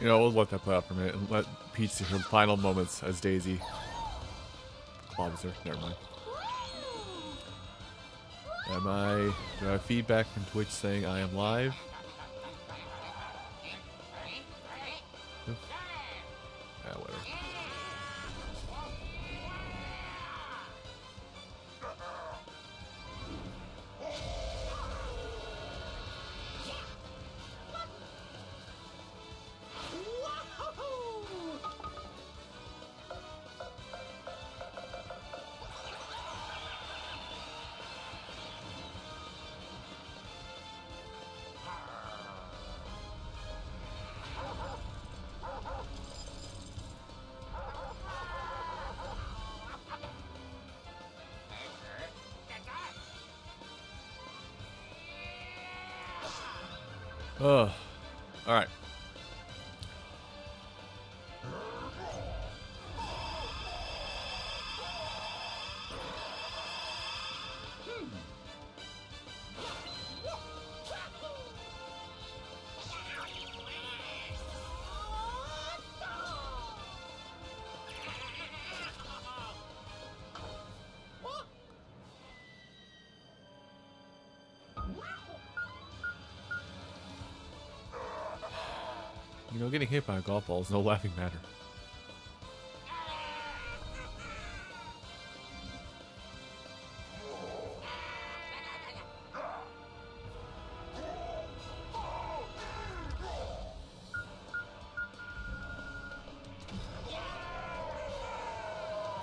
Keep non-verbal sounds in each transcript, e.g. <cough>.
You know, we'll let that play out for a minute and let Peach see her final moments as Daisy. Officer, never mind. Am I, do I have feedback from Twitch saying I am live? Ugh. Know, getting hit by a golf ball is no laughing matter.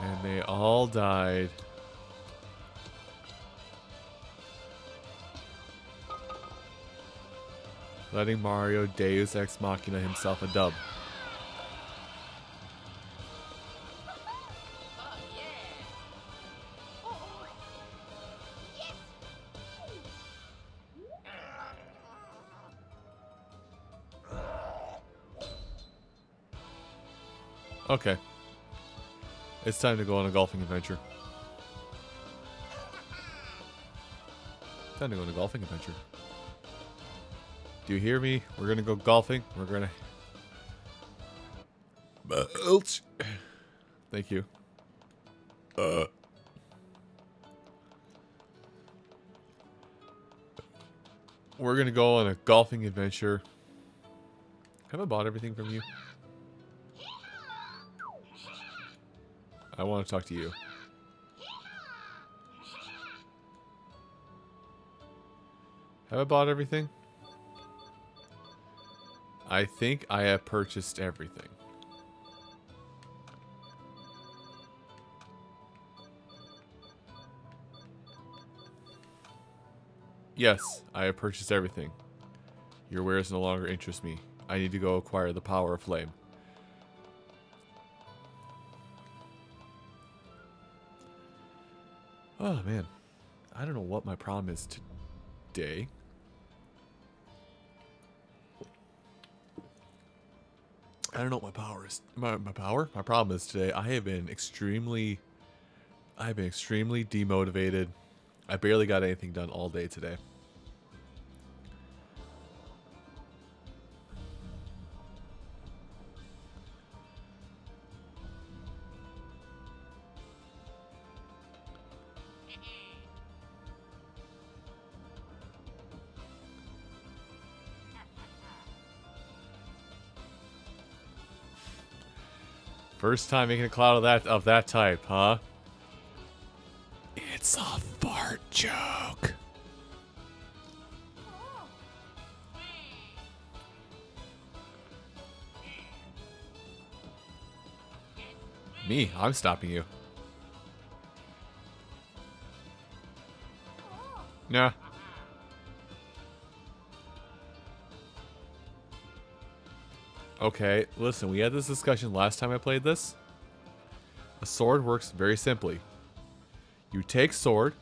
And they all died. Letting Mario Deus Ex Machina himself a dub. Okay. It's time to go on a golfing adventure. Time to go on a golfing adventure. Do you hear me? We're gonna go golfing. We're gonna. Belch. Thank you. Uh. We're gonna go on a golfing adventure. Have I bought everything from you? I want to talk to you. Have I bought everything? I think I have purchased everything. Yes, I have purchased everything. Your wares no longer interest me. I need to go acquire the power of flame. Oh man, I don't know what my problem is today. I don't know what my power is. My, my power? My problem is today I have been extremely I have been extremely demotivated. I barely got anything done all day today. First time making a cloud of that of that type, huh? It's a fart joke. Me, I'm stopping you. Nah. Okay, listen, we had this discussion last time I played this. A sword works very simply. You take sword,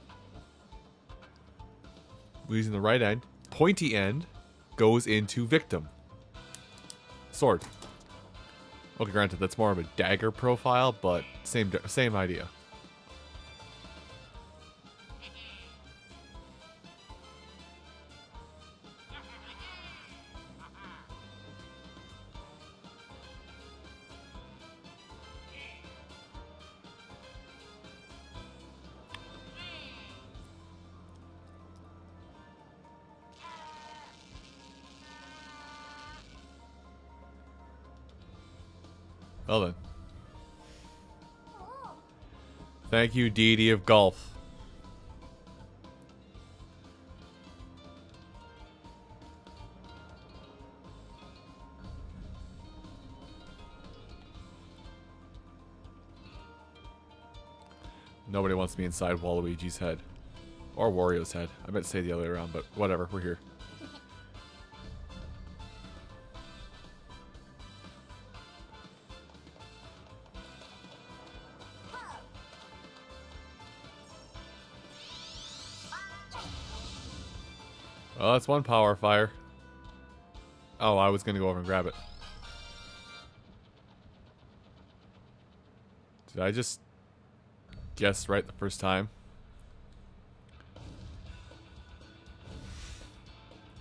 using the right end, pointy end goes into victim. Sword. Okay, granted, that's more of a dagger profile, but same same idea. Thank you, deity of golf. Nobody wants me inside Waluigi's head. Or Wario's head. I meant to say the other way around, but whatever, we're here. That's one power fire. Oh, I was gonna go over and grab it. Did I just guess right the first time?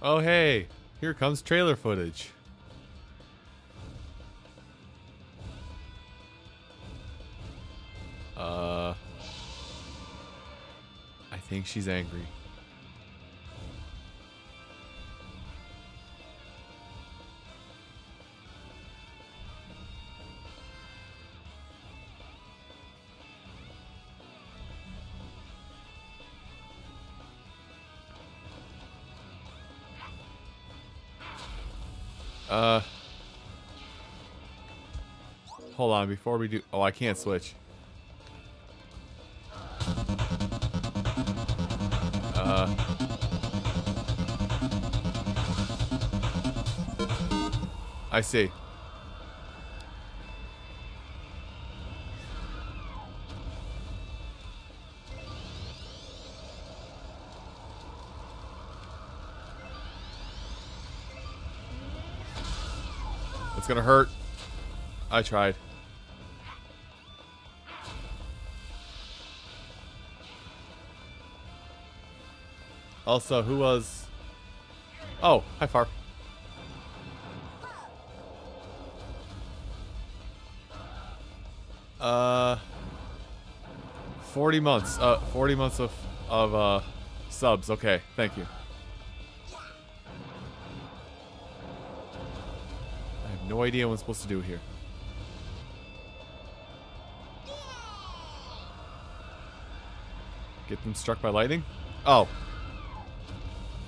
Oh, hey, here comes trailer footage. Uh, I think she's angry. Hold on, before we do... Oh, I can't switch. Uh. I see. It's gonna hurt. I tried. Also, who was... Oh, hi Far. Uh... 40 months. Uh, 40 months of, of, uh, subs. Okay, thank you. I have no idea what I'm supposed to do here. Get them struck by lightning? Oh.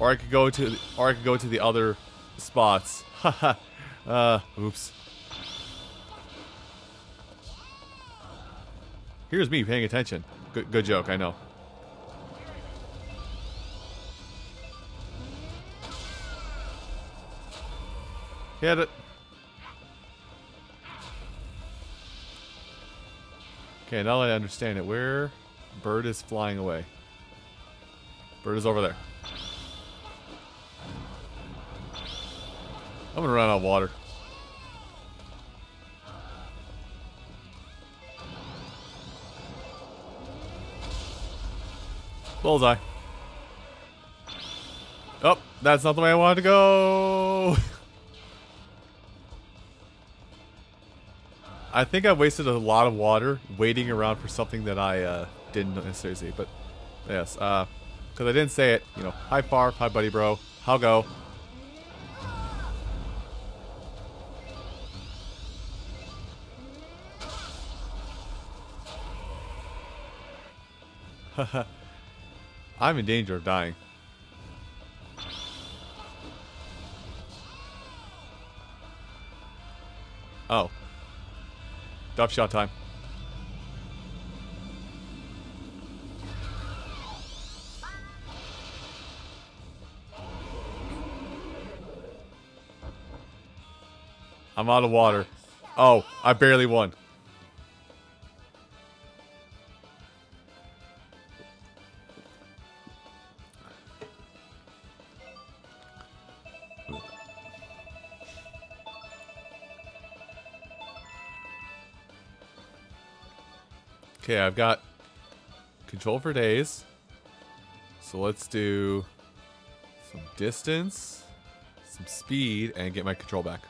Or I could go to, or I could go to the other spots. Haha. <laughs> uh, oops. Here's me paying attention. Good, good joke, I know. Hit it. Okay, now that I understand it, where bird is flying away? Bird is over there. I'm gonna run out of water. Bullseye. Oh, that's not the way I wanted to go. <laughs> I think I wasted a lot of water waiting around for something that I uh, didn't necessarily see. But yes, because uh, I didn't say it. You know, hi far, hi buddy bro, how go? <laughs> I'm in danger of dying. Oh. Duff shot time. I'm out of water. Oh, I barely won. I've got control for days. So let's do some distance, some speed, and get my control back.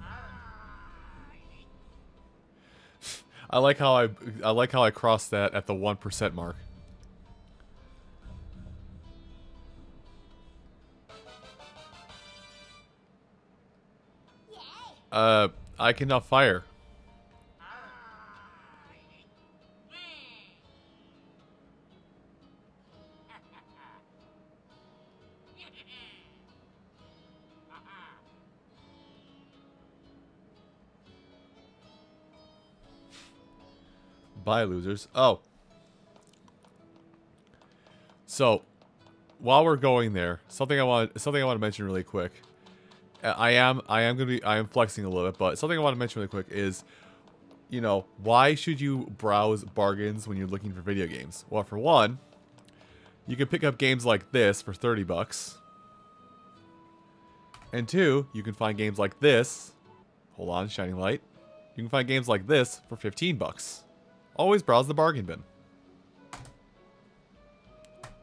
<laughs> I like how I I like how I crossed that at the 1% mark. Uh, I cannot fire. Bye, losers. Oh. So, while we're going there, something I want something I want to mention really quick. Uh, I am I am gonna be I am flexing a little bit, but something I want to mention really quick is, you know, why should you browse bargains when you're looking for video games? Well, for one, you can pick up games like this for 30 bucks. And two, you can find games like this. Hold on, shining light. You can find games like this for 15 bucks. Always browse the bargain bin.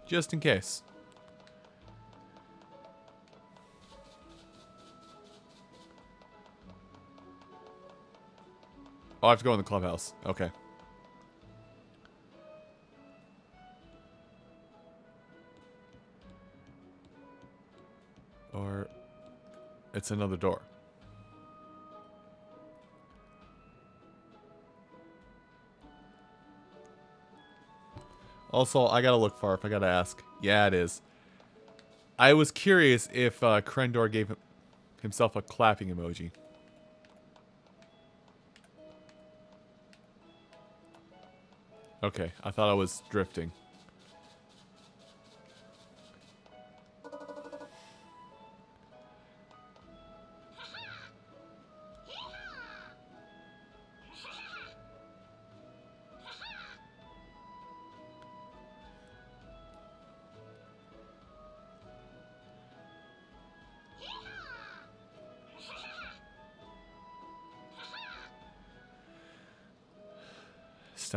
Just in case. Oh, I have to go in the clubhouse. Okay. Or it's another door. Also, I gotta look far if I gotta ask. Yeah, it is. I was curious if uh, Crendor gave himself a clapping emoji. Okay, I thought I was drifting.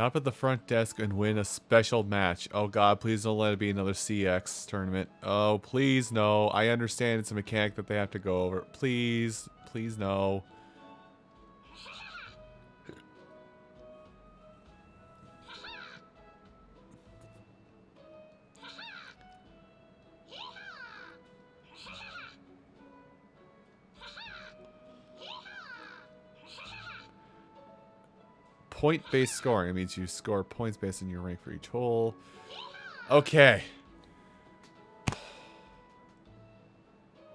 Stop at the front desk and win a special match. Oh god, please don't let it be another CX tournament. Oh, please no. I understand it's a mechanic that they have to go over. Please, please no. Point-based scoring. It means you score points based on your rank for each hole. Okay.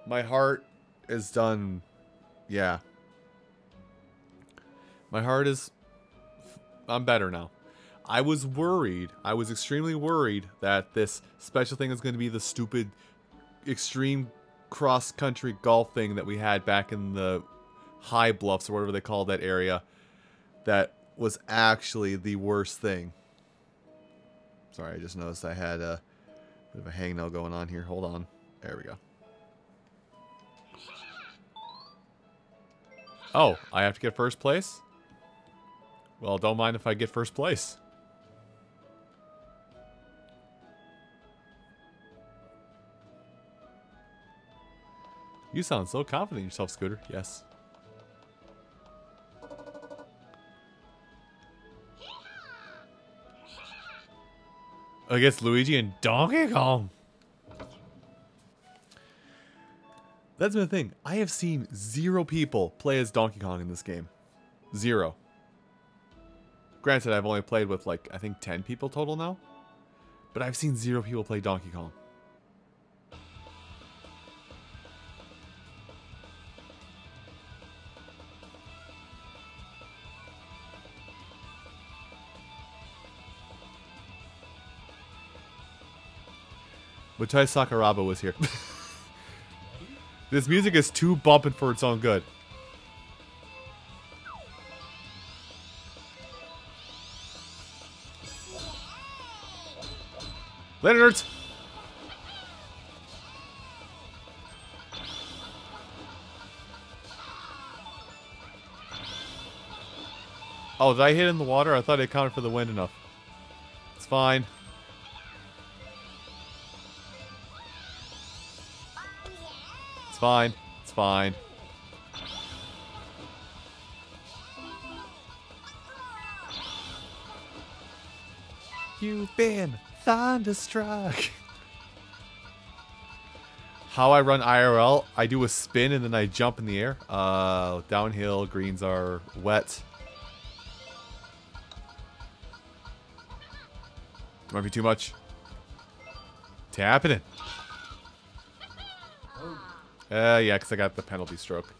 My heart is done. Yeah. My heart is... I'm better now. I was worried. I was extremely worried that this special thing is going to be the stupid extreme cross-country golf thing that we had back in the high bluffs or whatever they call that area that was actually the worst thing. Sorry, I just noticed I had a bit of a hangnail going on here. Hold on. There we go. Oh, I have to get first place? Well, don't mind if I get first place. You sound so confident in yourself, Scooter. Yes. Against Luigi and Donkey Kong. That's the thing. I have seen zero people play as Donkey Kong in this game. Zero. Granted, I've only played with like, I think 10 people total now. But I've seen zero people play Donkey Kong. Motoi Sakuraba was here. <laughs> this music is too bumping for its own good. Later, nerds! Oh, did I hit in the water? I thought it accounted for the wind enough. It's fine. It's fine. It's fine. You've been thunderstruck. how I run IRL, I do a spin and then I jump in the air. Uh, downhill, greens are wet. Might be too much. Tapping it. Uh, yeah, because I got the penalty stroke.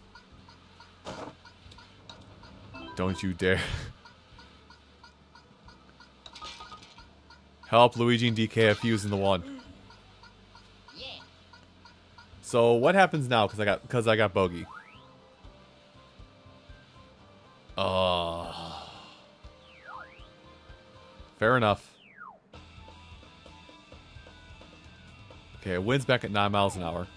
Don't you dare. <laughs> Help Luigi and DK fuse in the one. So what happens now? Because I got because I got bogey. Oh. Fair enough. Okay, wind's back at 9 miles an hour.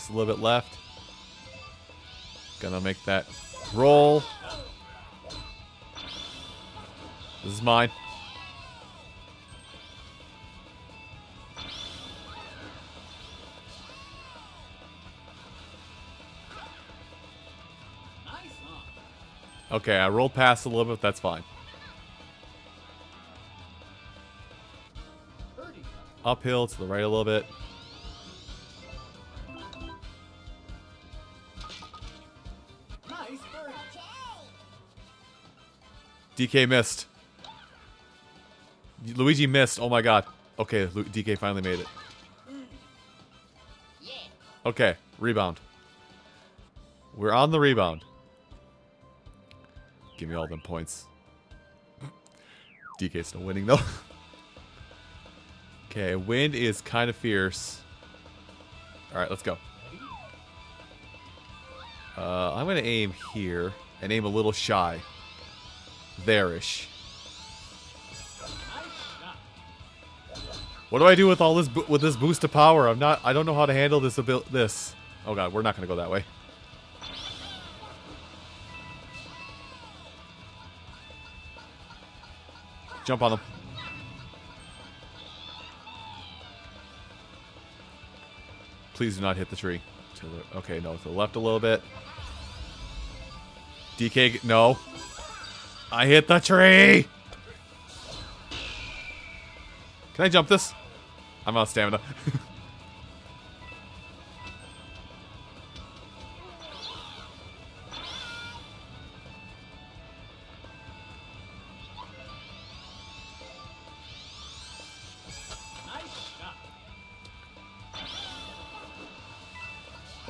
Just a little bit left. Gonna make that roll. This is mine. Okay, I rolled past a little bit, that's fine. Uphill to the right a little bit. DK missed. Luigi missed. Oh my god. Okay, Lu DK finally made it. Okay, rebound. We're on the rebound. Give me all them points. DK still winning though. <laughs> okay, wind is kind of fierce. Alright, let's go. Uh, I'm going to aim here and aim a little shy. There-ish. What do I do with all this with this boost of power? I'm not. I don't know how to handle this. This. Oh god, we're not gonna go that way. Jump on them. Please do not hit the tree. Okay, no, to the left a little bit. DK, no. I hit the tree! Can I jump this? I'm out of stamina. <laughs>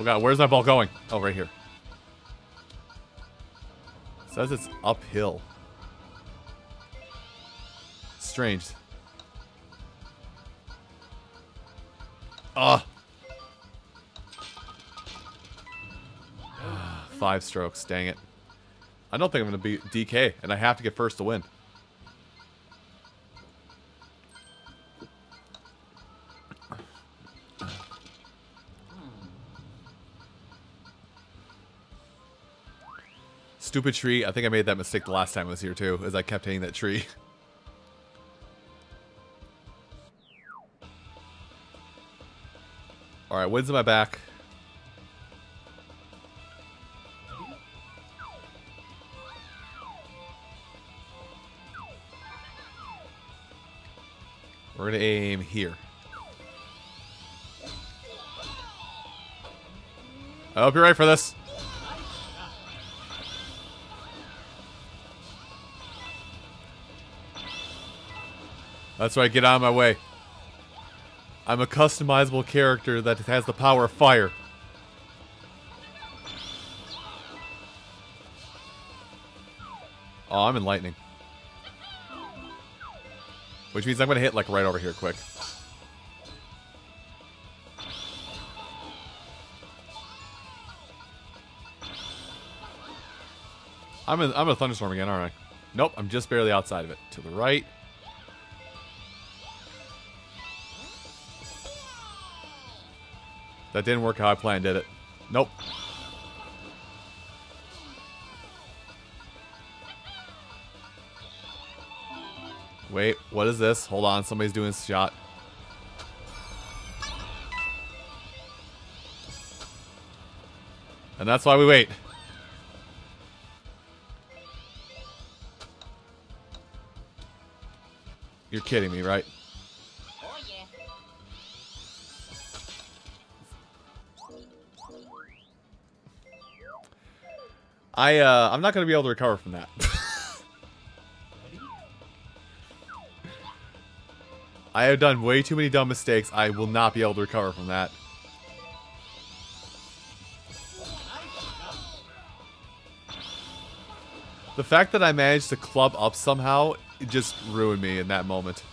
Oh god, where's that ball going? Oh, right here. It says it's uphill. Strange. Ah. Five strokes, dang it. I don't think I'm going to beat DK, and I have to get first to win. Stupid tree. I think I made that mistake the last time I was here too, as I kept hitting that tree. <laughs> Alright, wind's in my back. We're gonna aim here. I hope you're right for this. That's right, get out of my way. I'm a customizable character that has the power of fire. Oh, I'm in lightning. Which means I'm going to hit like right over here quick. I'm in I'm in a thunderstorm again, aren't I? Nope, I'm just barely outside of it. To the right. That didn't work how I planned, did it? Nope. Wait, what is this? Hold on, somebody's doing a shot. And that's why we wait. You're kidding me, right? I, uh, I'm not going to be able to recover from that. <laughs> I have done way too many dumb mistakes. I will not be able to recover from that. The fact that I managed to club up somehow just ruined me in that moment.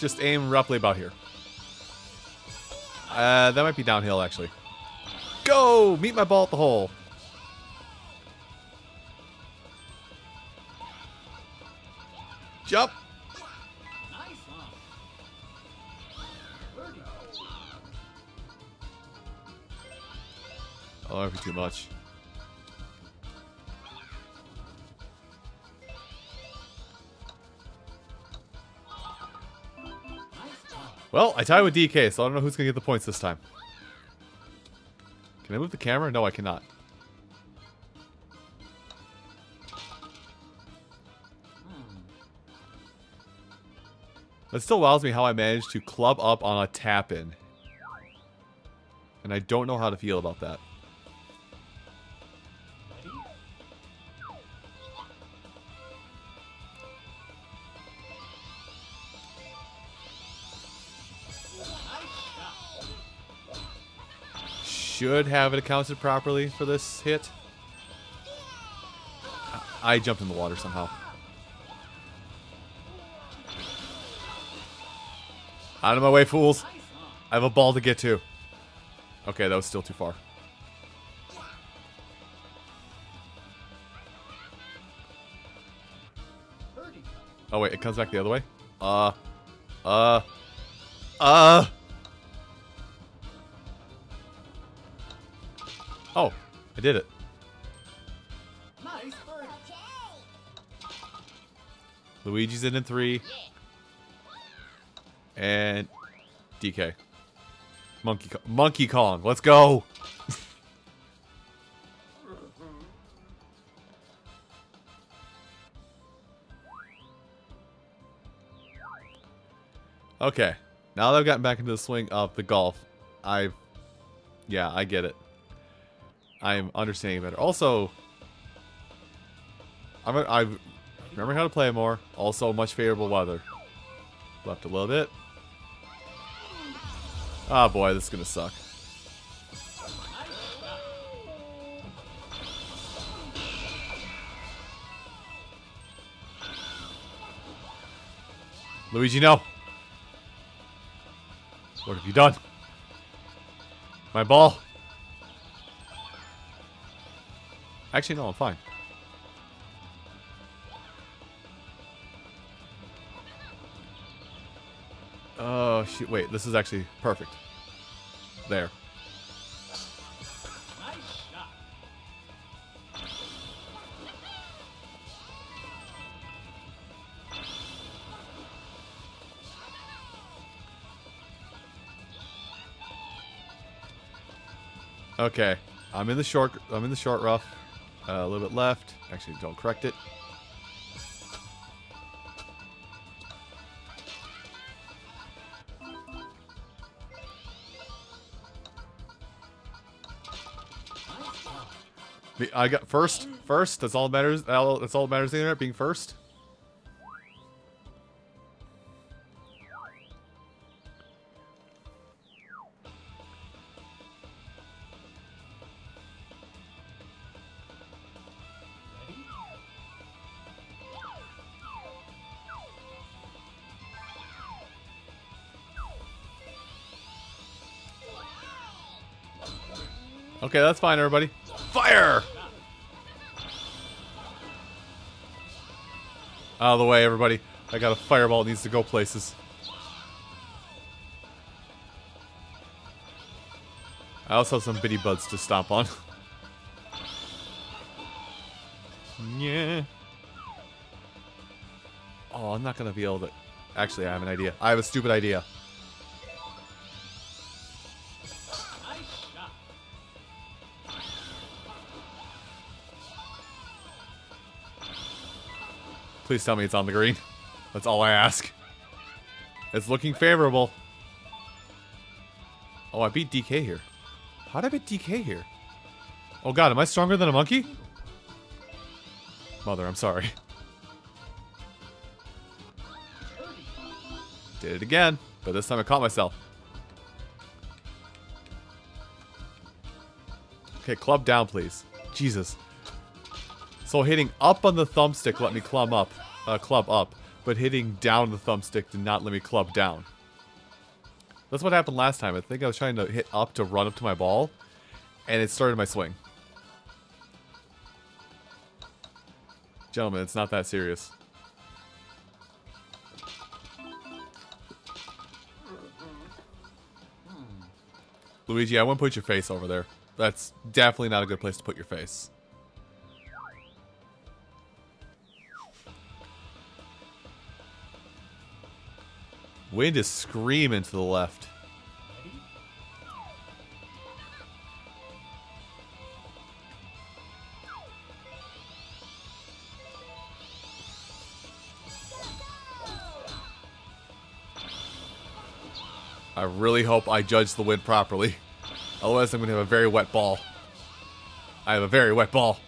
Just aim roughly about here. Uh, that might be downhill, actually. Go! Meet my ball at the hole. Jump! Oh, that'd be too much. Well, I tied with DK, so I don't know who's going to get the points this time. Can I move the camera? No, I cannot. That still wows me how I managed to club up on a tap-in. And I don't know how to feel about that. Should have it accounted properly for this hit. I jumped in the water somehow. Out of my way, fools. I have a ball to get to. Okay, that was still too far. Oh, wait, it comes back the other way? Uh. Uh. Uh. Oh, I did it. Nice. Luigi's in in three. And DK. Monkey. Monkey Kong. Let's go. okay. Now that I've gotten back into the swing of the golf, I've... Yeah, I get it. I'm understanding better. Also, I'm, I remember how to play more. Also, much favorable weather. Left a little bit. Oh boy, this is gonna suck. Luigi, no. What have you done? My ball. Actually, no, I'm fine. Oh, shoot. Wait, this is actually perfect. There. Okay. I'm in the short I'm in the short rough. Uh, a little bit left. Actually, don't correct it. I got first. First. That's all that matters. That's all that matters the internet. Being first. Okay, that's fine, everybody. Fire! Out of the way, everybody. I got a fireball that needs to go places. I also have some bitty buds to stomp on. <laughs> yeah. Oh, I'm not gonna be able to... Actually, I have an idea. I have a stupid idea. Please tell me it's on the green. <laughs> That's all I ask. It's looking favorable. Oh, I beat DK here. How did I beat DK here? Oh god, am I stronger than a monkey? Mother, I'm sorry. Did it again, but this time I caught myself. Okay, club down, please. Jesus. So hitting up on the thumbstick let me club up, uh, club up, but hitting down the thumbstick did not let me club down. That's what happened last time. I think I was trying to hit up to run up to my ball, and it started my swing. Gentlemen, it's not that serious. Luigi, I wouldn't put your face over there. That's definitely not a good place to put your face. Wind is screaming to the left. I really hope I judge the wind properly. Otherwise, I'm going to have a very wet ball. I have a very wet ball.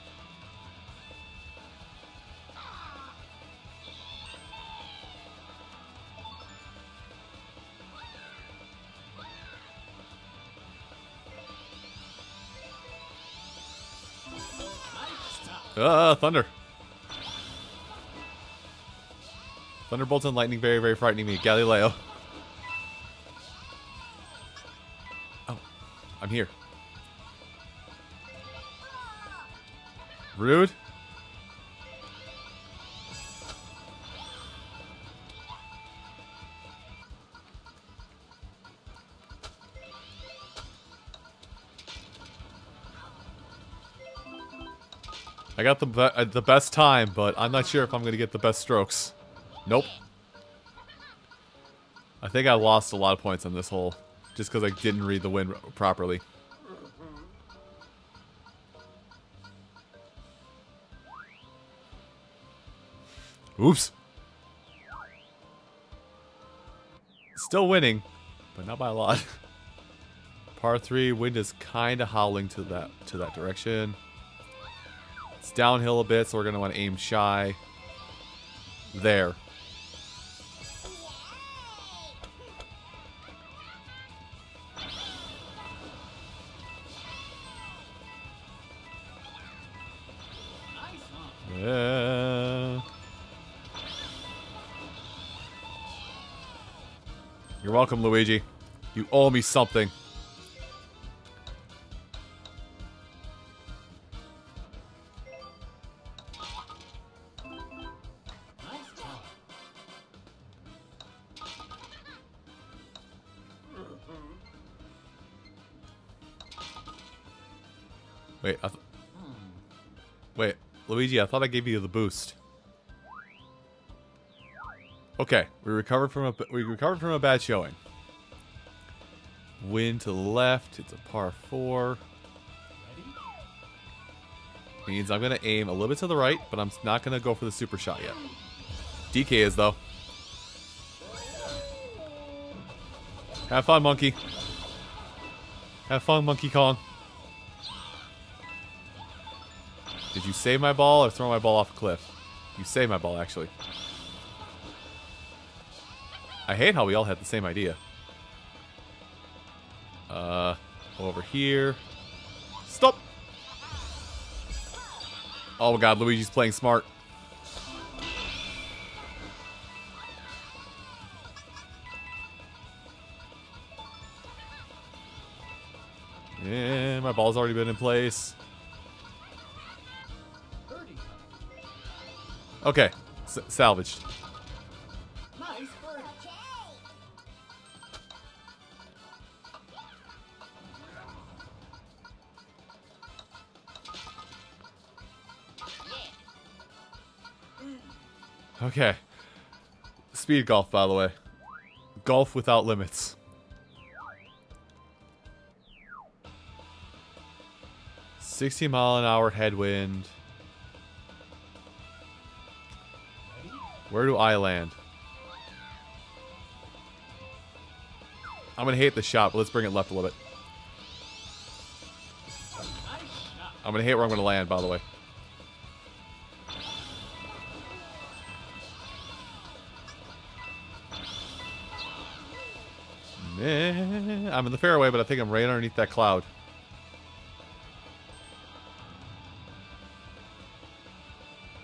Thunderbolts and lightning very, very frightening me. Galileo. Oh, I'm here. Rude. I got the be uh, the best time, but I'm not sure if I'm gonna get the best strokes. Nope. I think I lost a lot of points on this hole, just because I didn't read the wind properly. Oops. Still winning, but not by a lot. <laughs> Par three, wind is kind of howling to that to that direction. It's downhill a bit, so we're gonna want to aim shy. There. Welcome, Luigi. You owe me something. Wait, wait, Luigi. I thought I gave you the boost. Okay, we recovered from a we recovered from a bad showing. Wind to the left. It's a par four. Means I'm gonna aim a little bit to the right, but I'm not gonna go for the super shot yet. DK is though. Have fun, monkey. Have fun, Monkey Kong. Did you save my ball or throw my ball off a cliff? You saved my ball, actually. I hate how we all had the same idea. Uh, over here. Stop! Oh my god, Luigi's playing smart. And my ball's already been in place. Okay, s salvaged. Okay. Speed golf, by the way. Golf without limits. Sixty mile an hour headwind. Where do I land? I'm gonna hate the shot, but let's bring it left a little bit. I'm gonna hate where I'm gonna land, by the way. I'm in the fairway, but I think I'm right underneath that cloud.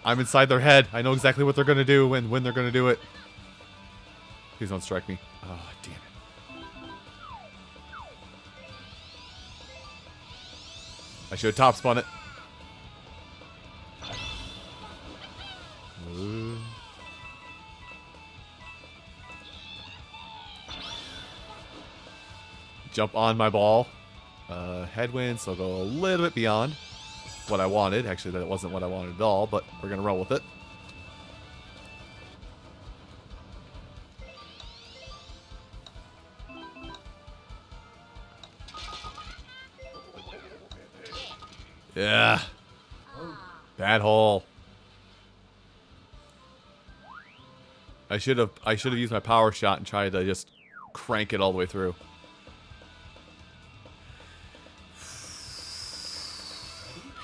I'm inside their head. I know exactly what they're gonna do and when they're gonna do it. Please don't strike me. Oh, damn it. I should have top spun it. Jump on my ball. Uh, headwind, so I'll go a little bit beyond what I wanted. Actually, that wasn't what I wanted at all, but we're going to roll with it. Yeah. Bad hole. I should have I should have used my power shot and tried to just crank it all the way through.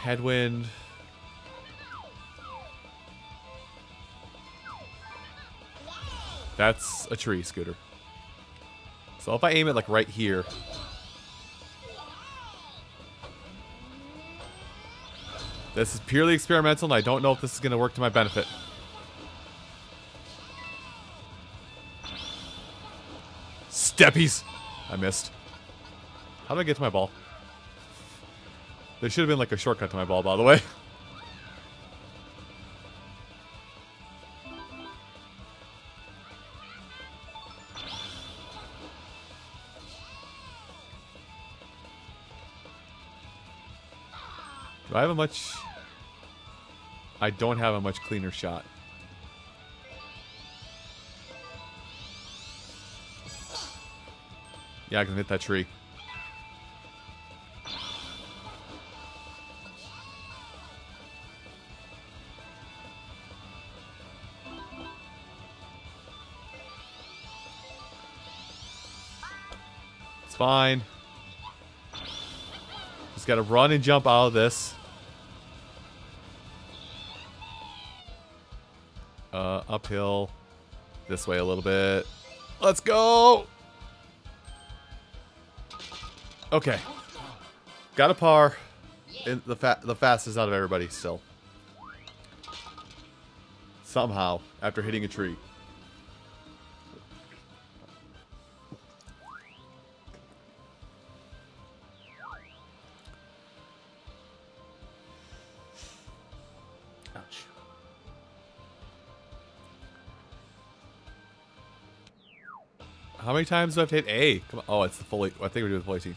Headwind. That's a tree scooter. So if I aim it like right here. This is purely experimental and I don't know if this is going to work to my benefit. Steppies! I missed. How do I get to my ball? There should have been like a shortcut to my ball, by the way. <laughs> Do I have a much... I don't have a much cleaner shot. Yeah, I can hit that tree. Fine. Just gotta run and jump out of this. Uh, uphill. This way a little bit. Let's go! Okay. Got a par. In the fa the fastest out of everybody still. Somehow, after hitting a tree. Times do I have to hit A? Come on. Oh, it's the fully. I think we're doing the fully teams.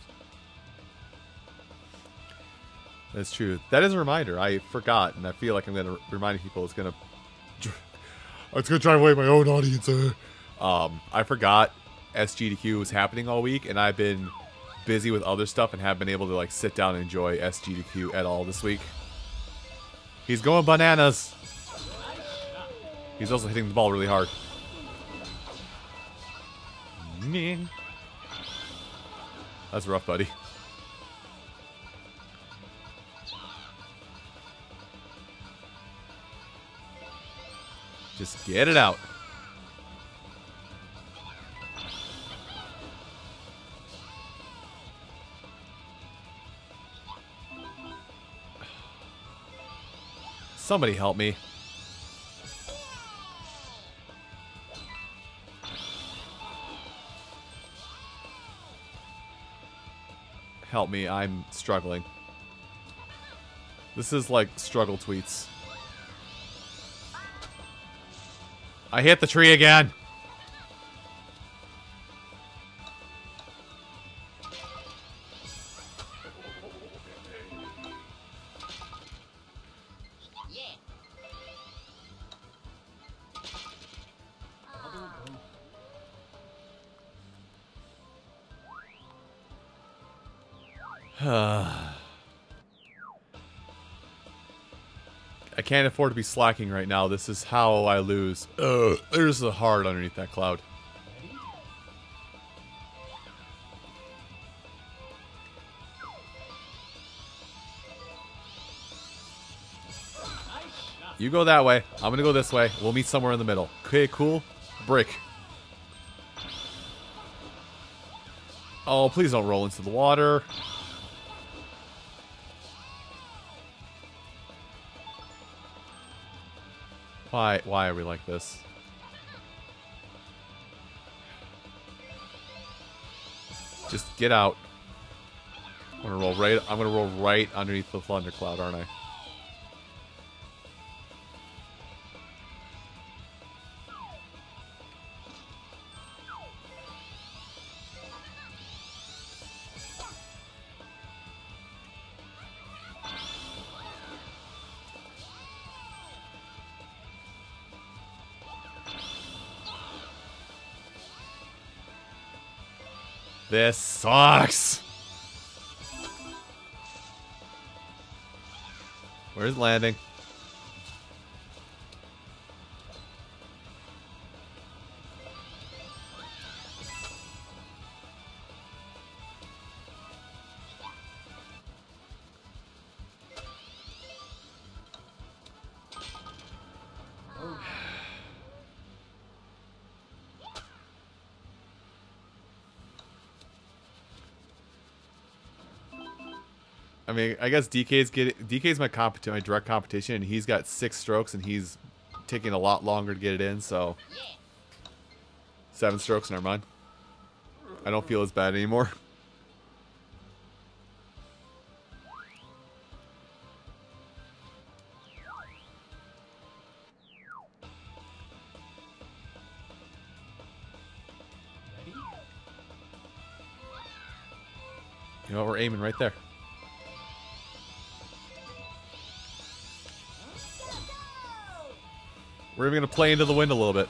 That's true. That is a reminder. I forgot, and I feel like I'm going to remind people it's going <laughs> to. It's going to drive away my own audience. uh. Um, I forgot SGDQ was happening all week, and I've been busy with other stuff and have been able to like sit down and enjoy SGDQ at all this week. He's going bananas. He's also hitting the ball really hard. That's rough, buddy. Just get it out. Somebody help me. Help me, I'm struggling. This is like struggle tweets. I hit the tree again. Can't afford to be slacking right now. This is how I lose. Ugh, there's a heart underneath that cloud. Ready? Nice shot. You go that way. I'm gonna go this way. We'll meet somewhere in the middle. Okay, cool. Brick. Oh, please don't roll into the water. Why? Why are we like this? Just get out. I'm gonna roll right. I'm gonna roll right underneath the thundercloud, aren't I? Landing? I mean, I guess DK's get DK's my compet my direct competition, and he's got six strokes, and he's taking a lot longer to get it in. So seven strokes, never mind. I don't feel as bad anymore. <laughs> You know? We're aiming right there. We're even gonna play into the wind a little bit.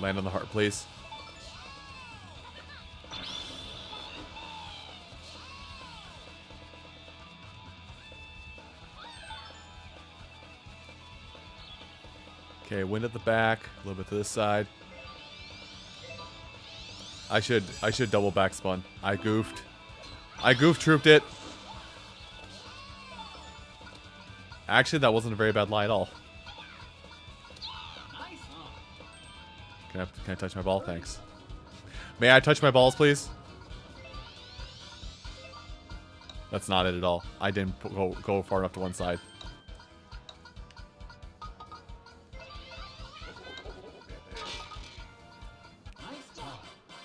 Land on the heart, please. Okay, wind at the back, a little bit to this side. I should I should double back spun. I goofed. I goof trooped it. Actually, that wasn't a very bad lie at all. Can I, can I touch my ball? Thanks. May I touch my balls, please? That's not it at all. I didn't go, go far enough to one side.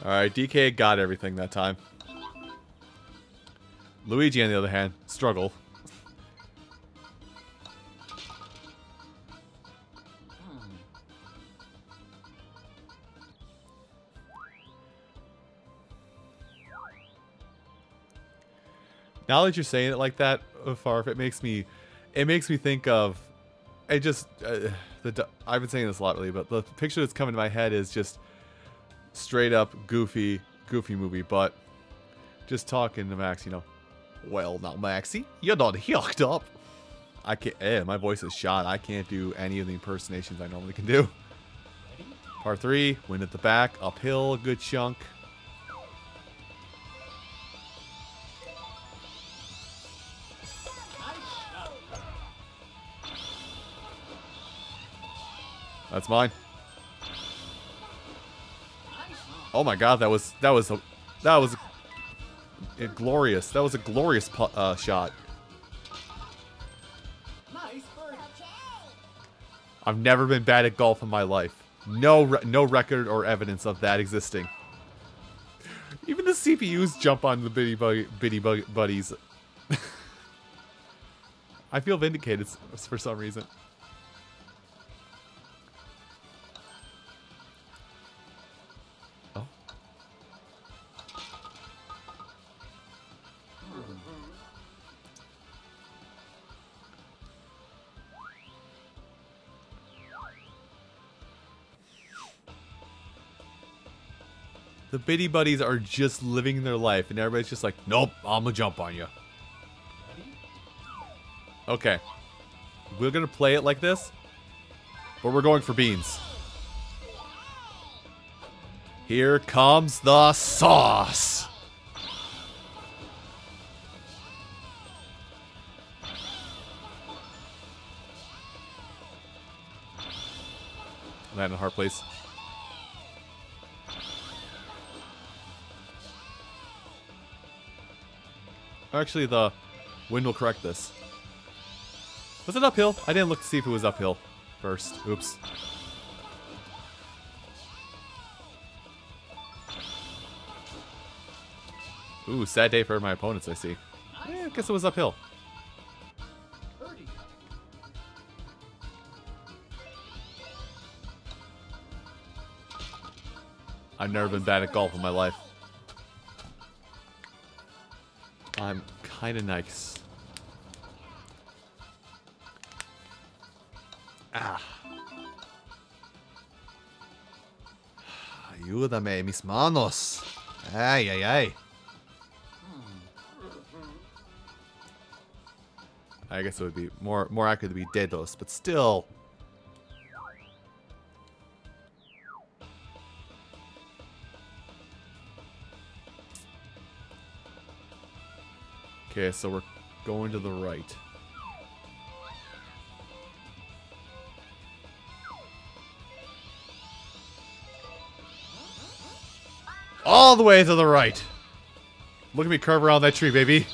Alright, DK got everything that time. Luigi, on the other hand, struggle. Now that you're saying it like that, uh, Farf, it makes me, it makes me think of, it just, uh, the I've been saying this a lot lately, but the picture that's coming to my head is just straight up goofy, goofy movie, but just talking to Max, you know, well now Maxie, you're not hooked up. I can't, eh, my voice is shot. I can't do any of the impersonations I normally can do. Par three, wind at the back, uphill, good chunk. That's mine. Oh my god, that was that was a that was a, glorious. That was a glorious uh, shot. I've never been bad at golf in my life. No re- no record or evidence of that existing. Even the CPUs jump on the bitty buggy, bitty bug- buddies. <laughs> I feel vindicated for some reason. Bitty buddies are just living their life, and everybody's just like, "Nope, I'm gonna jump on you." Okay. We're gonna play it like this, but we're going for beans. Here comes the sauce. Land in a heart, please. Actually, the wind will correct this. Was it uphill? I didn't look to see if it was uphill first. Oops. Ooh, sad day for my opponents, I see. Eh, I guess it was uphill. I've never been bad at golf in my life. I'm kind of nice. Ah. Ayúdame, mis manos. Ay, ay, ay. I guess it would be more more accurate to be dedos, but still. Okay, so we're going to the right. All the way to the right. Look at me curve around that tree, baby.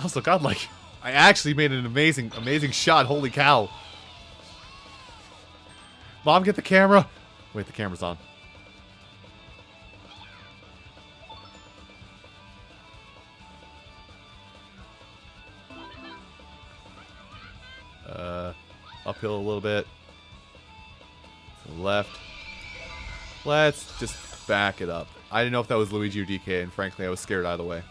Also, godlike. I actually made an amazing, amazing shot. Holy cow. Mom, get the camera. Wait, the camera's on. Uphill a little bit. Left. Let's just back it up. I didn't know if that was Luigi or DK, and frankly, I was scared either way.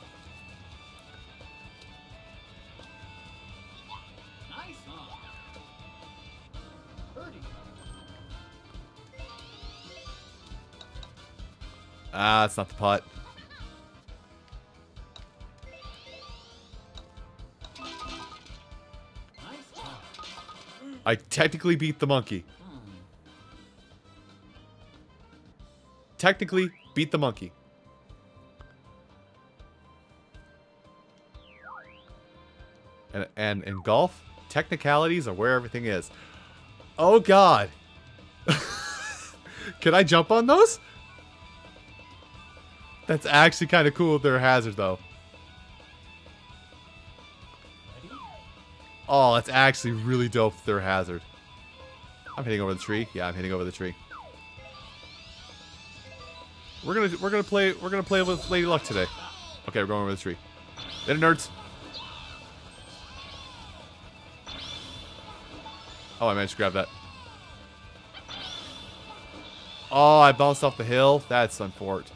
Ah, it's not the putt. I technically beat the monkey. Technically beat the monkey. And, and in golf, technicalities are where everything is. Oh god. <laughs> Can I jump on those? That's actually kind of cool if they're a hazard though. Oh, that's actually really dope a hazard. I'm hitting over the tree. Yeah, I'm hitting over the tree. We're gonna we're gonna play we're gonna play with Lady Luck today. Okay, we're going over the tree. Later, nerds. Oh, I managed to grab that. Oh, I bounced off the hill. That's unfortunate.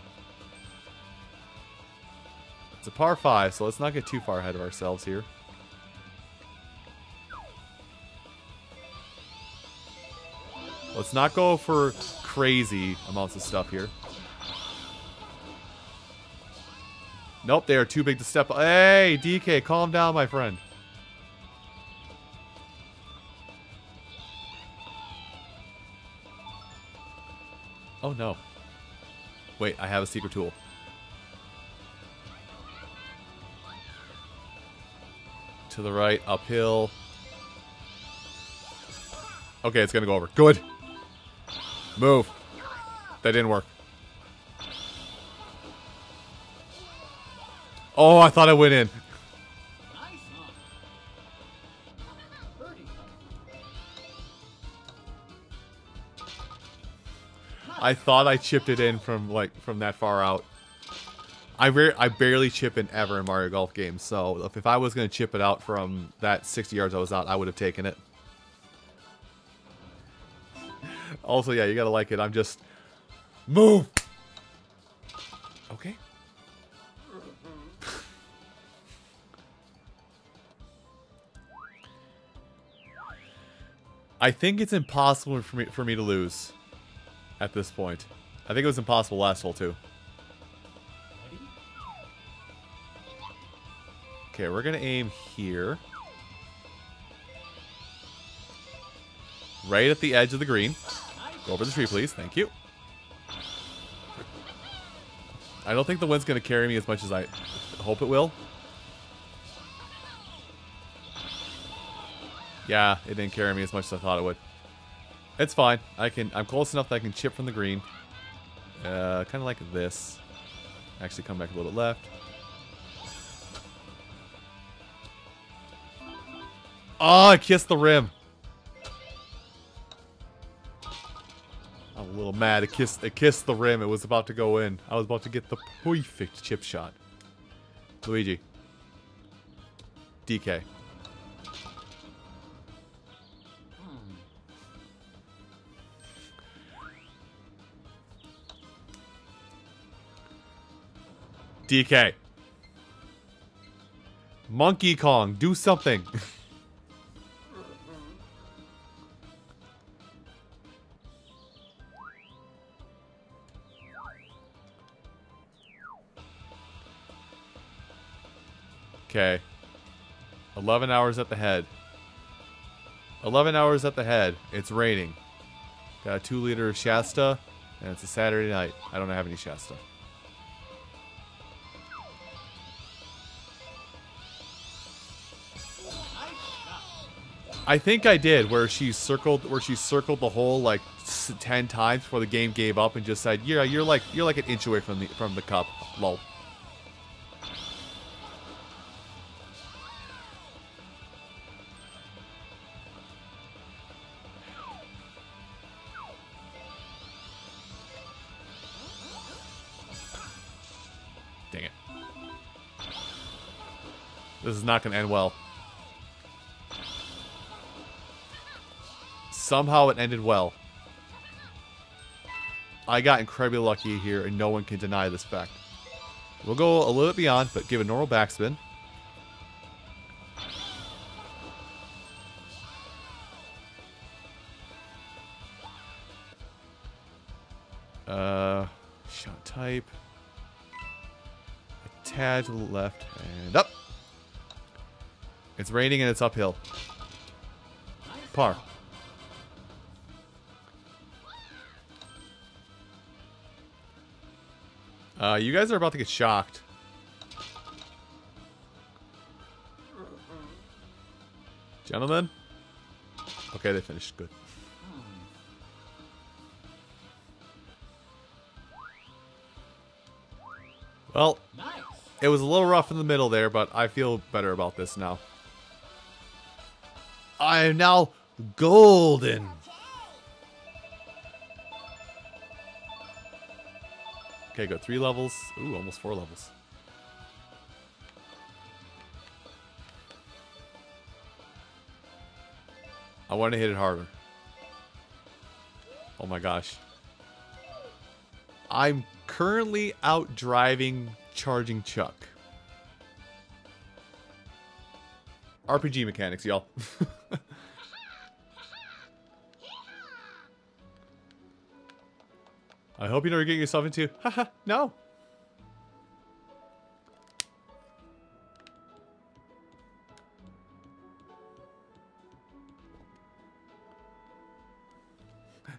It's a par five, so let's not get too far ahead of ourselves here. Let's not go for crazy amounts of stuff here. Nope, they are too big to step. Hey, DK, calm down, my friend. Oh no. Wait, I have a secret tool. To the right, uphill. Okay, it's gonna go over. Good. Move. That didn't work. Oh, I thought I went in. I thought I chipped it in from like from that far out. I rare I barely chip in ever in Mario Golf games, so if, if I was gonna chip it out from that 60 yards I was out, I would have taken it. Also, yeah, you gotta like it. I'm just move. Okay. I think it's impossible for me for me to lose at this point. I think it was impossible last hole too. Okay, we're gonna aim here. Right at the edge of the green. Go over the tree, please. Thank you. I don't think the wind's gonna carry me as much as I hope it will. Yeah, it didn't carry me as much as I thought it would. It's fine. I can. I'm close enough that I can chip from the green. Uh, kind of like this. Actually, come back a little bit left. Oh, I kissed the rim. A little mad. It kissed, it kissed the rim. It was about to go in. I was about to get the perfect chip shot. Luigi. DK. DK. Monkey Kong, do something. <laughs> okay. 11 hours at the head. 11 hours at the head. It's raining. Got a 2 liter of Shasta, and it's a Saturday night. I don't have any Shasta. I think I did where she circled where she circled the hole like ten times before the game gave up and just said, "Yeah, you're like you're like an inch away from the from the cup." Lol. Is not going to end well. Somehow it ended well. I got incredibly lucky here, and no one can deny this fact. We'll go a little bit beyond, but give a normal backspin. Uh, shot type. A tad to the left and up. It's raining and it's uphill. Par. Uh, you guys are about to get shocked. Gentlemen? Okay, they finished. Good. Well, it was a little rough in the middle there, but I feel better about this now. I am now golden. Okay, go three levels. Ooh, almost four levels. I want to hit it harder. Oh my gosh. I'm currently out driving Charging Chuck. RPG mechanics, y'all. <laughs> I hope you you're getting yourself into. <laughs> Haha, no.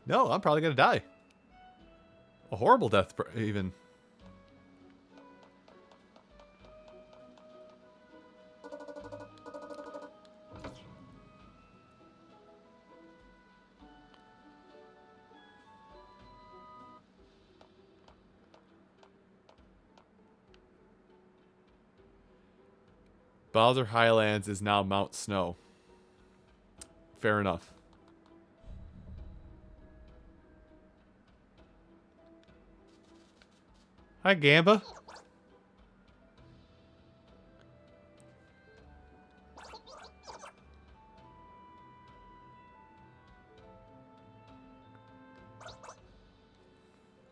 No, I'm probably gonna die. A horrible death, even. Bowser Highlands is now Mount Snow. Fair enough. Hi, Gamba.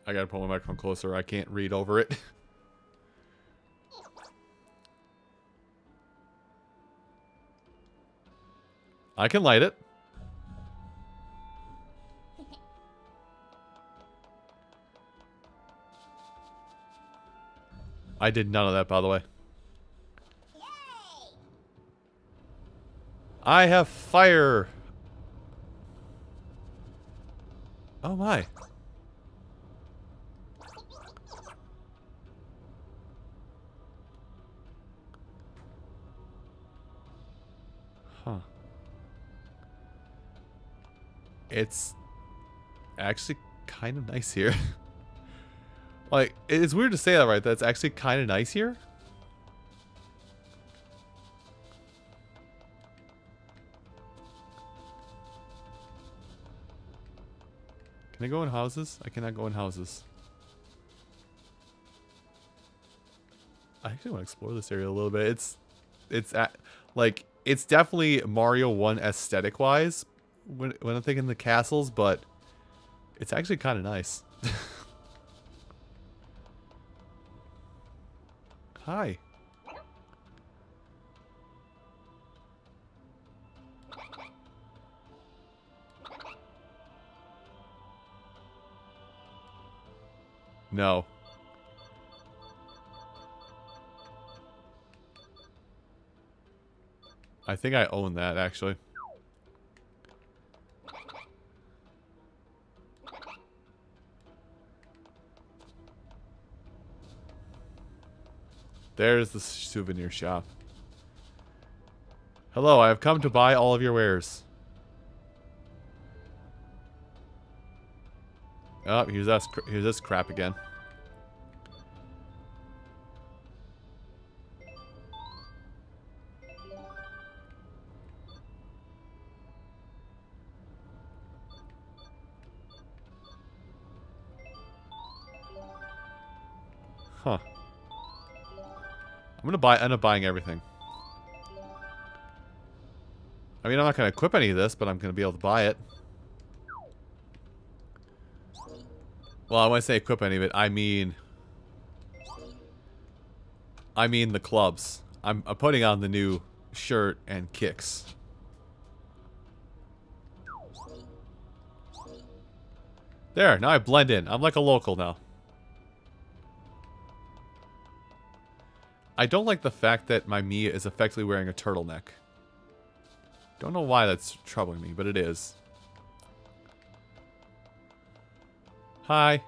I gotta pull my microphone closer. I can't read over it. <laughs> I can light it. I did none of that, by the way. I have fire. Oh my. It's actually kind of nice here. <laughs> like, it's weird to say that, right? That's actually kind of nice here. Can I go in houses? I cannot go in houses. I actually want to explore this area a little bit. It's, it's at, like, it's definitely Mario 1 aesthetic wise when, when I'm thinking the castles, but it's actually kind of nice. <laughs> Hi. No. I think I own that, actually. There's the souvenir shop. Hello, I have come to buy all of your wares. Oh, here's us. Here's this crap again. Buy end up buying everything. I mean, I'm not gonna equip any of this, but I'm gonna be able to buy it. Well, I say equip any of it, I mean... I mean the clubs. I'm, I'm putting on the new shirt and kicks. There, now I blend in. I'm like a local now. I don't like the fact that my Mii is effectively wearing a turtleneck. Don't know why that's troubling me, but it is. Hi.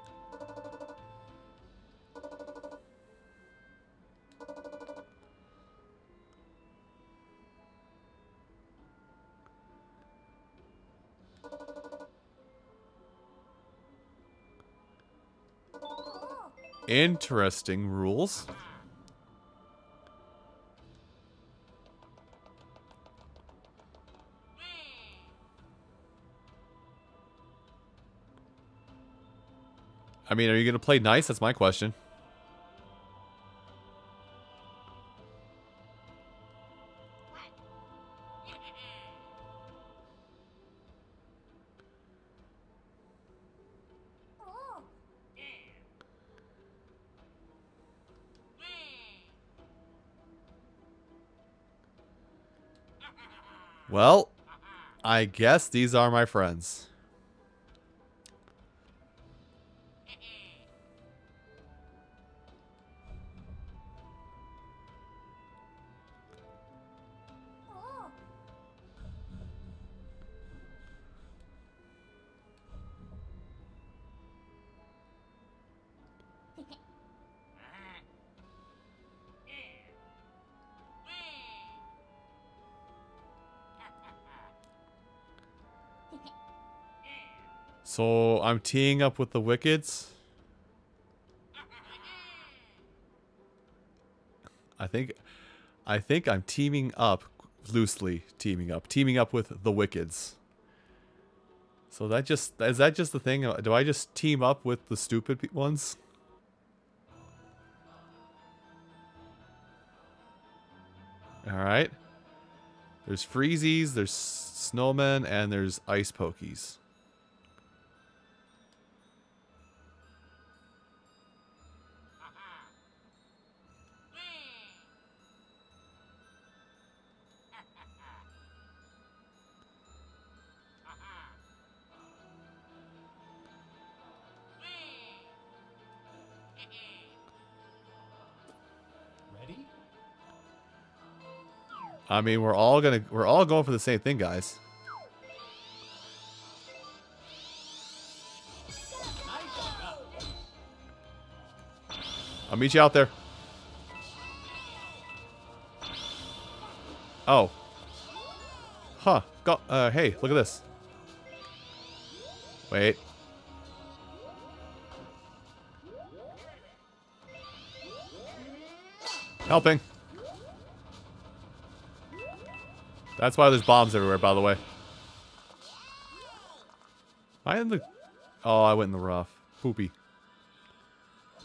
Interesting rules. I mean, are you going to play nice? That's my question. Well, I guess these are my friends. I'm teeing up with the Wickeds. I think I think I'm teaming up loosely teaming up. Teaming up with the Wickeds. So that just is that just the thing? Do I just team up with the stupid ones? All right. There's freezies, there's snowmen, and there's ice pokies. I mean, we're all gonna we're all going for the same thing, guys. I'll meet you out there. Oh. Huh. Go. Uh. Hey, look at this. Wait. Helping. That's why there's bombs everywhere, by the way. Am I in the... Oh, I went in the rough. Poopy.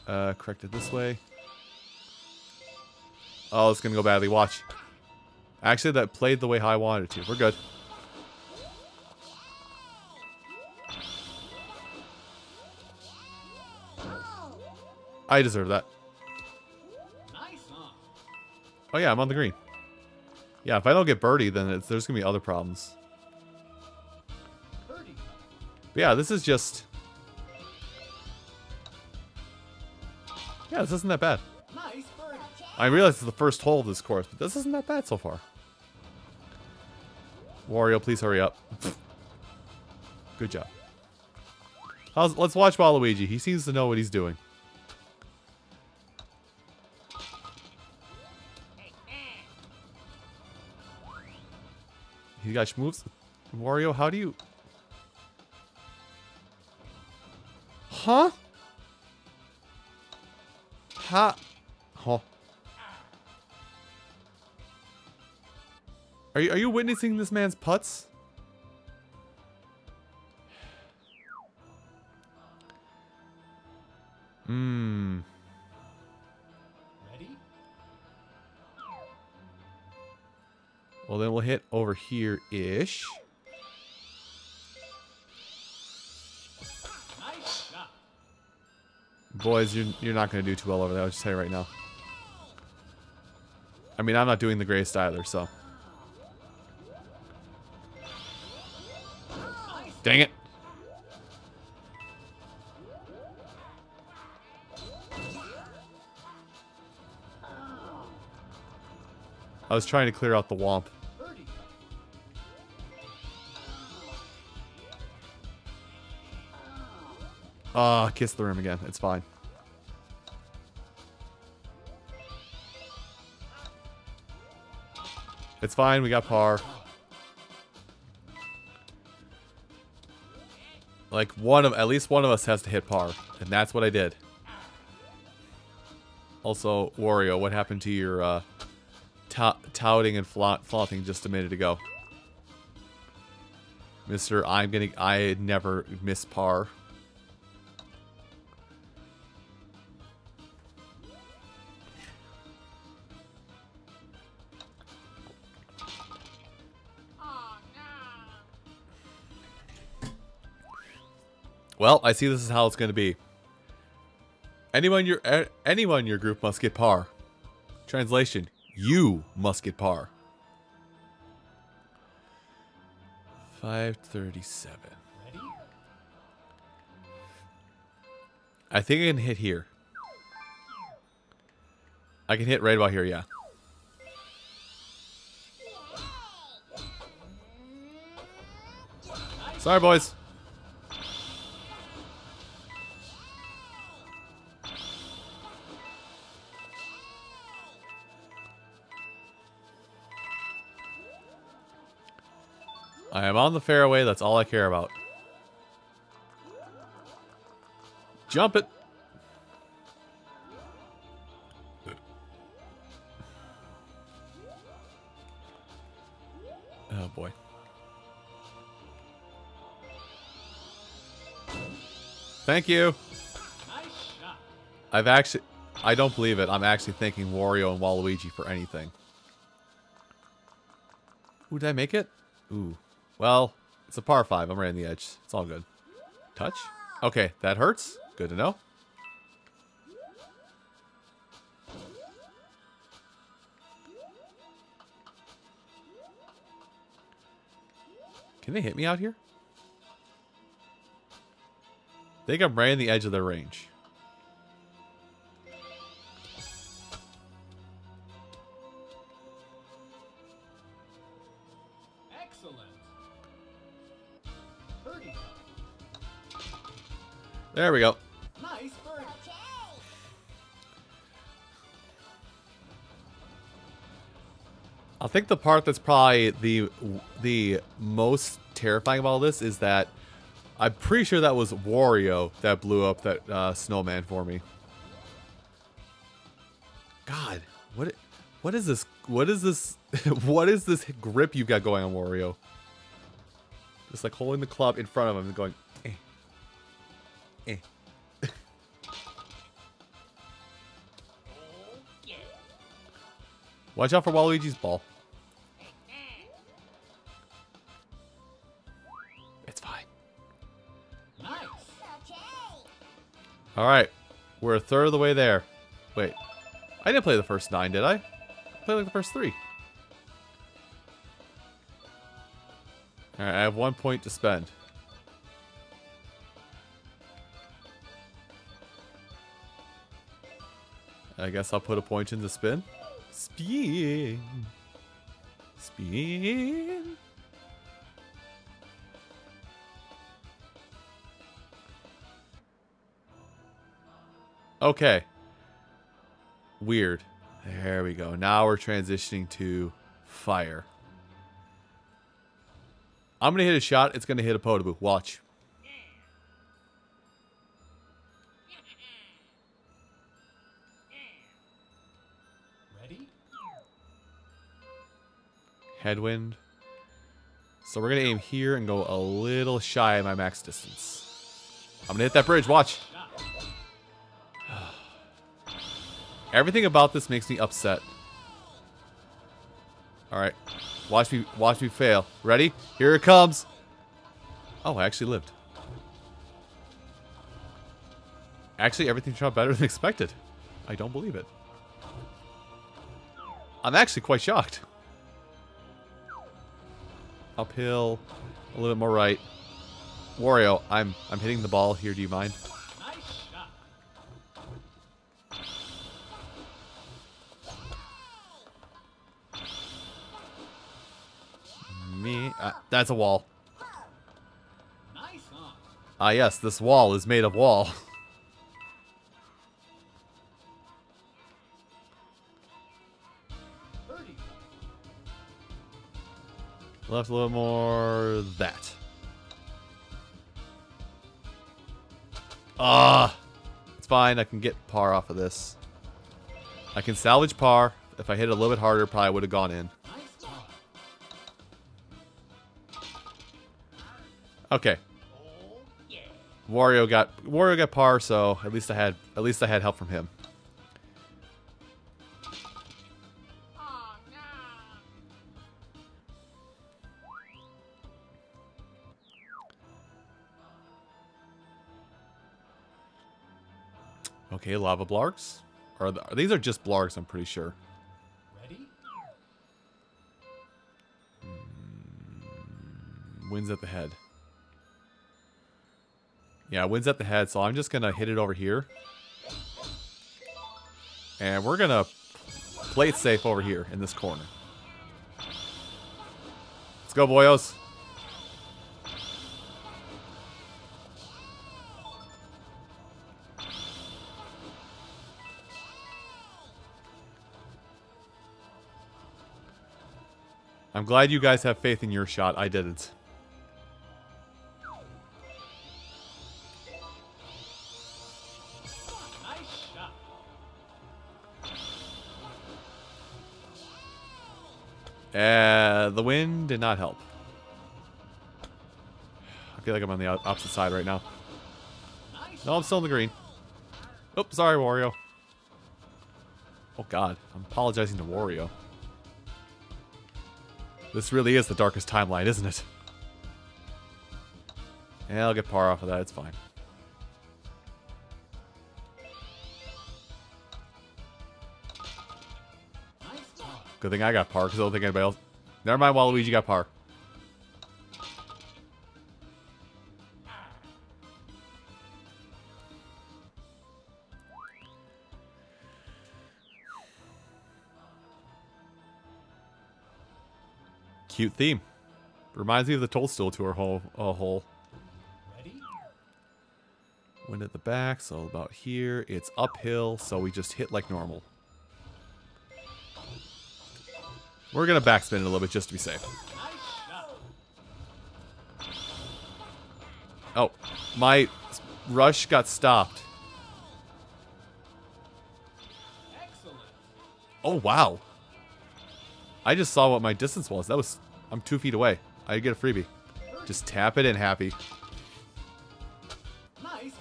Uh, correct it this way. Oh, it's gonna go badly. Watch. Actually, that played the way I wanted it to. We're good. I deserve that. Nice. Oh yeah, I'm on the green. Yeah, if I don't get birdie, then there's gonna be other problems. But yeah, this is just... Yeah, this isn't that bad. Nice. I realize it's the first hole of this course, but this isn't that bad so far. Wario, please hurry up. Good job. Let's watch Waluigi. He seems to know what he's doing. Got moves. Wario, how do you... Huh? Ha... Huh. Are you, are you witnessing this man's putts? Here-ish. Boys, you're, you're not going to do too well over there, I'll just tell you right now. I mean, I'm not doing the greatest either, so... Dang it. I was trying to clear out the womp. Ah, kiss the rim again. It's fine. It's fine. We got par. Like one of at least one of us has to hit par, and that's what I did. Also, Wario, what happened to your uh, tout touting and flaunt flaunting just a minute ago? Mister, I'm gonna. I never miss par. Well, I see this is how it's going to be. Anyone your eh, anyone in your group must get par. Translation: You must get par. Five thirty-seven. Ready? I think I can hit here. I can hit right about here, yeah. Sorry, boys. I am on the fairway. That's all I care about. Jump it. Oh boy. Thank you. I've actually I don't believe it. I'm actually thanking Wario and Waluigi for anything. Ooh, did I make it? Ooh. Well, it's a par 5. I'm right on the edge. It's all good. Touch? Okay, that hurts. Good to know. Can they hit me out here? Think I'm right on the edge of their range. There we go. Nice birdie. I think the part that's probably the the most terrifying of all this is that I'm pretty sure that was Wario that blew up that uh, snowman for me. God, what what is this? What is this? <laughs> what is this grip you've got going on, Wario? Just like holding the club in front of him and going, eh. Watch out for Waluigi's ball. It's fine. Nice. All right, we're a third of the way there. Wait, I didn't play the first nine, did I? I played like the first three. All right, I have one point to spend. I guess I'll put a point in the spin. Spin. Spin. Okay. Weird. There we go. Now we're transitioning to fire. I'm going to hit a shot. It's going to hit a Podoboo. Watch. Headwind. So we're going to aim here and go a little shy of my max distance. I'm going to hit that bridge. Watch. <sighs> Everything about this makes me upset. All right. Watch me watch me fail. Ready? Here it comes. Oh, I actually lived. Actually, everything shot better <laughs> than expected. I don't believe it. I'm actually quite shocked. Uphill, a little bit more right. Wario, I'm I'm hitting the ball here. Do you mind? Me, uh, that's a wall. Ah, yes, this wall is made of wall. <laughs> Left a little more that. Ah, it's fine. I can get par off of this. I can salvage par. If I hit it a little bit harder, probably would have gone in. Okay. Wario got Wario got par, so at least I had at least I had help from him. Okay, lava blargs. Or the, these are just blargs, I'm pretty sure. Ready? Hmm, wins at the head. Yeah, wins at the head, so I'm just gonna hit it over here. And we're gonna play it safe over here in this corner. Let's go, boyos. I'm glad you guys have faith in your shot. I didn't. Uh, the wind did not help. I feel like I'm on the opposite side right now. No, I'm still in the green. Oops, sorry, Wario. Oh god, I'm apologizing to Wario. This really is the darkest timeline, isn't it? Yeah, I'll get par off of that, it's fine. Good thing I got par, because I don't think anybody else... Never mind, Waluigi got par. Cute theme. Reminds me of the Toadstool Tour hole. Uh, hole. Ready? When went at the back, so about here. It's uphill, so we just hit like normal. We're gonna backspin it a little bit just to be safe. Oh, my rush got stopped. Excellent. Oh, wow. I just saw what my distance was. That was... I'm two feet away. I get a freebie. Just tap it in, happy. Nice.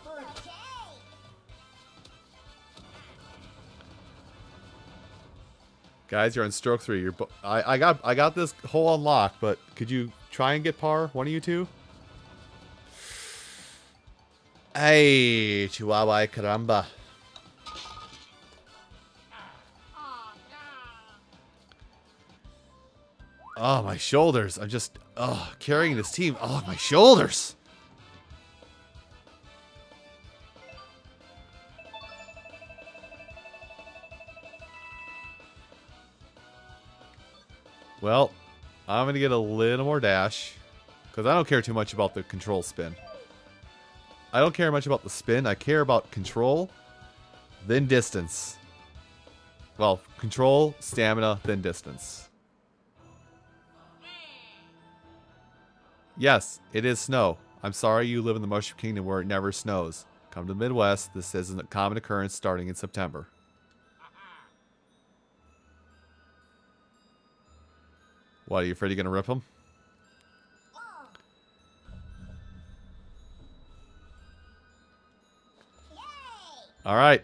Guys, you're on stroke three. You're I, I got I got this hole unlocked, but could you try and get par? One of you two? Hey, Chihuahua caramba. Oh, my shoulders. I'm just oh, carrying this team. Oh, my shoulders. Well, I'm going to get a little more dash. Because I don't care too much about the control spin. I don't care much about the spin. I care about control, then distance. Well, control, stamina, then distance. Yes, it is snow. I'm sorry you live in the Mushroom Kingdom where it never snows. Come to the Midwest. This is a common occurrence starting in September. What, are you afraid you're going to rip him? All right.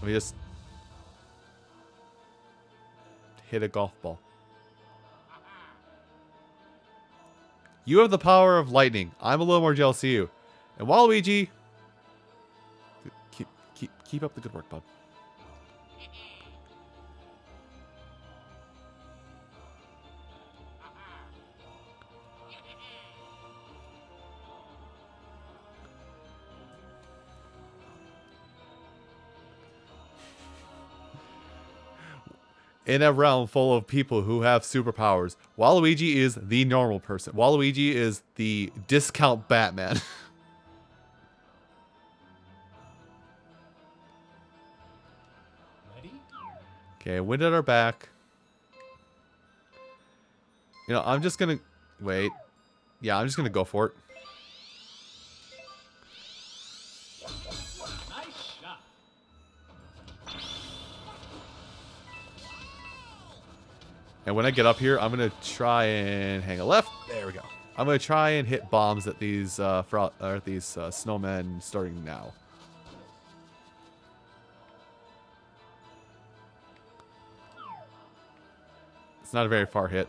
Let me just hit a golf ball. You have the power of lightning. I'm a little more jealous of you. And Waluigi, keep keep keep up the good work, bud. In a realm full of people who have superpowers, Waluigi is the normal person. Waluigi is the discount Batman. <laughs> Okay, wind at our back. You know, I'm just gonna wait. Yeah, I'm just gonna go for it. And when I get up here, I'm gonna try and hang a left. There we go. I'm gonna try and hit bombs at these uh, fro- or these uh, snowmen starting now. It's not a very far hit.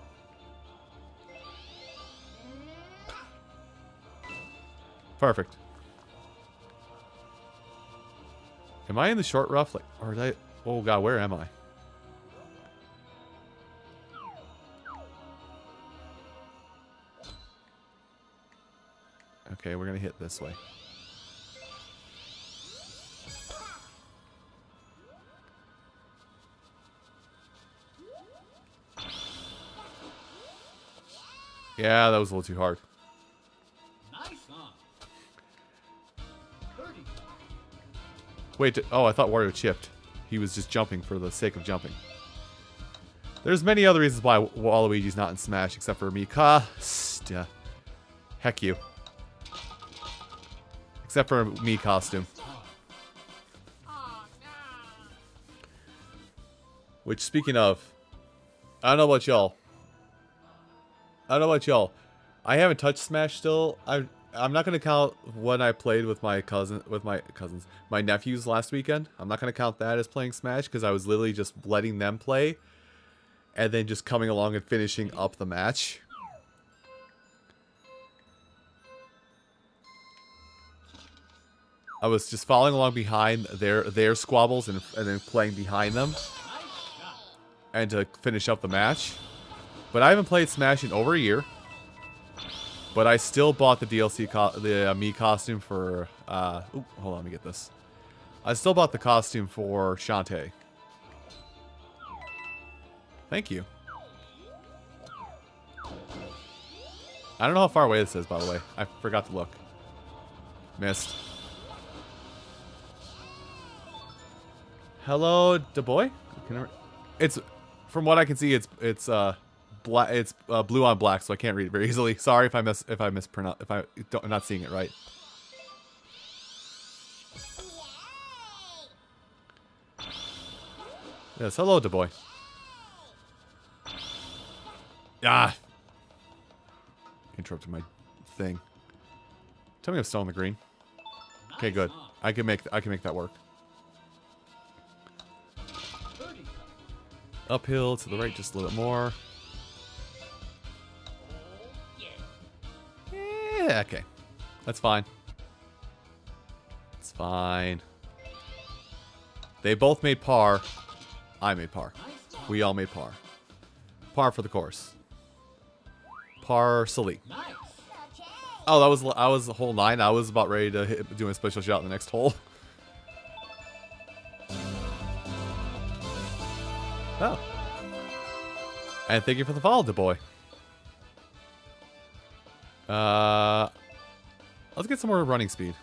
Perfect. Am I in the short rough? Like, or did I? Oh god, where am I? Okay, we're gonna hit this way. Yeah, that was a little too hard. Nice on. Birdie. Wait, oh, I thought Wario chipped. He was just jumping for the sake of jumping. There's many other reasons why Waluigi's not in Smash, except for Mika. St- Heck you. Except for Mii costume. Which, speaking of, I don't know about y'all. I don't know about y'all. I haven't touched Smash still. I I'm not gonna count when I played with my cousin with my cousins, my nephews last weekend. I'm not gonna count that as playing Smash because I was literally just letting them play, and then just coming along and finishing up the match. I was just following along behind their their squabbles and and then playing behind them and to finish up the match. But I haven't played Smash in over a year. But I still bought the DLC, the uh, Mii costume for. Uh, ooh, hold on, let me get this. I still bought the costume for Shantae. Thank you. I don't know how far away this is, by the way. I forgot to look. Missed. Hello, the boy. Can I, it's from what I can see, it's it's uh black. It's uh, blue on black, so I can't read it very easily. Sorry if I miss if I mispronounce if I don't I'm not seeing it right. Yes, hello, the boy. Ah, interrupted my thing. Tell me I'm still on the green. Okay, good. I can make I can make that work. Uphill to the right just a little bit more. Yeah, okay. That's fine. It's fine. They both made par. I made par. We all made par. Par for the course. Par. Nice. Oh, that was I was a hole nine. I was about ready to hit, do a special shot in the next hole. <laughs> And thank you for the follow, the boy. Uh, let's get some more running speed.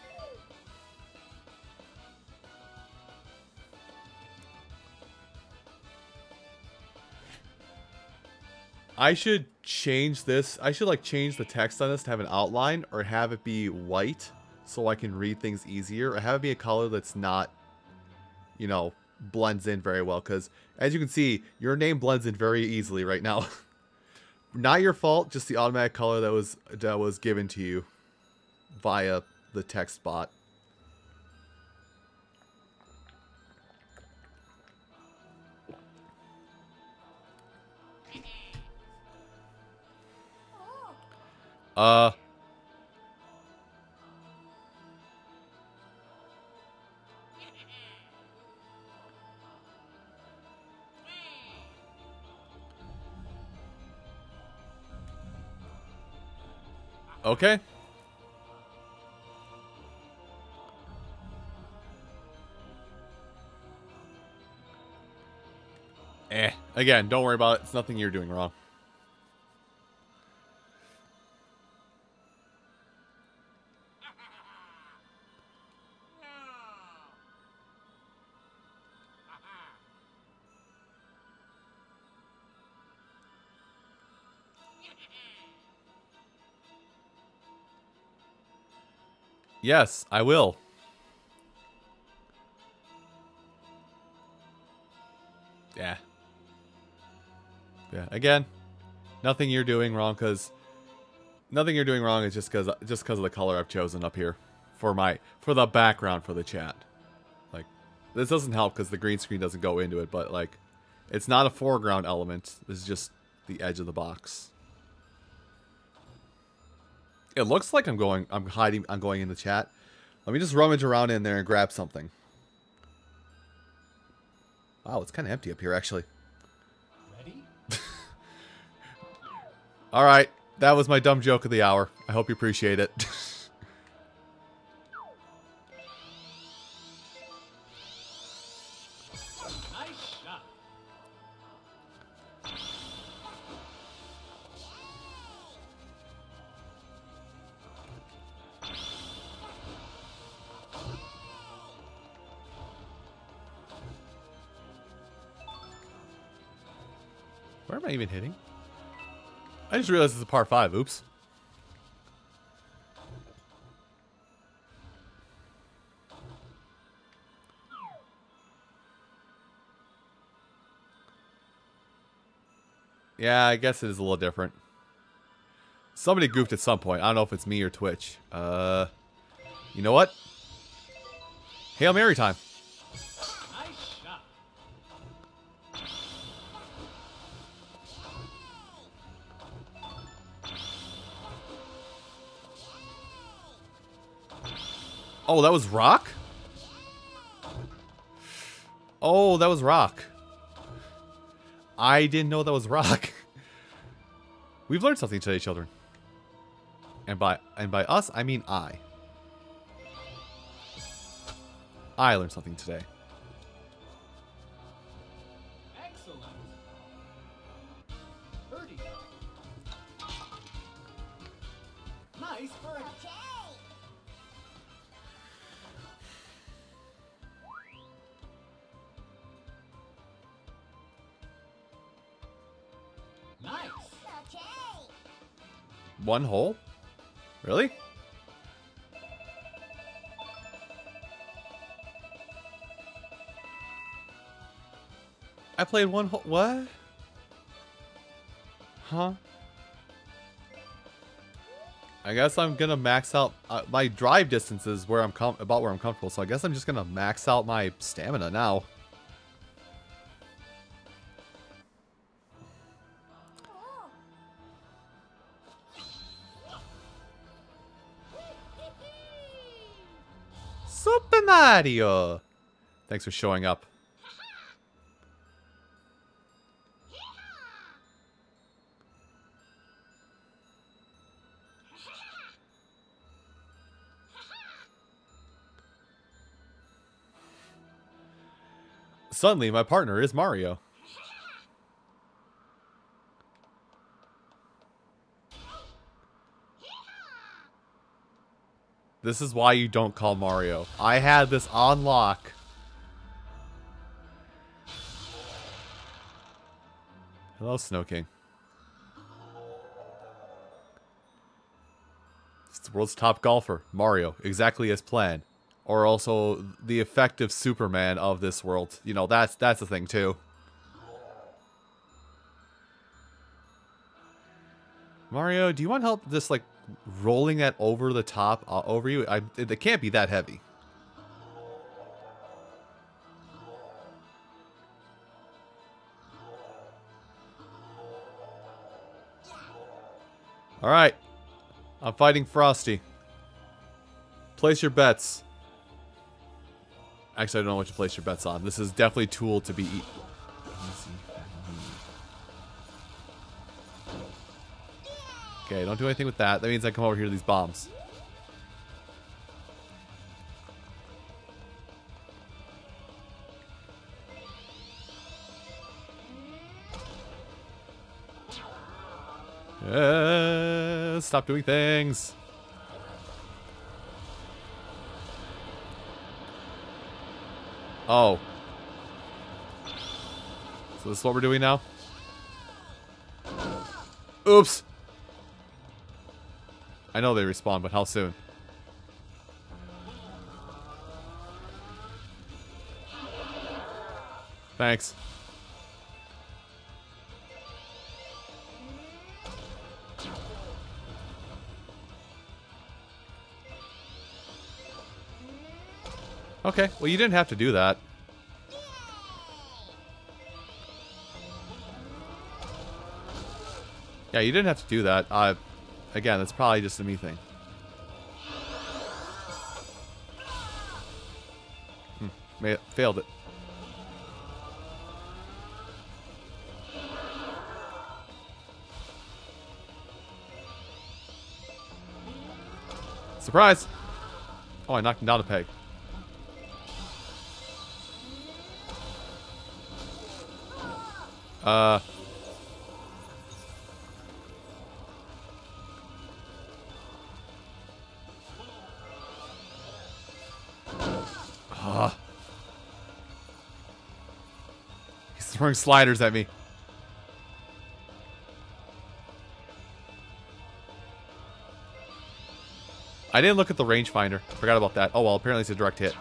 I should change this. I should like change the text on this to have an outline or have it be white so I can read things easier. Or have it be a color that's not, you know, blends in very well. Because as you can see, your name blends in very easily right now. <laughs> not your fault, just the automatic color that was that was given to you via the text bot. Uh. Okay. Eh. Again, don't worry about it. It's nothing you're doing wrong. Yes, I will. Yeah. Yeah. Again, nothing you're doing wrong because nothing you're doing wrong is just because just because of the color I've chosen up here for my for the background for the chat. Like this doesn't help because the green screen doesn't go into it, but like it's not a foreground element. This is just the edge of the box. It looks like I'm going I'm hiding I'm going in the chat. Let me just rummage around in there and grab something. Wow, it's kind of empty up here actually. Ready? <laughs> All right, that was my dumb joke of the hour. I hope you appreciate it. <laughs> just realized it's a par 5. Oops. Yeah, I guess it is a little different. Somebody goofed at some point. I don't know if it's me or Twitch. Uh, you know what? Hail Mary time. Oh, that was rock? Oh, that was rock. I didn't know that was rock. <laughs> We've learned something today, children. And by and by us, I mean I. I learned something today. One hole? Really? I played one hole. What? Huh? I guess I'm gonna max out uh, my drive distances where I'm about where I'm comfortable. So I guess I'm just gonna max out my stamina now. Mario! Uh, thanks for showing up. Suddenly, my partner is Mario. This is why you don't call Mario. I had this on lock. Hello, Snow King. It's the world's top golfer, Mario, exactly as planned. Or also the effective Superman of this world. You know, that's that's a thing too. Mario, do you want help just like rolling that over the top uh, over you? I, it, it can't be that heavy. All right. I'm fighting Frosty. Place your bets. Actually, I don't know what to place your bets on. This is definitely tool to be eat. Okay, don't do anything with that. That means I come over here to these bombs. Uh, stop doing things. Oh. So this is what we're doing now? Oops. I know they respawn, but how soon? Thanks. Okay, well you didn't have to do that. Yeah, you didn't have to do that. Uh, again, that's probably just a me thing. Hmm, failed it. Surprise! Oh, I knocked him down a peg. Uh. Throwing sliders at me. I didn't look at the rangefinder. Forgot about that. Oh well, apparently it's a direct hit.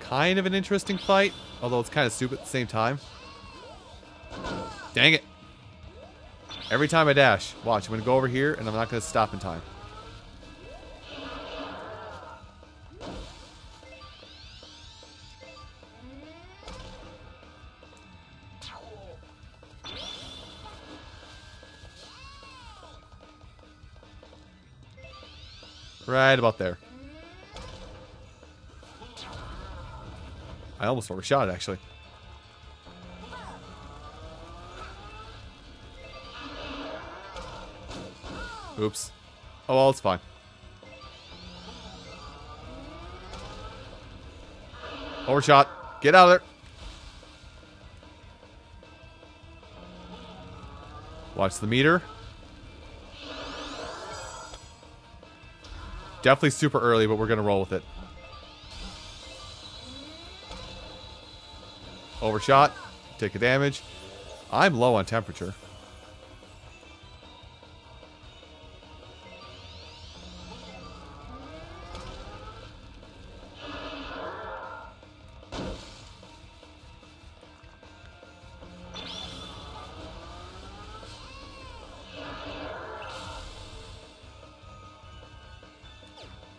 kind of an interesting fight, although it's kind of stupid at the same time. Dang it. Every time I dash, watch, I'm going to go over here and I'm not going to stop in time. Right about there. I almost overshot it, actually. Oops. Oh, well, it's fine. Overshot. Get out of there. Watch the meter. Definitely super early, but we're gonna roll with it. Overshot. Take a damage. I'm low on temperature.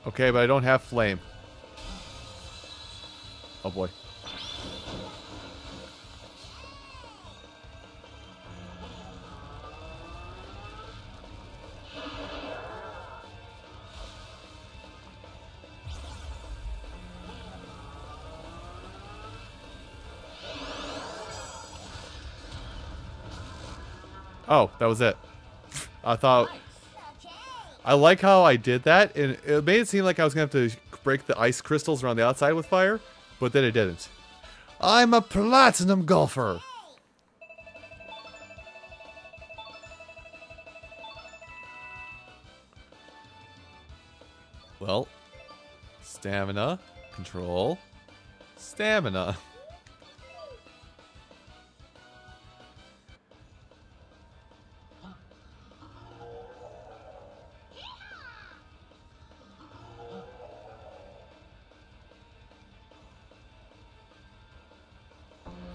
Okay, but I don't have flame. That was it. I thought... I like how I did that, and it made it seem like I was going to have to break the ice crystals around the outside with fire, but then it didn't. I'm a platinum golfer! Well, stamina, control, stamina.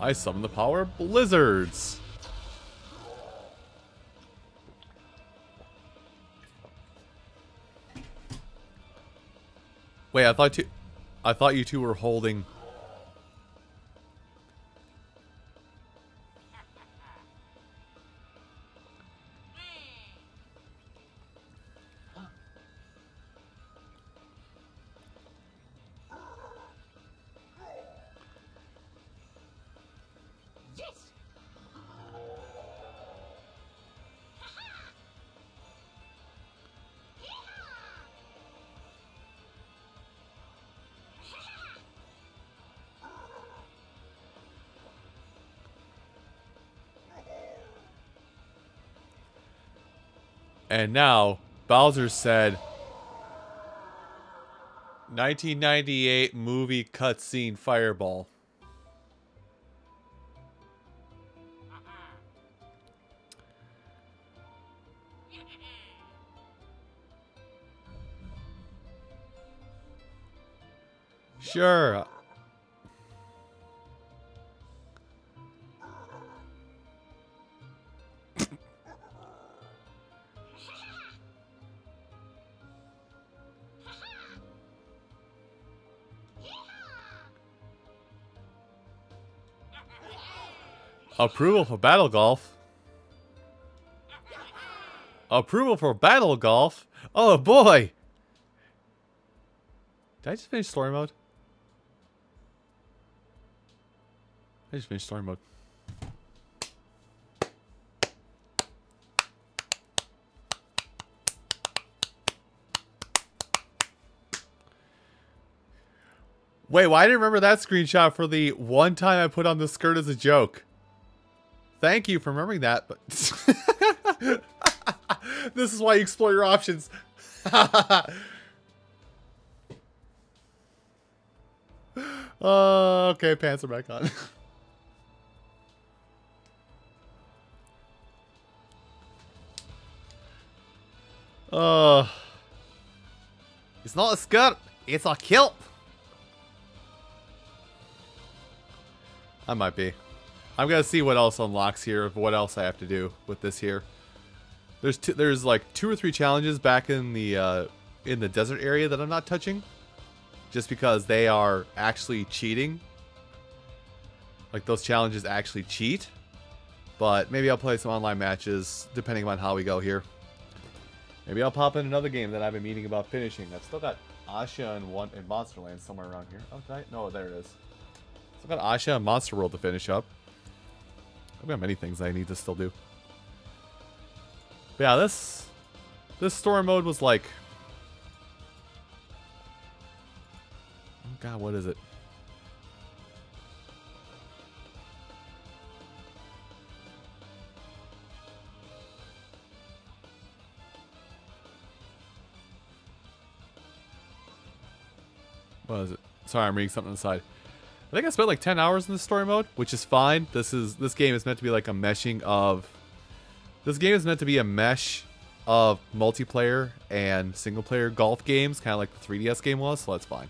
I summon the power of blizzards. Wait, I thought you, I thought you two were holding. And now, Bowser said, 1998 movie cutscene Fireball. Sure. Approval for battle golf. Approval for battle golf. Oh boy. Did I just finish story mode? I just finished story mode. Wait, why didn't I remember that screenshot for the one time I put on the skirt as a joke? Thank you for remembering that, but <laughs> this is why you explore your options. <laughs> uh, okay, pants are back on. <laughs> uh, it's not a skirt, it's a kilt. I might be. I'm gonna see what else unlocks here, of what else I have to do with this here. There's two, there's like two or three challenges back in the uh, in the desert area that I'm not touching, just because they are actually cheating. Like those challenges actually cheat, but maybe I'll play some online matches depending on how we go here. Maybe I'll pop in another game that I've been meaning about finishing. I've still got Asha and one in Monsterland somewhere around here. Oh, no, there it is. I've still got Asha and Monster World to finish up. I've got many things I need to still do. But yeah, this this story mode was like Oh god, what is it? What is it? Sorry, I'm reading something on the. I think I spent like 10 hours in the story mode, which is fine. This is this game is meant to be like a meshing of this game is meant to be a mesh of multiplayer and single player golf games, kind of like the 3DS game was, so that's fine.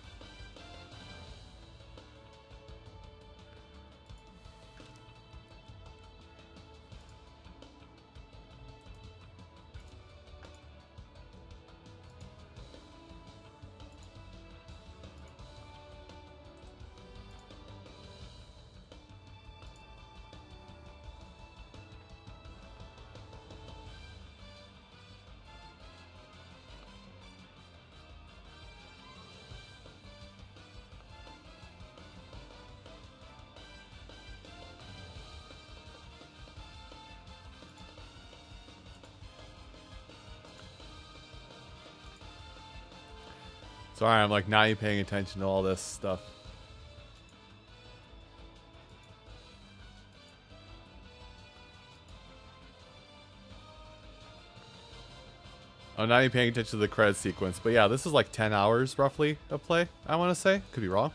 Sorry, I'm like not even paying attention to all this stuff. I'm not even paying attention to the credit sequence. But yeah, this is like 10 hours roughly of play, I want to say. Could be wrong.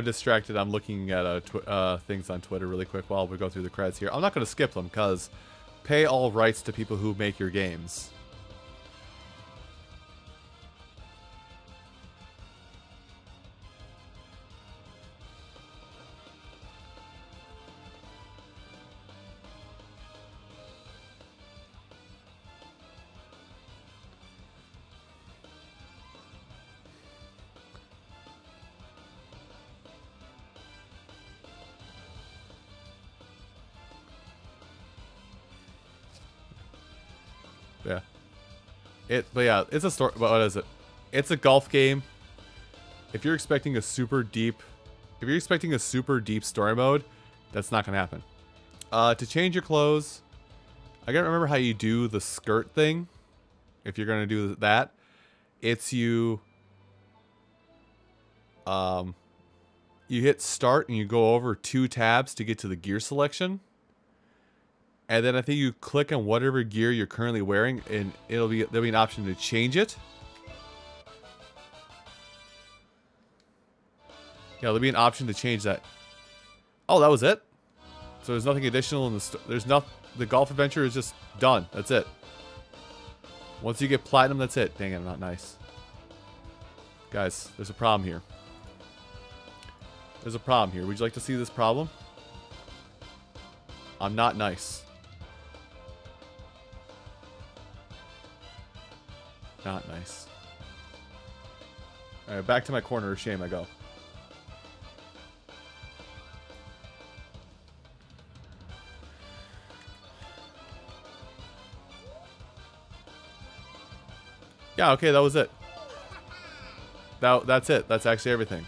I'm distracted. I'm looking at uh, uh, things on Twitter really quick while we go through the credits here. I'm not going to skip them because pay all rights to people who make your games. It, but yeah, it's a story. What is it? It's a golf game. If you're expecting a super deep, if you're expecting a super deep story mode, that's not gonna happen. Uh, to change your clothes, I gotta remember how you do the skirt thing. If you're gonna do that, it's you. Um, you hit start and you go over two tabs to get to the gear selection and then I think you click on whatever gear you're currently wearing, and it'll be there'll be an option to change it. Yeah, there'll be an option to change that. Oh, that was it. So there's nothing additional in the there's not the golf adventure is just done. That's it. Once you get platinum, that's it. Dang it, I'm not nice. Guys, there's a problem here. There's a problem here. Would you like to see this problem? I'm not nice. Not nice. Alright, back to my corner of shame I go. Yeah, okay, that was it. That, that's it. That's actually everything.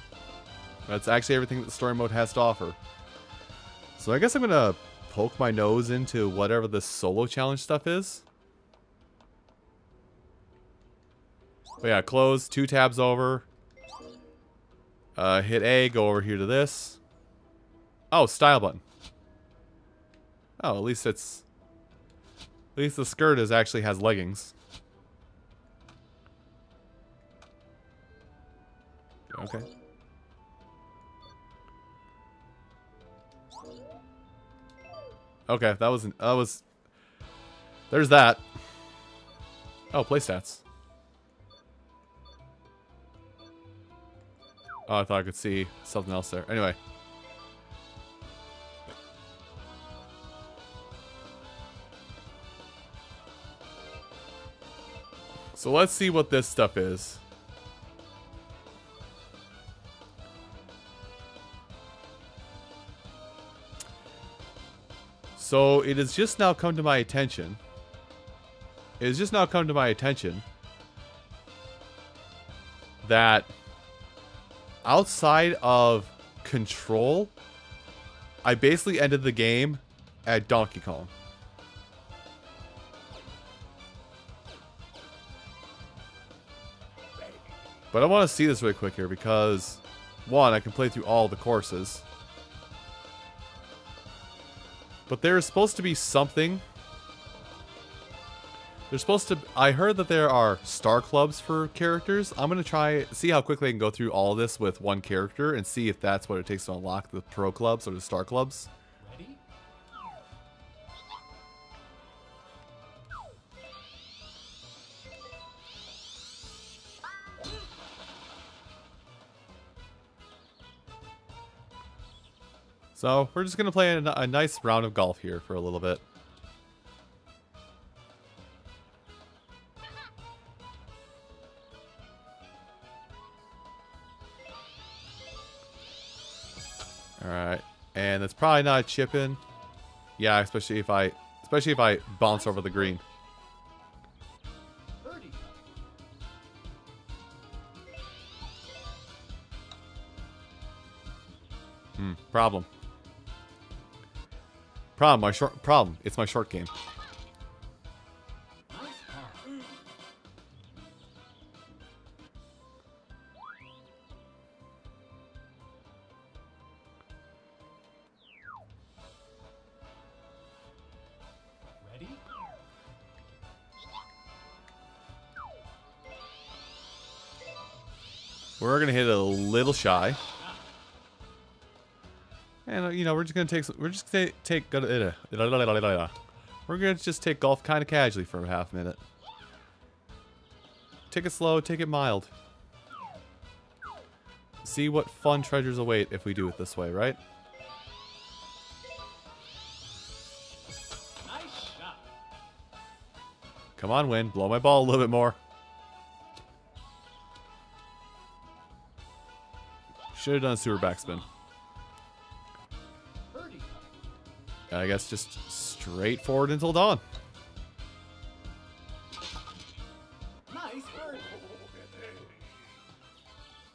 That's actually everything that the story mode has to offer. So I guess I'm going to poke my nose into whatever the solo challenge stuff is. But yeah, close, two tabs over. Uh, hit A, go over here to this. Oh, style button. Oh, at least it's... At least the skirt is actually has leggings. Okay. Okay, that was... That was... There's that. Oh, play stats. Oh, I thought I could see something else there. Anyway. So let's see what this stuff is. So it has just now come to my attention. It has just now come to my attention that outside of Control, I basically ended the game at Donkey Kong. But I want to see this really quick here because, one, I can play through all the courses. But there is supposed to be something there's supposed to. I heard that there are star clubs for characters. I'm gonna try see how quickly I can go through all this with one character and see if that's what it takes to unlock the pro clubs or the star clubs. Ready? So we're just gonna play a, a nice round of golf here for a little bit. Alright. And it's probably not a chip in. Yeah, especially if I especially if I bounce over the green. Hmm, problem. Problem, my short problem. It's my short game. Little shy. And uh, you know, we're just gonna take we're just gonna take we're gonna just take golf kind of casually for a half minute. Take it slow, take it mild. See what fun treasures await if we do it this way, right? Nice shot. Come on, wind, blow my ball a little bit more. Should have done a sewer backspin. I guess just straight forward until dawn.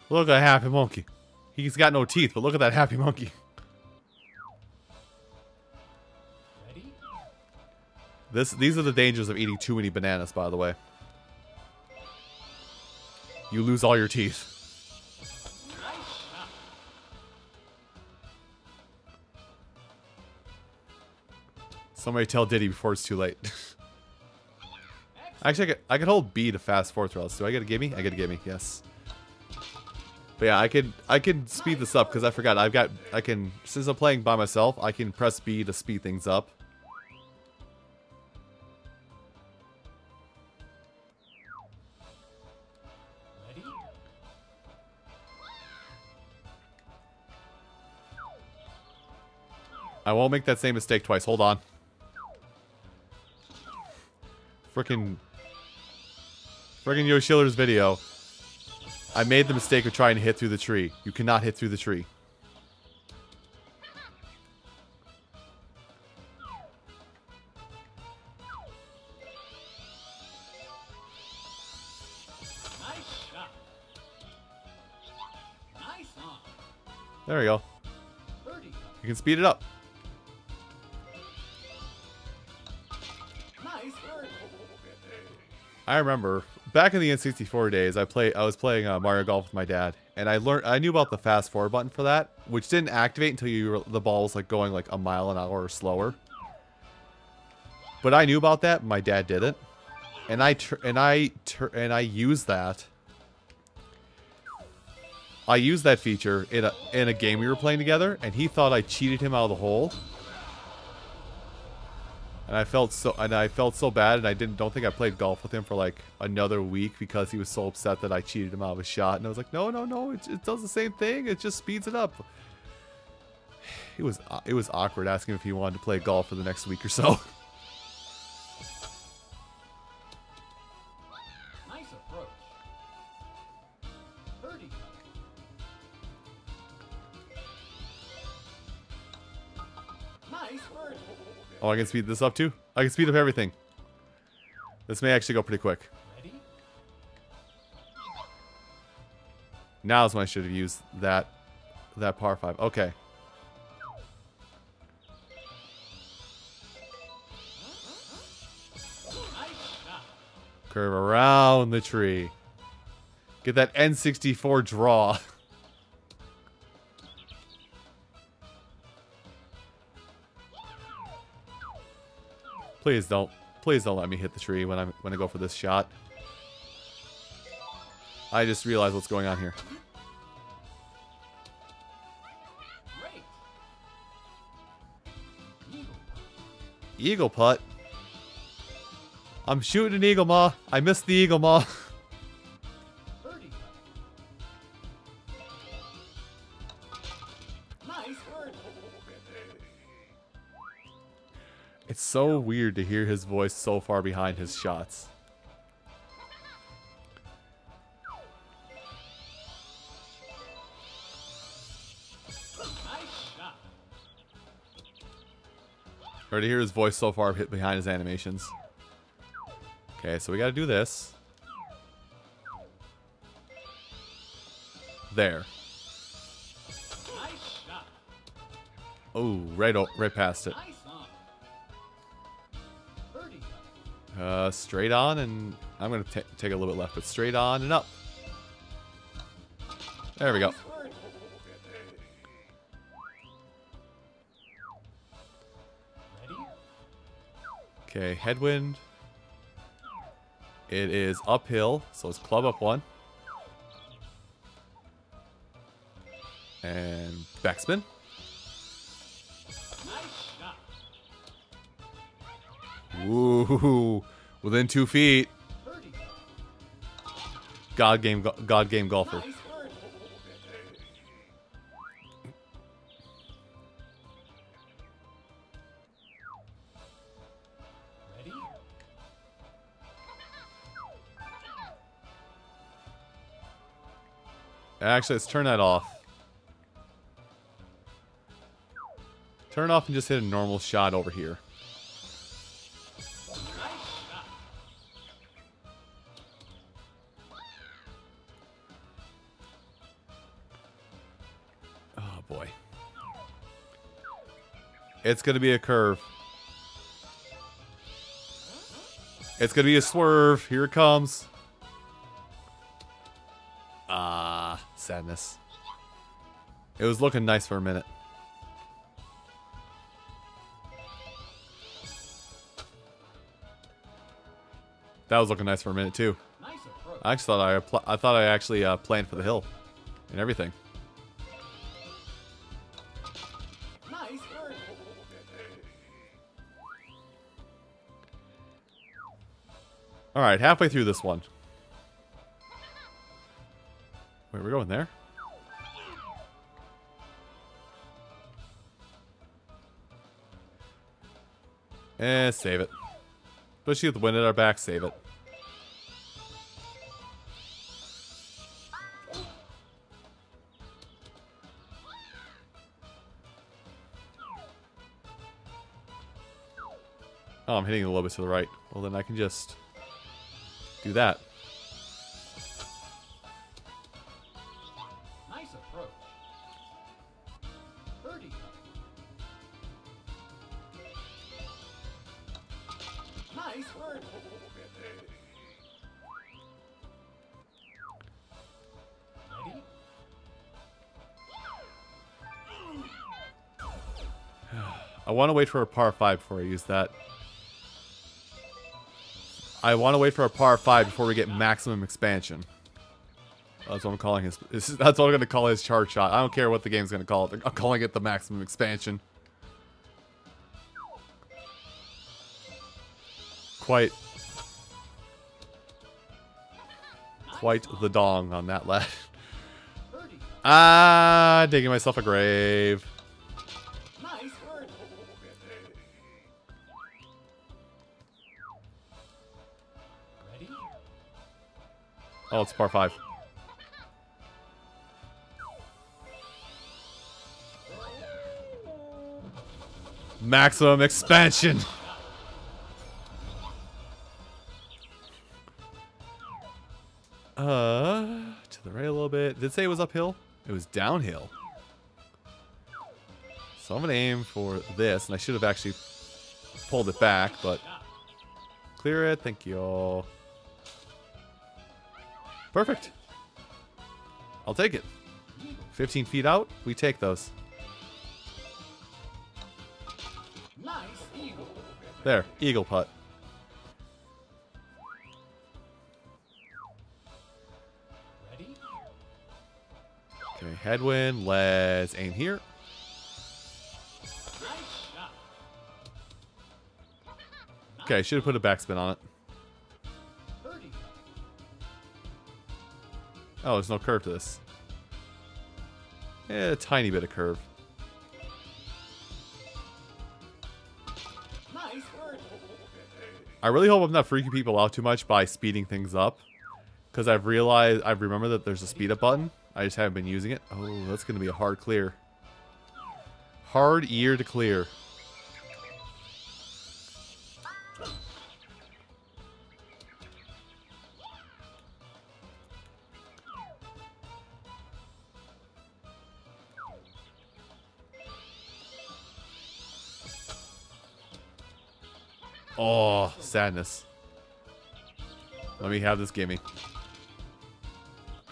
Look at happy monkey. He's got no teeth, but look at that happy monkey. This these are the dangers of eating too many bananas, by the way. You lose all your teeth. Somebody tell Diddy before it's too late. <laughs> Actually, I could, I could hold B to fast forward throws. Do I get a gimme? I get a gimme. Yes. But yeah, I could I can speed this up because I forgot I've got I can since I'm playing by myself I can press B to speed things up. I won't make that same mistake twice. Hold on. Frickin' Frickin' Yoshiller's video. I made the mistake of trying to hit through the tree. You cannot hit through the tree. Nice shot. Nice on. There we go. You can speed it up. I remember back in the N64 days, I play I was playing uh, Mario Golf with my dad, and I learned I knew about the fast forward button for that, which didn't activate until you were, the ball was like going like a mile an hour or slower. But I knew about that. My dad didn't, and I and I and I used that. I used that feature in a in a game we were playing together, and he thought I cheated him out of the hole. And I felt so and I felt so bad and I didn't don't think I played golf with him for like another week because he was so upset that I cheated him out of a shot and I was like no no no it, it does the same thing it just speeds it up. <sighs> It was it was awkward asking if he wanted to play golf for the next week or so. <laughs> oh, I can speed this up too. I can speed up everything. This may actually go pretty quick. Ready? Now's when I should have used that that par five. Okay. Curve around the tree. Get that N64 draw. <laughs> Please don't. Please don't let me hit the tree when I when I go for this shot. I just realized what's going on here. Eagle putt. I'm shooting an eagle maw. I missed the eagle maw. <laughs> so weird to hear his voice so far behind his shots. Or to hear his voice so far hit behind his animations. Okay, so we gotta do this. There. Oh, right, right past it. Uh, straight on, and I'm gonna take a little bit left, but straight on and up. There we go. Okay, headwind. It is uphill, so it's club up one. And backspin. Ooh, within two feet. God game, God game golfer. Actually, let's turn that off. Turn off and just hit a normal shot over here. It's gonna be a curve. It's gonna be a swerve. Here it comes. Ah, sadness. It was looking nice for a minute. That was looking nice for a minute too. I actually thought I I thought I actually uh, planned for the hill and everything. All right, halfway through this one. Wait, we're going there? Eh, save it. Especially with the wind at our back, save it. Oh, I'm hitting a little bit to the right. Well, then I can just do that. Nice approach. Birdie. Nice birdie. <sighs> I want to wait for a par 5 before I use that. I want to wait for a par 5 before we get maximum expansion. That's what I'm calling his. <laughs> That's what I'm going to call his charge shot. I don't care what the game's going to call it. I'm calling it the maximum expansion. Quite, quite the dong on that lad. <laughs> Ah, digging myself a grave. It's par 5. Maximum expansion. Uh, to the right a little bit. Did it say it was uphill? It was downhill. So I'm going to aim for this, and I should have actually pulled it back, but clear it. Thank you. Perfect. I'll take it. 15 feet out, we take those. There, eagle putt. Ready? Okay, headwind. Let's aim here. Nice shot. Okay, I should have put a backspin on it. Oh, there's no curve to this. Eh, a tiny bit of curve. Nice. I really hope I'm not freaking people out too much by speeding things up. Because I've realized, I've remembered that there's a speed up button. I just haven't been using it. Oh, that's going to be a hard clear. Hard year to clear. Sadness. Let me have this gimme.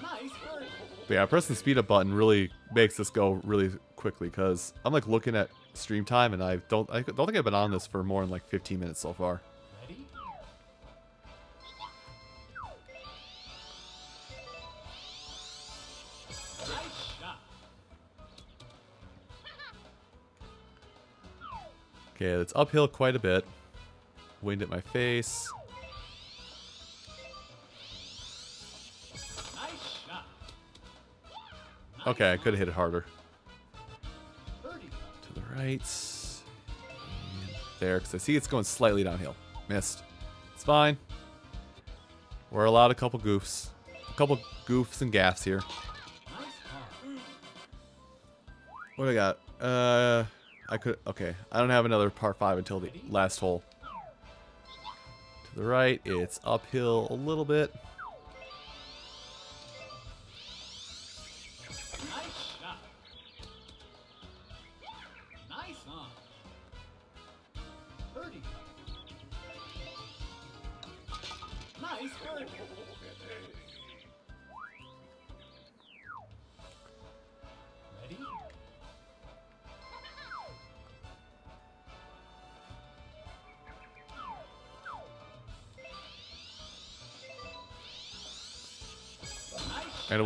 But yeah, pressing the speed up button really makes this go really quickly because I'm like looking at stream time and I don't I don't think I've been on this for more than like 15 minutes so far. Okay, it's uphill quite a bit. Wind at my face. Okay, I could have hit it harder. To the right. There, because I see it's going slightly downhill. Missed. It's fine. We're allowed a couple goofs. A couple goofs and gaffs here. What do I got? Uh, I could. Okay, I don't have another par five until the last hole. The right, it's uphill a little bit.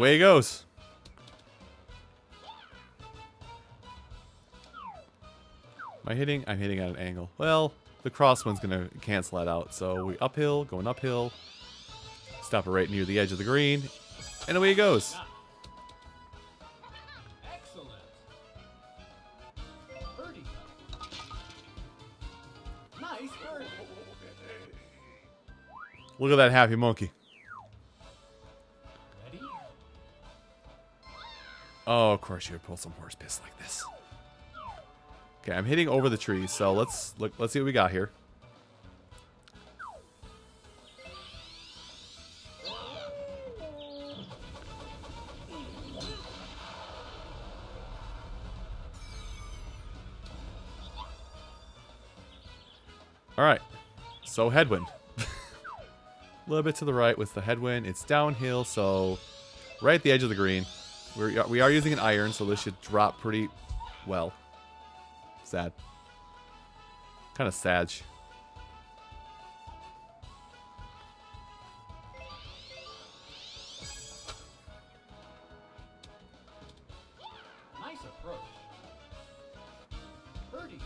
Away he goes. Am I hitting? I'm hitting at an angle. Well, the crosswind's gonna cancel that out. So we uphill, going uphill. Stop it right near the edge of the green. And away he goes. Nice birdie. Look at that happy monkey. Oh, of course you would pull some horse piss like this. Okay, I'm hitting over the trees, so let's look. Let's see what we got here. All right, so headwind. <laughs> A little bit to the right with the headwind. It's downhill, so right at the edge of the green. We're, we are using an iron, so this should drop pretty well. Sad. Kind of sad. Nice approach. Birdie.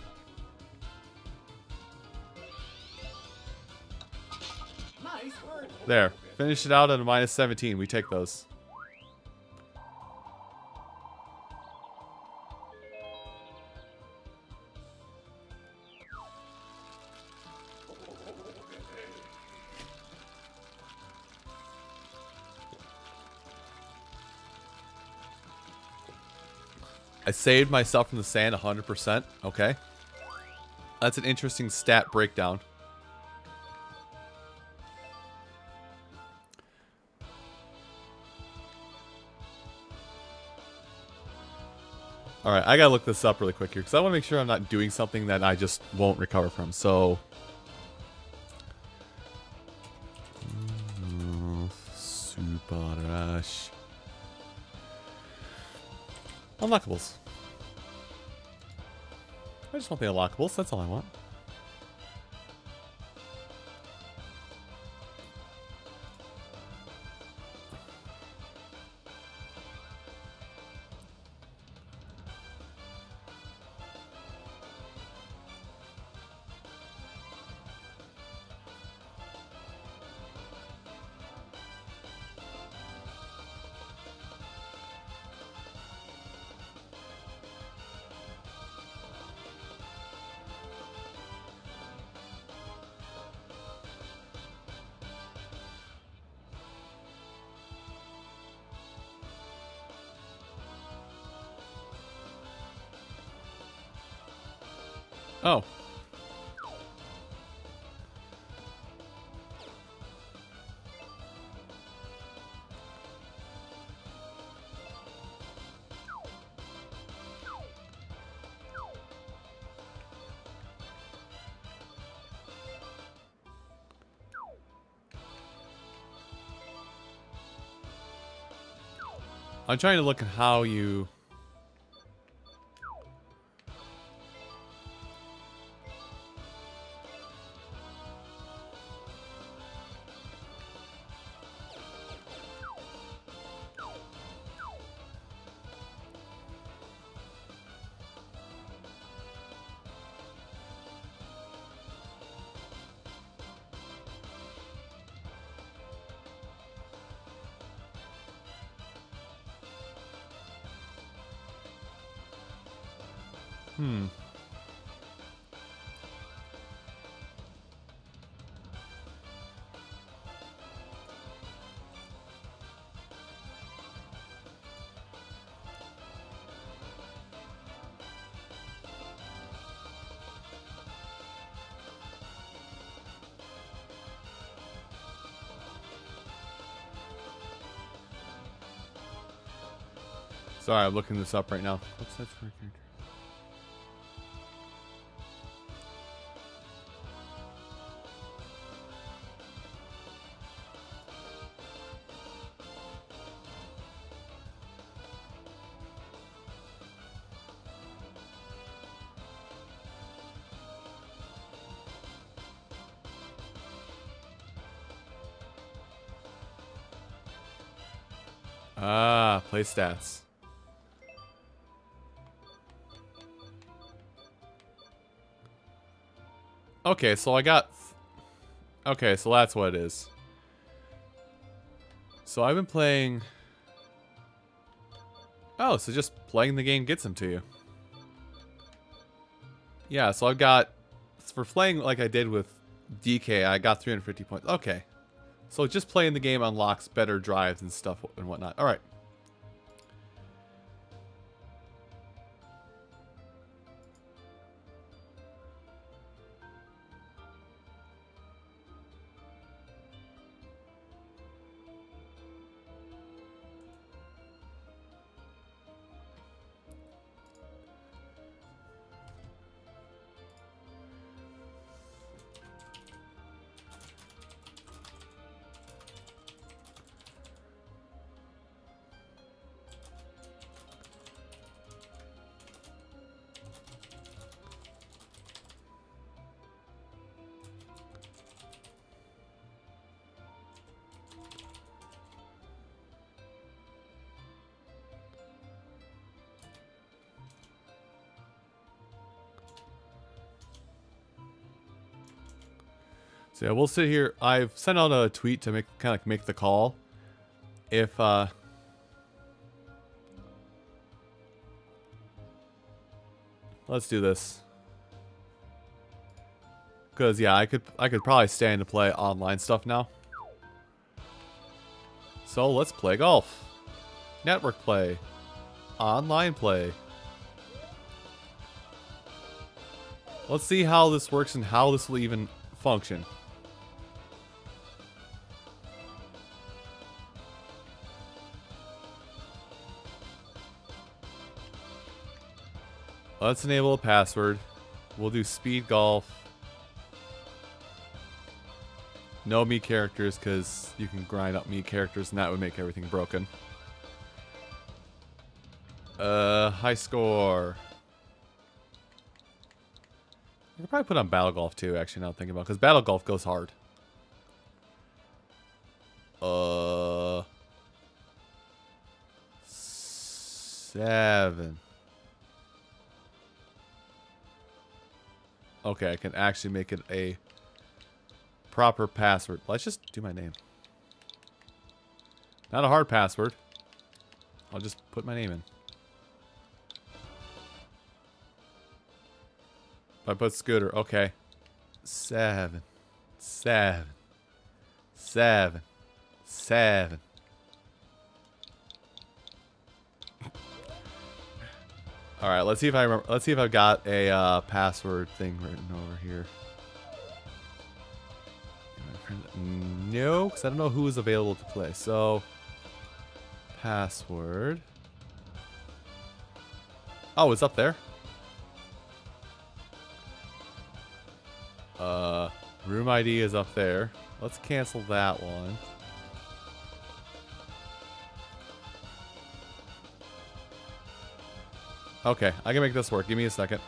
Nice. There. Finish it out at a minus 17. We take those. Saved myself from the sand 100%. Okay. That's an interesting stat breakdown. All right, I gotta look this up really quick here because I want to make sure I'm not doing something that I just won't recover from. So, Super Rush. Unlockables. Want the unlockables, that's all I want. I'm trying to look at how you Sorry, I'm looking this up right now. What's that for character? Ah, play stats. Okay, so I got... Okay, so that's what it is. So I've been playing... Oh, so just playing the game gets them to you. Yeah, so I've got... For playing like I did with DK, I got 350 points. Okay. So just playing the game unlocks better drives and stuff and whatnot. Alright. So yeah, we'll sit here. I've sent out a tweet to make kind of like make the call. If uh Let's do this. Cause yeah, I could I could probably stand to play online stuff now. So let's play golf. Network play. Online play. Let's see how this works and how this will even function. Let's enable a password. We'll do speed golf. No Mii characters because you can grind up Mii characters and that would make everything broken. Uh, high score. I could probably put on Battle Golf too, actually, now thinking about because Battle Golf goes hard. Uh, seven. Okay, I can actually make it a proper password. Let's just do my name. Not a hard password. I'll just put my name in. I put Scooter, okay. Seven. Seven. Seven. Seven. All right, let's see if I remember. Let's see if I've got a uh, password thing written over here. No, because I don't know who is available to play. So, password. Oh, it's up there. Uh, room ID is up there. Let's cancel that one. Okay, I can make this work. Give me a second.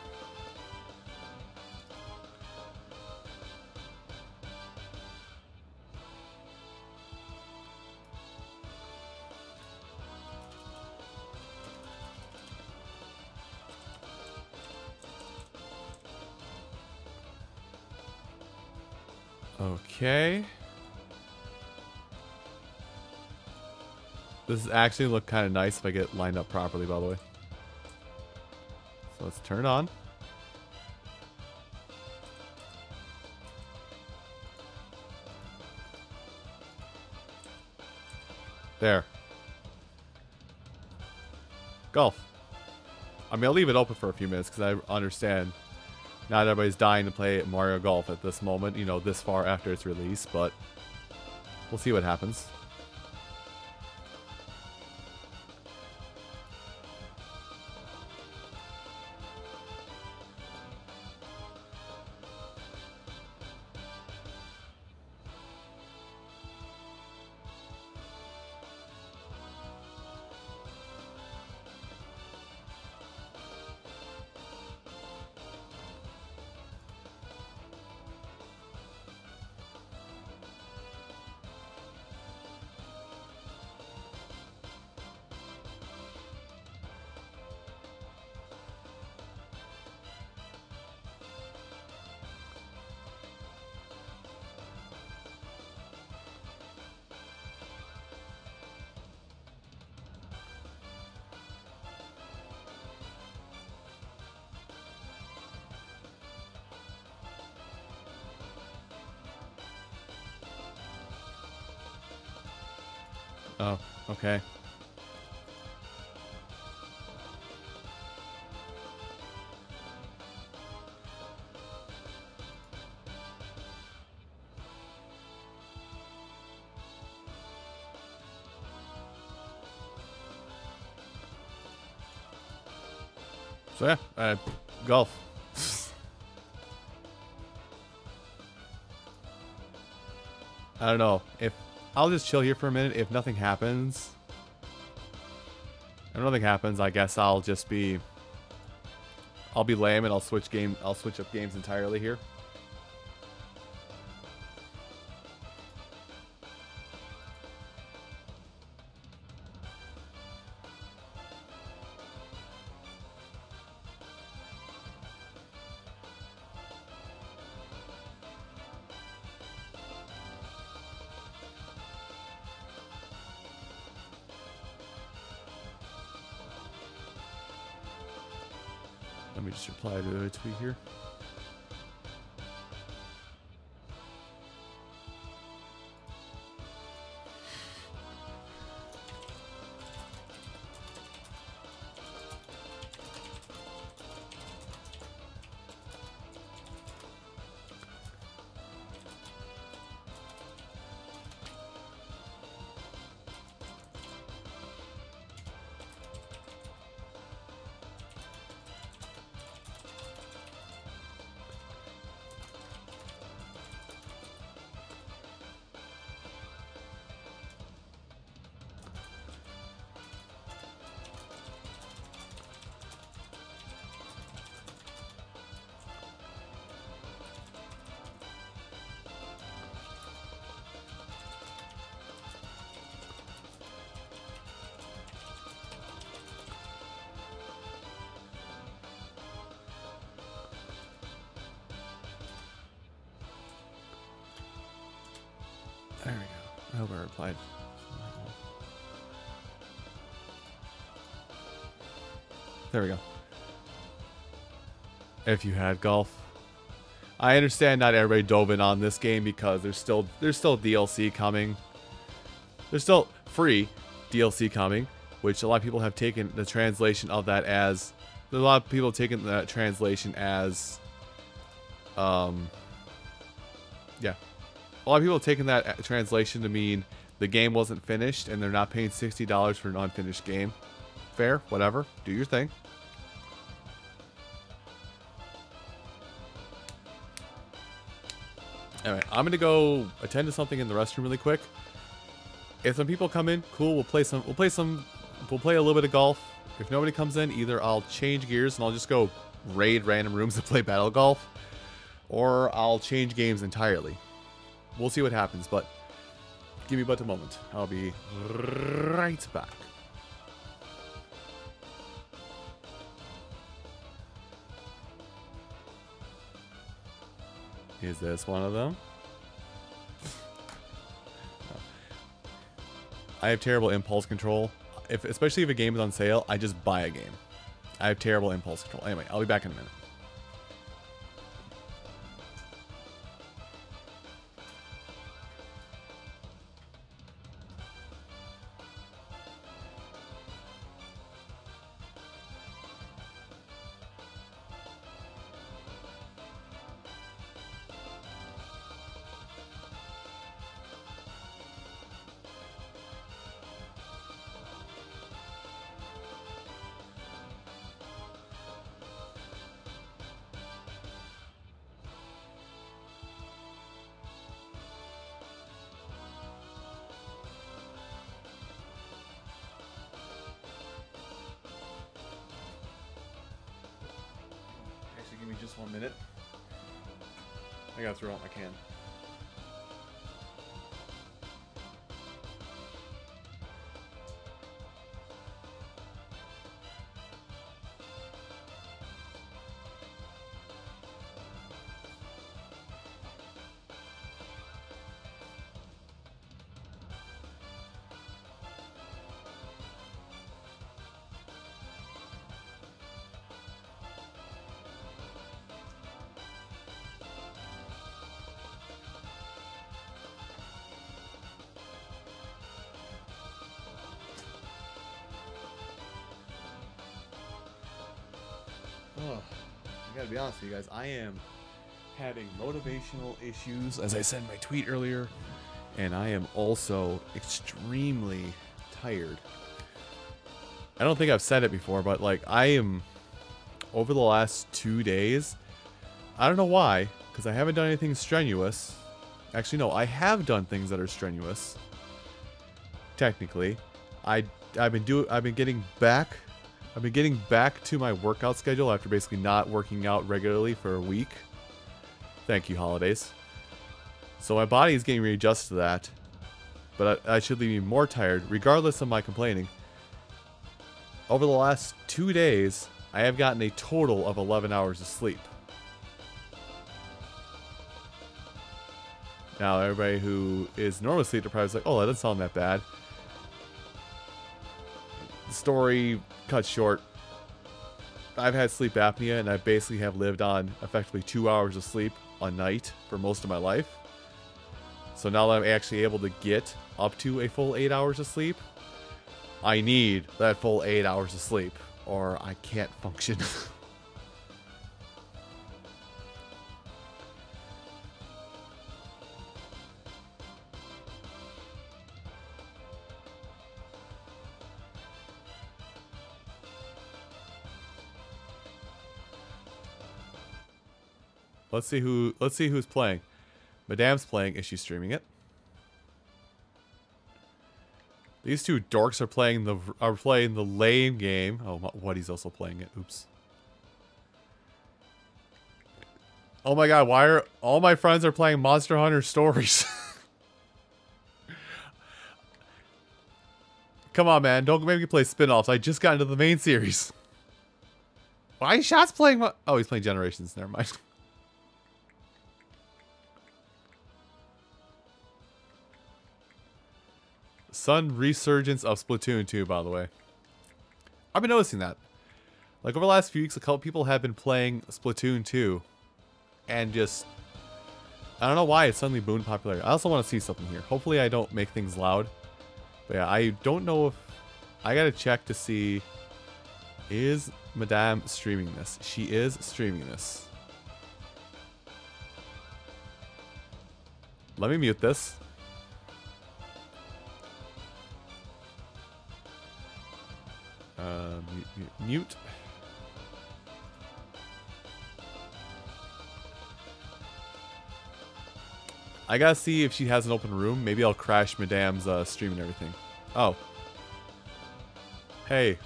Okay. This actually look kind of nice if I get lined up properly, by the way. Turn on. There. Golf. I mean, I'll leave it open for a few minutes because I understand not everybody's dying to play Mario Golf at this moment, you know, this far after its release, but we'll see what happens. Okay. So yeah, uh, golf. I don't know if I'll just chill here for a minute. If nothing happens, if nothing happens, I guess I'll just be, I'll be lame and I'll switch game. I'll switch up games entirely here. There we go. If you had golf. I understand not everybody dove in on this game because there's still there's still DLC coming. There's still free DLC coming, which a lot of people have taken the translation of that as a lot of people taken that translation as um yeah. A lot of people have taken that translation to mean the game wasn't finished and they're not paying $60 for an unfinished game. Fair, whatever. Do your thing. Alright, I'm gonna go attend to something in the restroom really quick. If some people come in, cool, we'll play some we'll play some we'll play a little bit of golf. If nobody comes in, either I'll change gears and I'll just go raid random rooms to play battle golf, or I'll change games entirely. We'll see what happens, but give me but a moment. I'll be right back. Is this one of them? <laughs> I have terrible impulse control. If especially if a game is on sale, I just buy a game. I have terrible impulse control. Anyway, I'll be back in a minute. Honest with you guys. I am having motivational issues, as I said in my tweet earlier, and I am also extremely tired. I don't think I've said it before, but like I am over the last two days. I don't know why, because I haven't done anything strenuous. Actually, no, I have done things that are strenuous. Technically, I I've been do I've been getting back I've been getting back to my workout schedule after basically not working out regularly for a week. Thank you, holidays. So my body is getting readjusted to that. But I, I should leave me more tired, regardless of my complaining. Over the last two days, I have gotten a total of 11 hours of sleep. Now, everybody who is normally sleep deprived is like, oh, that doesn't sound that bad. Story cut short. I've had sleep apnea, and I basically have lived on effectively two hours of sleep a night for most of my life. So now that I'm actually able to get up to a full eight hours of sleep, I need that full eight hours of sleep, or I can't function. <laughs> let's see who let's see who's playing. Madame's playing. Is she streaming it? These two dorks are playing the are playing the lame game. Oh, what he's also playing it. Oops. Oh my god, why are all my friends are playing Monster Hunter Stories? <laughs> Come on, man. Don't make me play spin-offs. I just got into the main series. Why is Shots playing... Oh, he's playing Generations. Never mind. <laughs> Sun resurgence of Splatoon 2, by the way. I've been noticing that. Like over the last few weeks, a couple people have been playing Splatoon 2, and just I don't know why it's suddenly boomed popularity. I also want to see something here. Hopefully, I don't make things loud. But yeah, I don't know if I gotta check to see is Madame streaming this. She is streaming this. Let me mute this. Uh, mute, mute, mute. I gotta see if she has an open room. Maybe I'll crash Madame's uh, stream and everything. Oh. Hey.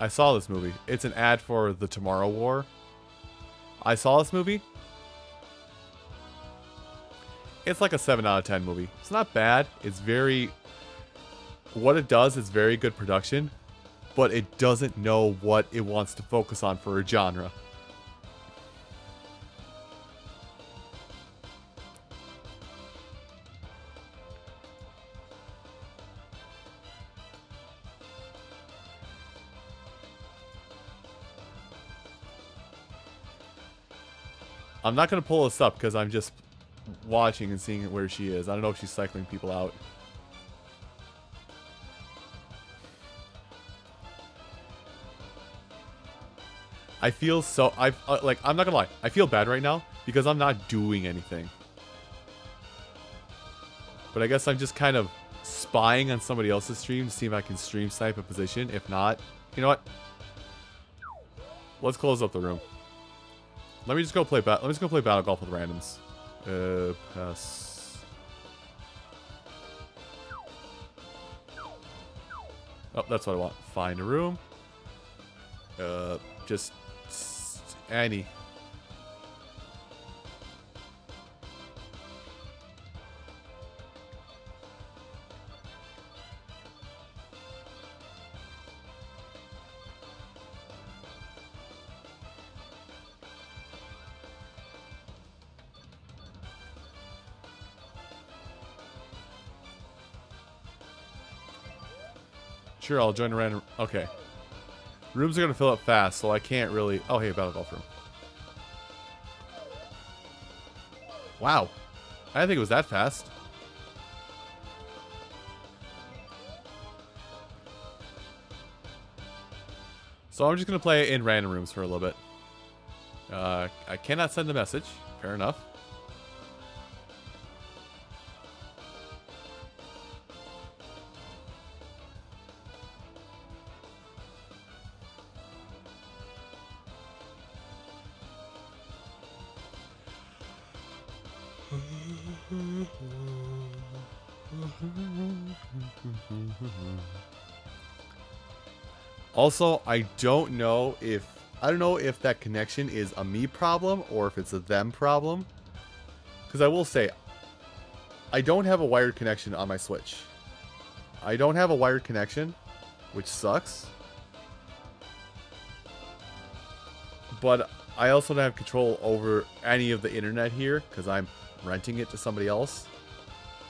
I saw this movie. It's an ad for The Tomorrow War. I saw this movie. It's like a 7 out of 10 movie. It's not bad. It's very... What it does is very good production, but it doesn't know what it wants to focus on for a genre. I'm not going to pull this up because I'm just watching and seeing where she is. I don't know if she's cycling people out. I feel so I uh, like I'm not gonna lie. I feel bad right now because I'm not doing anything. But I guess I'm just kind of spying on somebody else's stream to see if I can stream snipe a position. If not, you know what? Let's close up the room. Let me just go play. Let me just go play battle golf with randoms. Uh, pass. Oh, that's what I want. Find a room. Uh, just any. Sure, I'll join a random... Okay. Rooms are going to fill up fast, so I can't really... Oh, hey, Battle Golf Room. Wow. I didn't think it was that fast. So I'm just going to play in random rooms for a little bit. Uh, I cannot send a message. Fair enough. Also, I don't know if I don't know if that connection is a me problem or if it's a them problem. Because I will say, I don't have a wired connection on my Switch. I don't have a wired connection, which sucks. But I also don't have control over any of the internet here because I'm renting it to somebody else.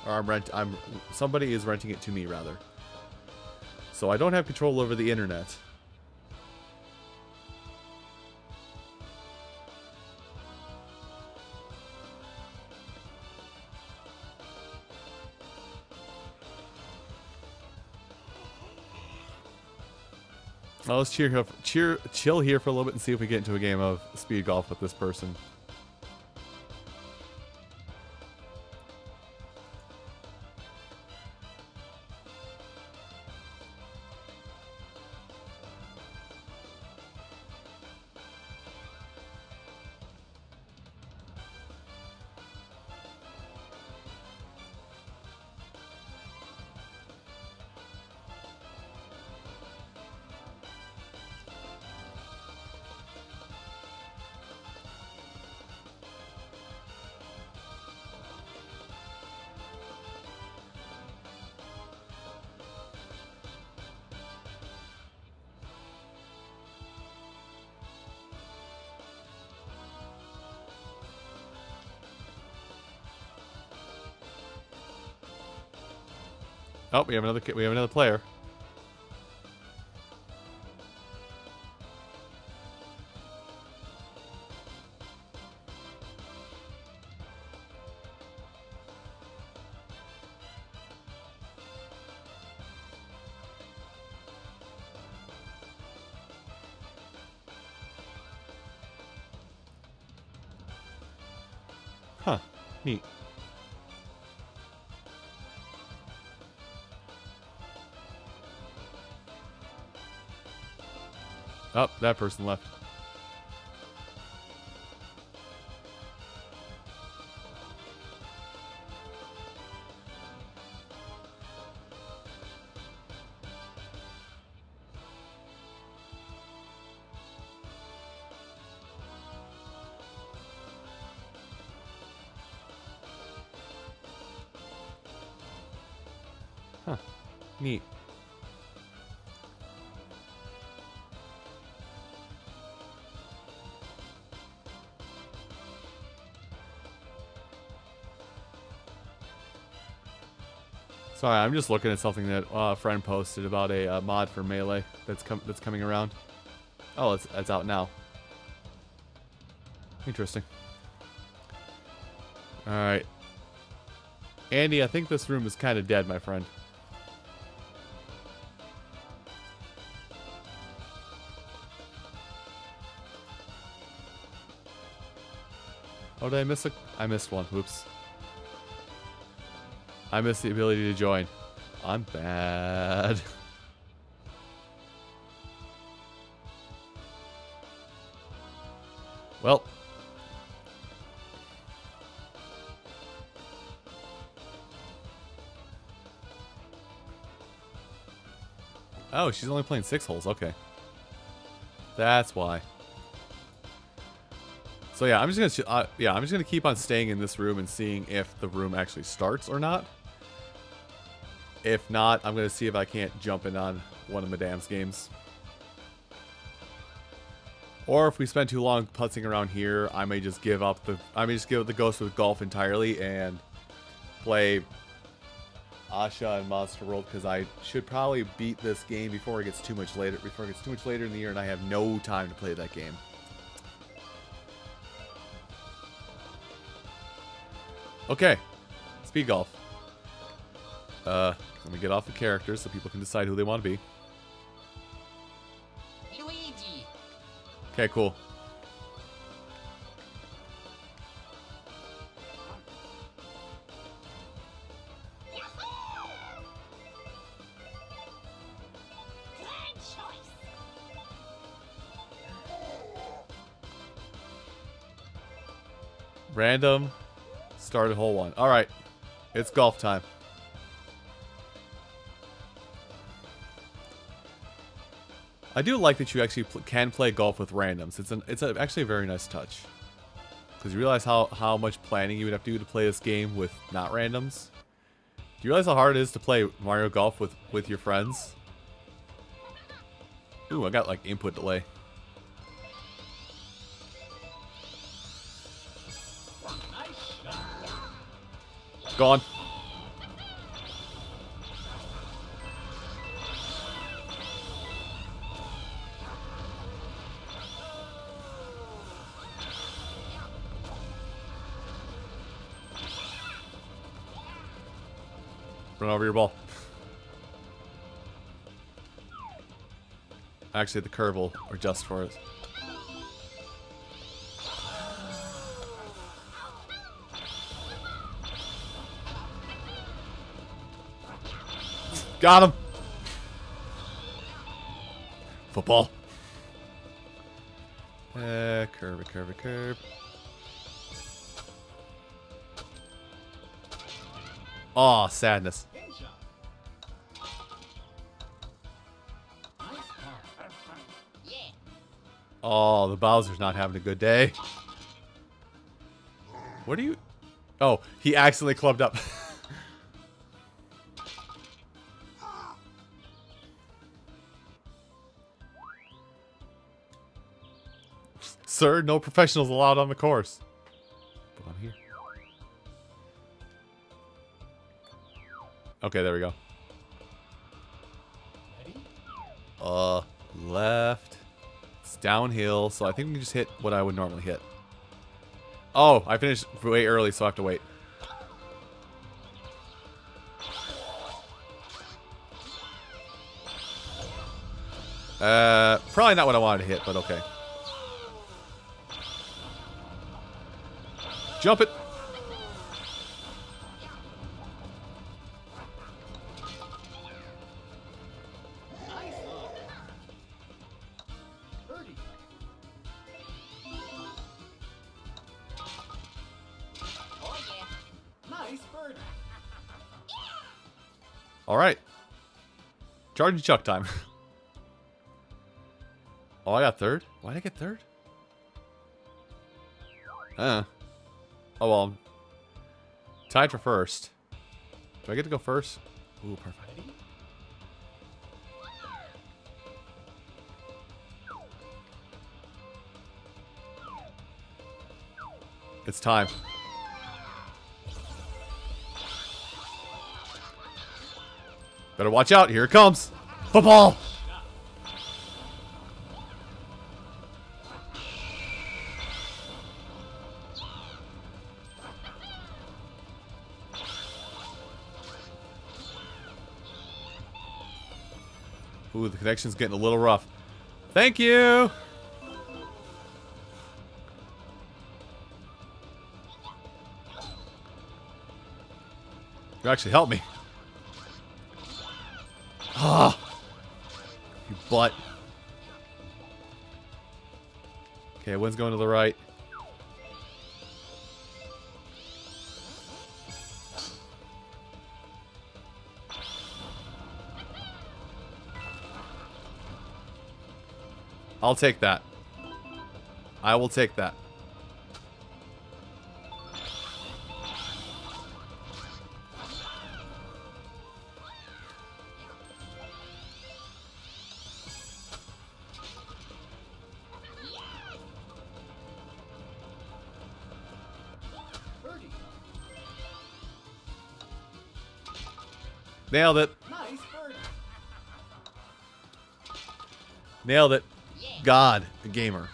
Or I'm rent I'm somebody is renting it to me rather. So I don't have control over the internet. Well, let's cheer, cheer, chill here for a little bit and see if we get into a game of speed golf with this person. Oh, we have another we have another player. That person left. Huh. Neat. Sorry, I'm just looking at something that uh, a friend posted about a uh, mod for Melee that's com that's coming around. Oh, it's, it's out now. Interesting. Alright. Andy, I think this room is kind of dead, my friend. Oh, did I miss a... I missed one. Whoops. I missed the ability to join. I'm bad. Well. Oh, she's only playing six holes. Okay. That's why. So yeah, I'm just gonna uh, yeah, I'm just gonna keep on staying in this room and seeing if the room actually starts or not. If not, I'm gonna see if I can't jump in on one of Madame's games. Or if we spend too long putzing around here, I may just give up the I may just give up the Ghost with Golf entirely and play Asha and Monster World because I should probably beat this game before it gets too much later before it gets too much later in the year and I have no time to play that game. Okay, speed golf. Uh, let me get off the characters so people can decide who they want to be. Luigi. Okay, cool. Random. Started hole one. All right, it's golf time. I do like that you actually pl can play golf with randoms. It's an it's a, actually a very nice touch. Because you realize how, how much planning you would have to do to play this game with not randoms? Do you realize how hard it is to play Mario Golf with, with your friends? Ooh, I got like input delay. Gone. Actually, the curve will adjust for it. Got him. Football. Uh, curve, curve, curve. Aw, sadness. The Bowser's not having a good day. What are you... Oh, he accidentally clubbed up. <laughs> Sir, no professionals allowed on the course. But I'm here. Okay, there we go. Downhill, so I think we can just hit what I would normally hit. Oh, I finished way early, so I have to wait. Uh, probably not what I wanted to hit, but okay. Jump it. Charging chuck time. <laughs> oh, I got third? Why did I get third? Uh. Oh, well. Tied for first. Do I get to go first? Ooh, perfect. It's time. Better watch out. Here it comes. Football. Ooh, the connection's getting a little rough. Thank you. You actually helped me. Butt. Okay, wind's going to the right. I'll take that. I will take that. Nailed it. Nailed it. God, a gamer.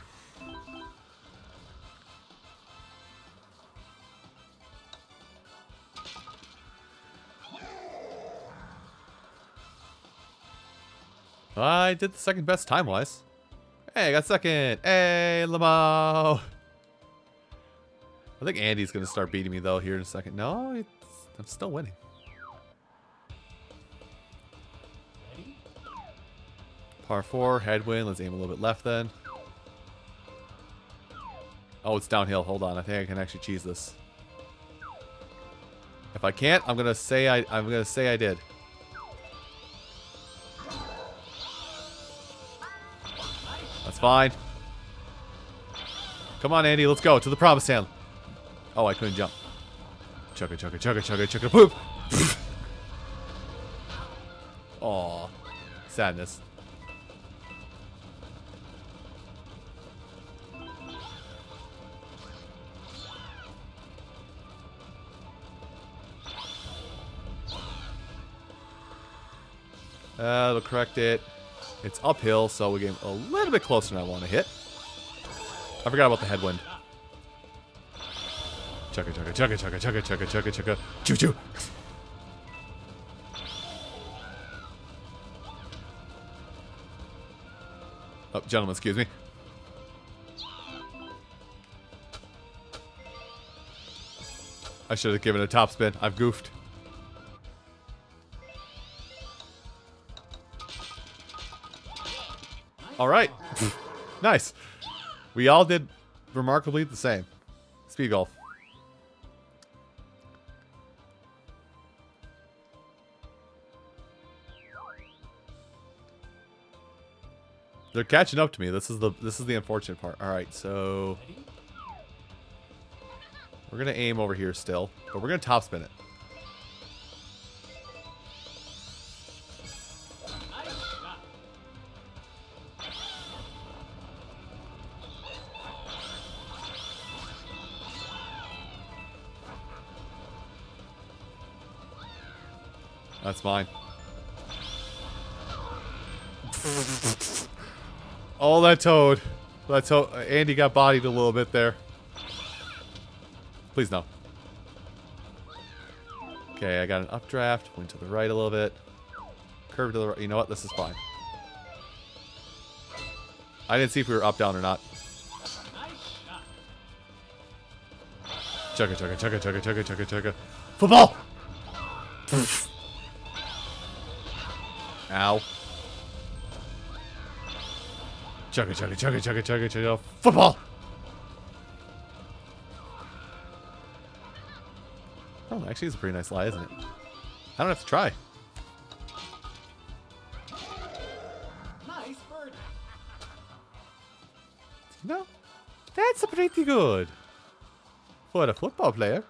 I did the second best time wise. Hey, I got second. Hey, Lamo. I think Andy's gonna start beating me though here in a second. No, I'm still winning. Par four, headwind. Let's aim a little bit left then. Oh, it's downhill. Hold on. I think I can actually cheese this. If I can't, I'm gonna say I I'm gonna say I did. That's fine. Come on, Andy. Let's go to the promised land. Oh, I couldn't jump. Chugga chugga chugga chugga chugga poop. <laughs> Aw, sadness. Uh, it'll correct it. It's uphill, so we get a little bit closer than I want to hit. I forgot about the headwind. Chugga chugga chugga chugga chugga chugga chugga chugga choo choo. Oh, gentlemen, excuse me. I should have given a top spin. I've goofed. All right. <laughs> nice. We all did remarkably the same. Speed golf. They're catching up to me. This is the this is the unfortunate part. All right, so we're gonna aim over here still, but we're gonna top spin it. Mine. Oh, that toad. That toad. Andy got bodied a little bit there. Please no. Okay, I got an updraft. Went to the right a little bit. Curve to the right. You know what? This is fine. I didn't see if we were up, down, or not. Chugga, chugga, chugga, chugga, chugga, chugga, chugga. Football! Ow. Chugga, chugga, chugga, chugga, chugga, chugga. Football! Oh, actually, it's a pretty nice lie, isn't it? I don't have to try. Nice birdie. No, that's a pretty good. For a football player.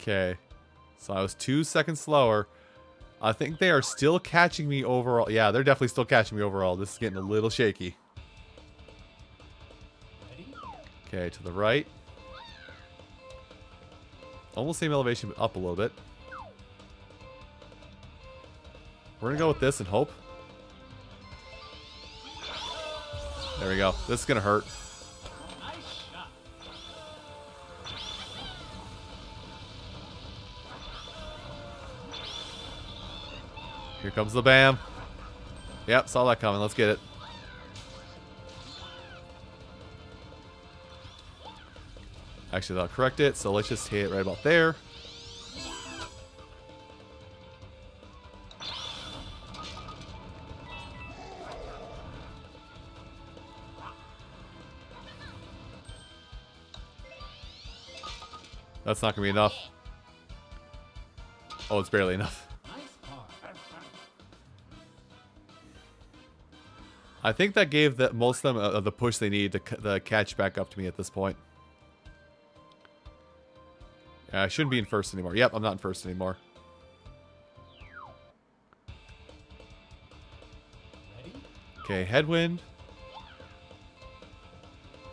Okay. So I was two seconds slower. I think they are still catching me overall. Yeah, they're definitely still catching me overall. This is getting a little shaky. Okay, to the right. Almost same elevation, but up a little bit. We're gonna go with this and hope. There we go. This is gonna hurt. Here comes the bam. Yep, saw that coming. Let's get it. Actually, that'll correct it. So let's just hit it right about there. That's not going to be enough. Oh, it's barely enough. I think that gave the, most of them uh, the push they need to c- the catch back up to me at this point. Yeah, I shouldn't be in first anymore. Yep, I'm not in first anymore. Okay, headwind.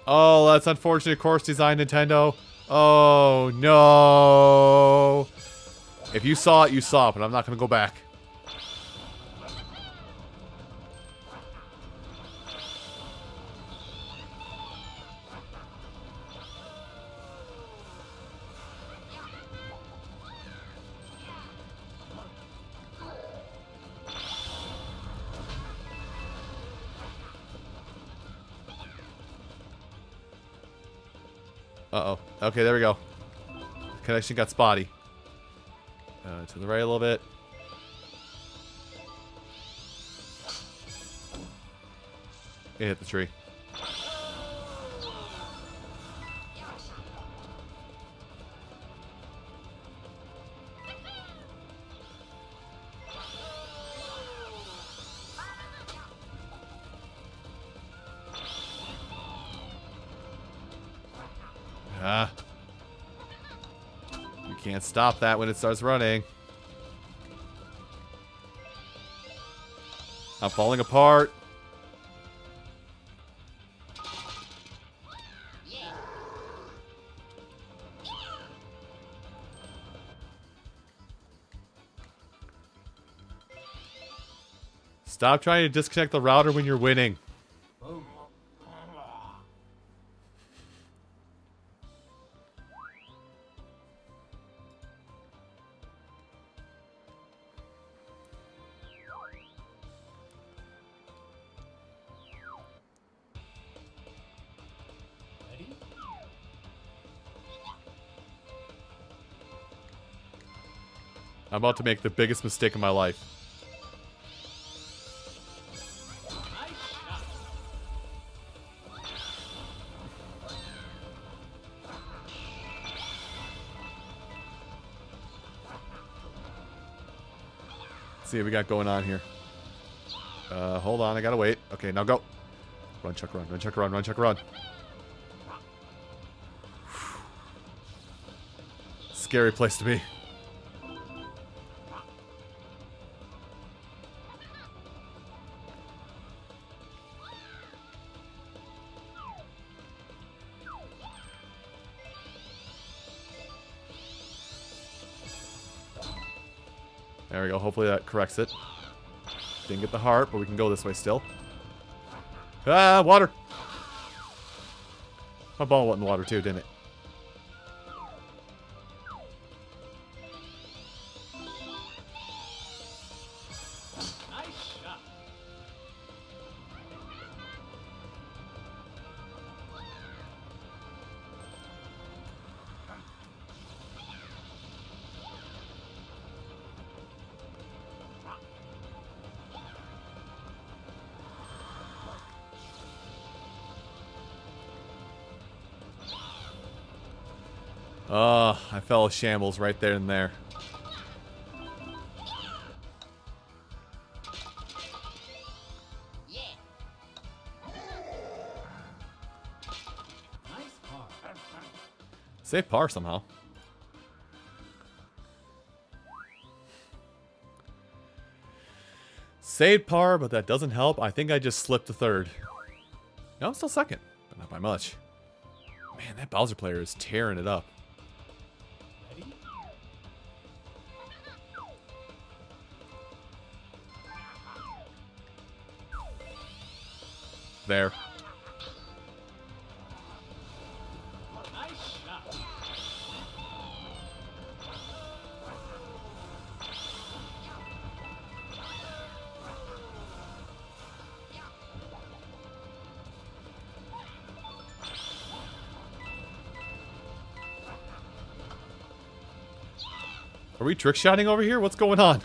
Oh, that's unfortunate course design, Nintendo. Oh, no. If you saw it, you saw it, but I'm not going to go back. Connection got spotty. Uh, to the right a little bit. It hit the tree. Stop that when it starts running. I'm falling apart. Stop trying to disconnect the router when you're winning. I'm about to make the biggest mistake of my life. Let's see what we got going on here. Uh, hold on, I gotta wait. Okay, now go. Run, chuck, run, run, chuck, run, run, chuck, run. Scary place to be. It. Didn't get the heart, but we can go this way still. Ah, water! My ball went in the water too, didn't it? Oh, I fell a shambles right there and there. Save par somehow. Saved par, but that doesn't help. I think I just slipped to third. No, I'm still second, but not by much. Man, that Bowser player is tearing it up. We trick shotting over here? What's going on?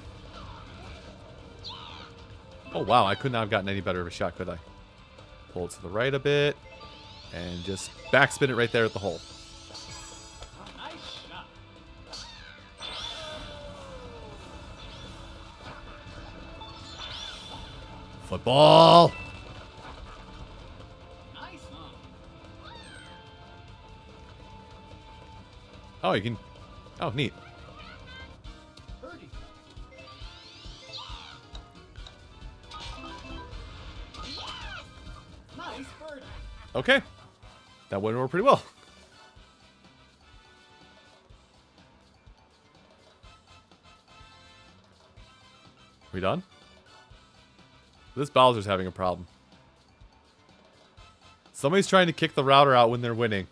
Oh, wow. I could not have gotten any better of a shot, could I? Pull it to the right a bit. And just backspin it right there at the hole. Football! Oh, you can... Oh, neat. That went over pretty well. We done? This Bowser's having a problem. Somebody's trying to kick the router out when they're winning.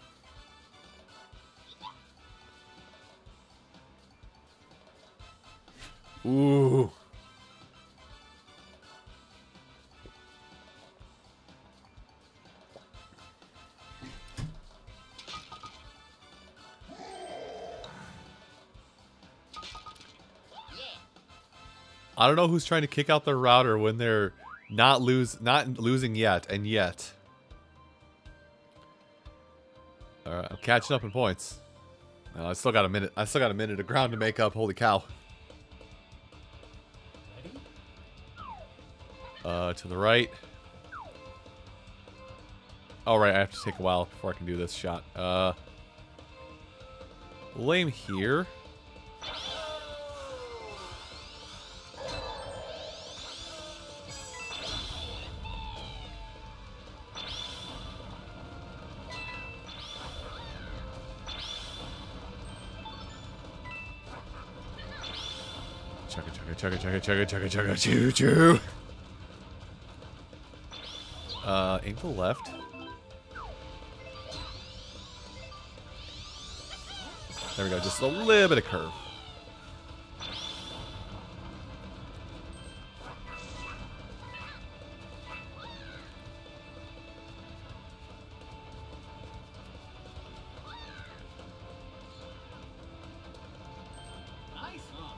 Don't know who's trying to kick out their router when they're not lose not losing yet and yet. Alright, I'm catching up in points. I still got a minute. I still got a minute of ground to make up. Holy cow! Uh, to the right. Oh right, I have to take a while before I can do this shot. Uh, lame here. Chugga chugga chugga chugga chugga chugga chugga choo choo. Uh, aim to the left. There we go, just a little bit of curve. Nice on.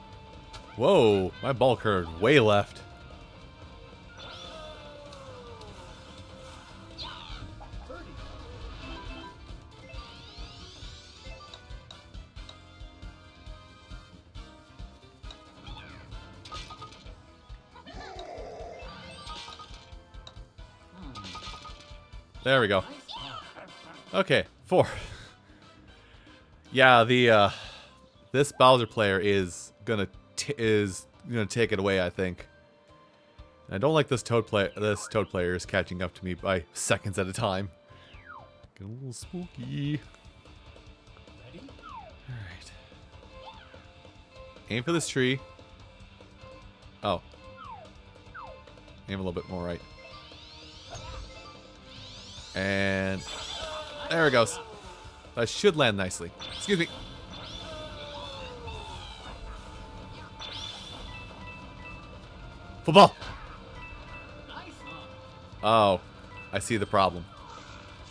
Whoa, my ball curved way left. There we go. Okay, four. <laughs> yeah, the uh, this Bowser player is gonna t is gonna take it away. I think. I don't like this Toad play. This Toad player is catching up to me by seconds at a time. Getting a little spooky. Ready? All right. Aim for this tree. Oh. Aim a little bit more right. And there it goes. That should land nicely. Excuse me. Football. Oh, I see the problem.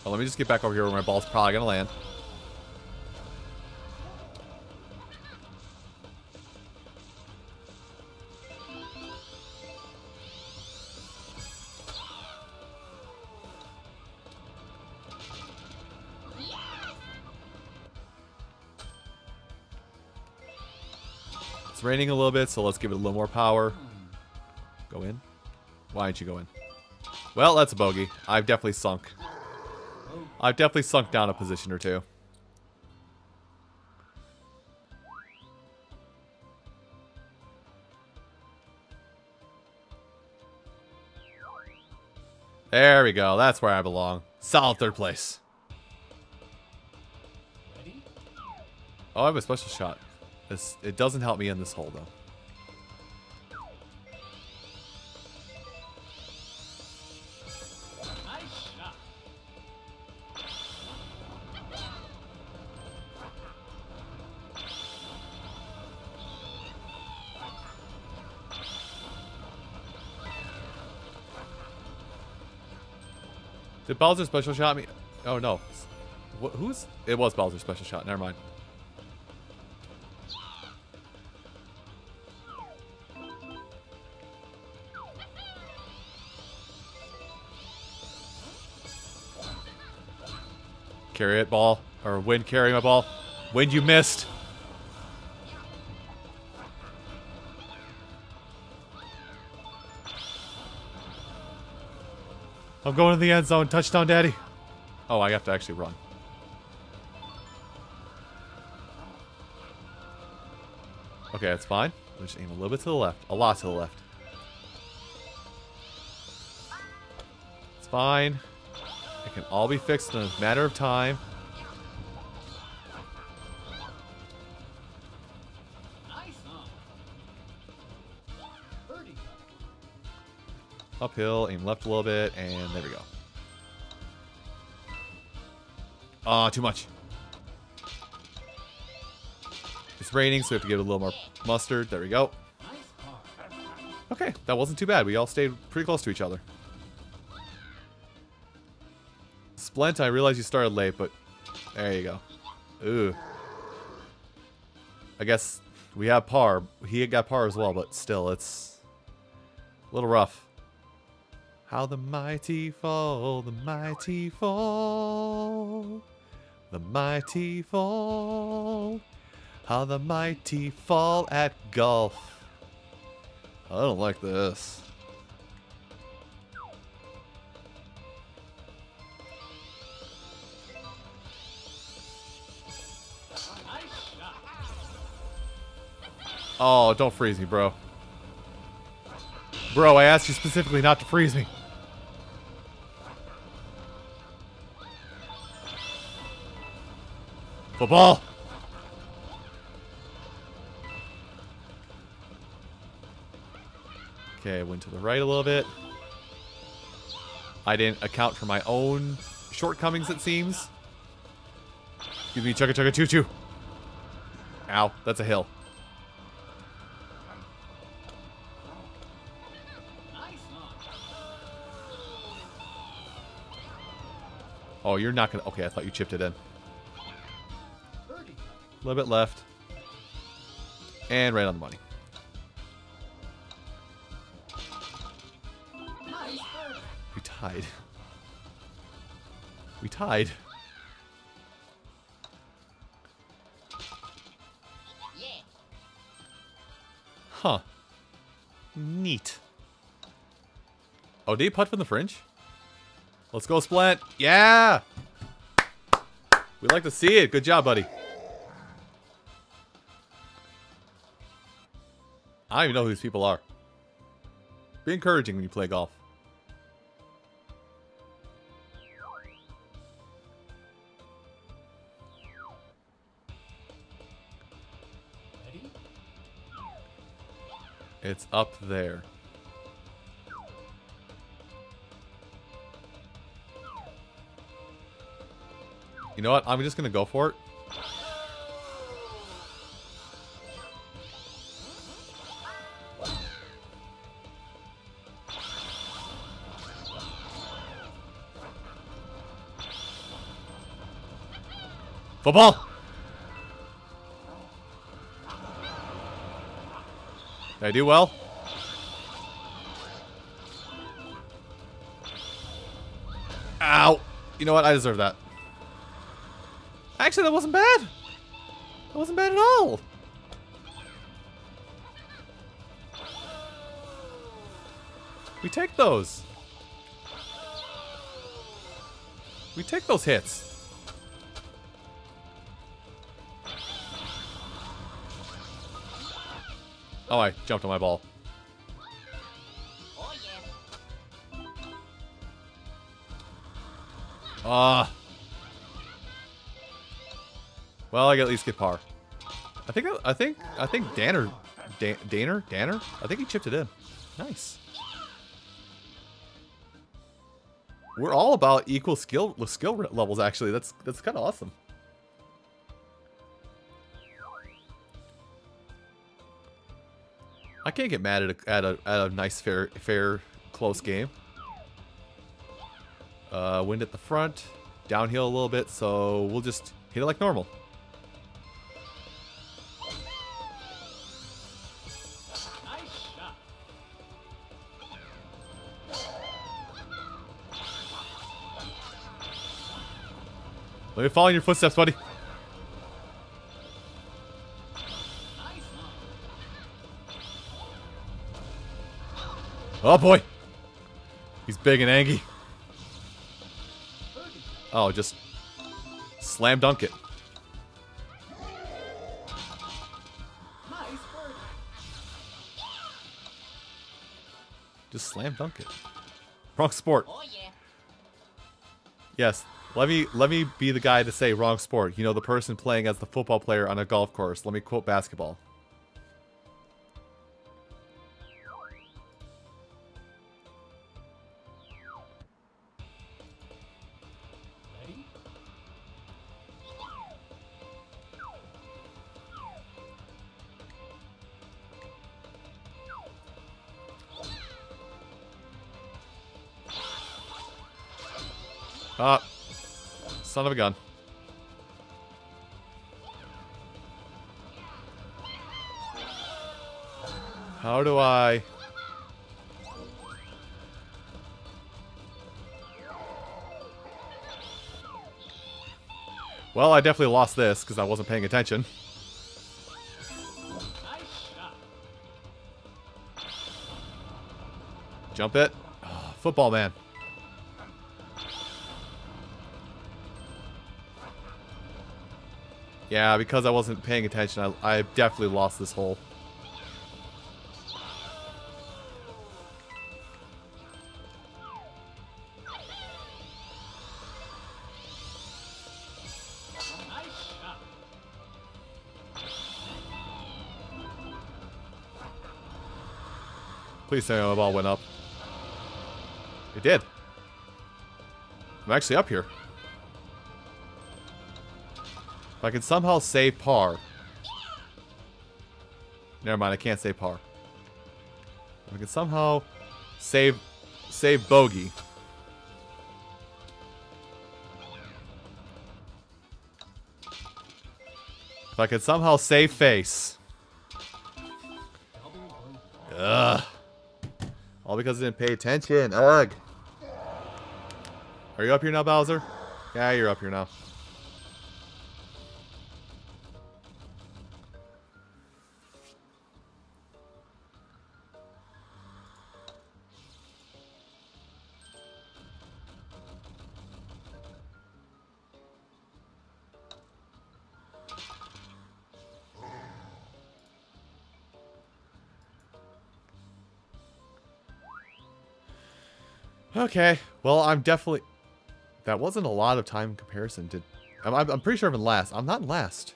Well, let me just get back over here where my ball's probably gonna land. It's raining a little bit, so let's give it a little more power. Go in. Why didn't you go in? Well, that's a bogey. I've definitely sunk. I've definitely sunk down a position or two. There we go. That's where I belong. Solid third place. Oh, I have a special shot. It doesn't help me in this hole, though. Did Bowser special shot me? Oh, no. Wh who's? It was Bowser special shot. Never mind. Carry it, ball. Or wind carry my ball. Wind, you missed. I'm going to the end zone. Touchdown, daddy. Oh, I have to actually run. Okay, that's fine. We'll just aim a little bit to the left. A lot to the left. It's fine. It can all be fixed in a matter of time. Uphill, aim left a little bit, and there we go. Ah, too much. It's raining, so we have to give it a little more mustard. There we go. Okay, that wasn't too bad. We all stayed pretty close to each other. Splint, I realize you started late, but there you go. Ooh. I guess we have par. He got par as well, but still, it's a little rough. How the mighty fall, the mighty fall, the mighty fall. How the mighty fall at golf. I don't like this. Oh, don't freeze me, bro. Bro, I asked you specifically not to freeze me. Football. Okay, went to the right a little bit. I didn't account for my own shortcomings, it seems. Excuse me, chugga chugga choo choo. Ow, that's a hill. Oh, you're not gonna. Okay, I thought you chipped it in. A little bit left. And right on the money. We tied. We tied. Huh. Neat. Oh, did he putt from the fringe? Let's go, Splint. Yeah! We like to see it. Good job, buddy. I don't even know who these people are. Be encouraging when you play golf. Ready? It's up there. You know what? I'm just gonna go for it. Football! Did I do well? Ow! You know what? I deserve that. Actually, that wasn't bad. That wasn't bad at all. We take those. We take those hits. Oh, I jumped on my ball. Ah. well, I at least get par. I think I think I think Danner, Dan, Danner, Danner. I think he chipped it in. Nice. We're all about equal skill skill levels. Actually, that's that's kind of awesome. Can't get mad at a, at a, at a nice, fair, fair, close game. Uh, wind at the front, downhill a little bit, so we'll just hit it like normal. Let me follow in your footsteps, buddy. Oh boy. He's big and angry. Oh, just slam dunk it. Just slam dunk it. Wrong sport. Oh yeah. Yes. Let me let me be the guy to say wrong sport. You know, the person playing as the football player on a golf course. Let me quote basketball. Son of a gun. How do I... Well, I definitely lost this because I wasn't paying attention. Jump it. Ah, football man. Yeah, because I wasn't paying attention, I, I definitely lost this hole. Please say my ball went up. It did. I'm actually up here. If I can somehow save par. Never mind, I can't save par. If I can somehow save save bogey. If I could somehow save face. Ugh. All because I didn't pay attention. Ugh. Are you up here now, Bowser? Yeah, you're up here now. Okay. Well, I'm definitely... That wasn't a lot of time in comparison. Did I'm, I'm pretty sure I'm in last. I'm not in last.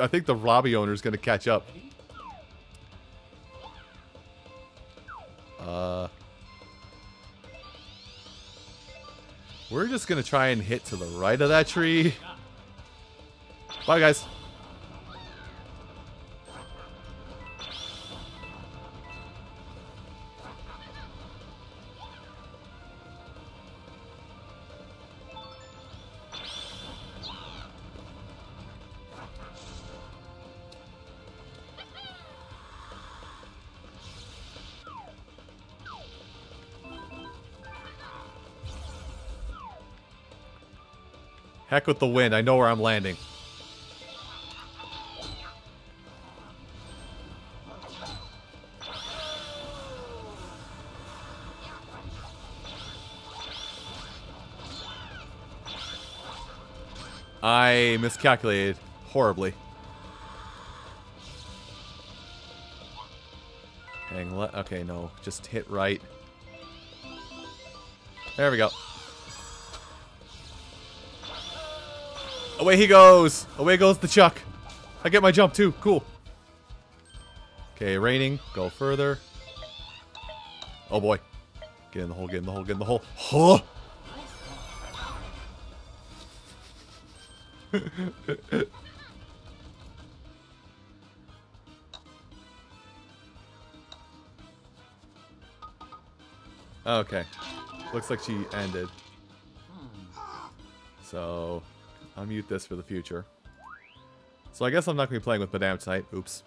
I think the Robbie is going to catch up. Uh... We're just going to try and hit to the right of that tree. Bye, guys. Heck with the wind. I know where I'm landing. I miscalculated horribly. Hang le- okay, no. Just hit right. There we go. Away he goes! Away goes the Chuck! I get my jump too. Cool. Okay, raining. Go further. Oh boy. Get in the hole, get in the hole, get in the hole. Huh! <laughs> okay. Looks like she ended. So, I'll mute this for the future. So I guess I'm not going to be playing with Madame tonight. Oops.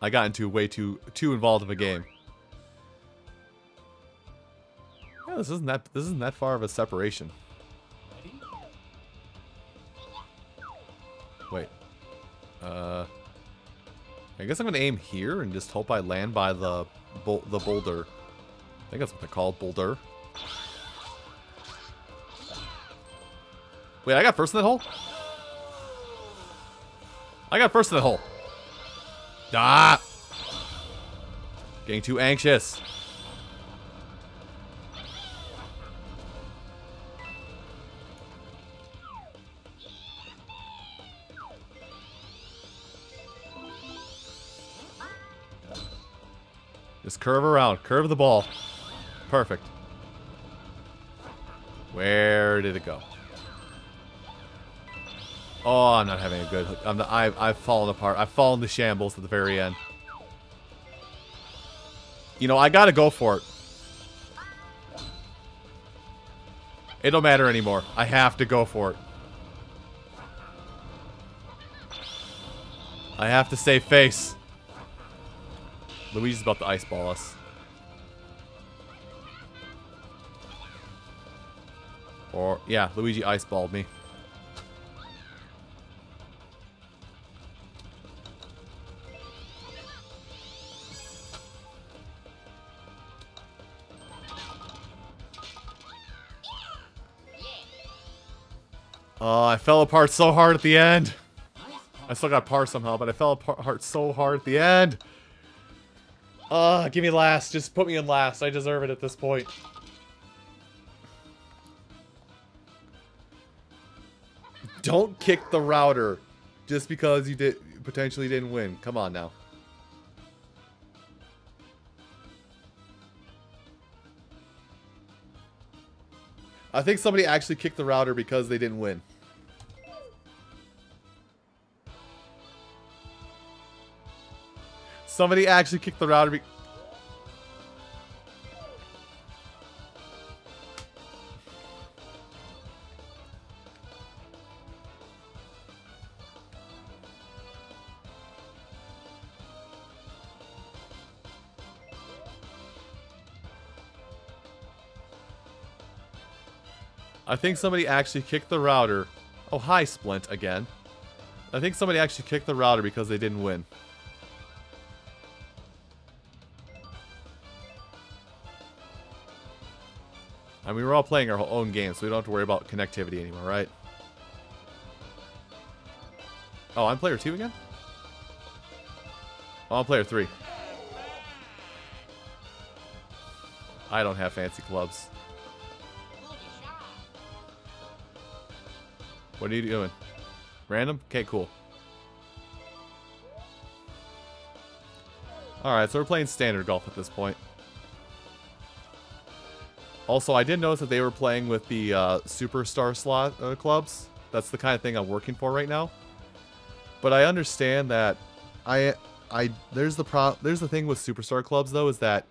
I got into way too too involved of a game. Yeah, this isn't that this isn't that far of a separation. Wait. Uh I guess I'm gonna aim here and just hope I land by the bol the boulder. I think that's what they're called, boulder. Wait, I got first in that hole? I got first in that hole. Ah! Getting too anxious. Just curve around. Curve the ball. Perfect. Where did it go? Oh, I'm not having a good. I'm not, I've I've fallen apart. I've fallen to shambles at the very end. You know, I gotta go for it. It don't matter anymore. I have to go for it. I have to save face. Luigi's about to ice ball us. Or, yeah, Luigi ice balled me. Fell apart so hard at the end. I still got par somehow, but I fell apart so hard at the end. Uh, give me last. Just put me in last. I deserve it at this point. Don't kick the router just because you did potentially didn't win. Come on now. I think somebody actually kicked the router because they didn't win. Somebody actually kicked the router. I think somebody actually kicked the router. Oh, hi, Splint, again. I think somebody actually kicked the router because they didn't win. Mean, we're all playing our own game, so we don't have to worry about connectivity anymore, right? Oh, I'm player two again? Oh, I'm player three. I don't have fancy clubs. What are you doing? Random? Okay, cool. Alright, so we're playing standard golf at this point. Also, I did notice that they were playing with the uh, superstar slot uh, clubs. That's the kind of thing I'm working for right now. But I understand that I I there's the pro there's the thing with superstar clubs though is that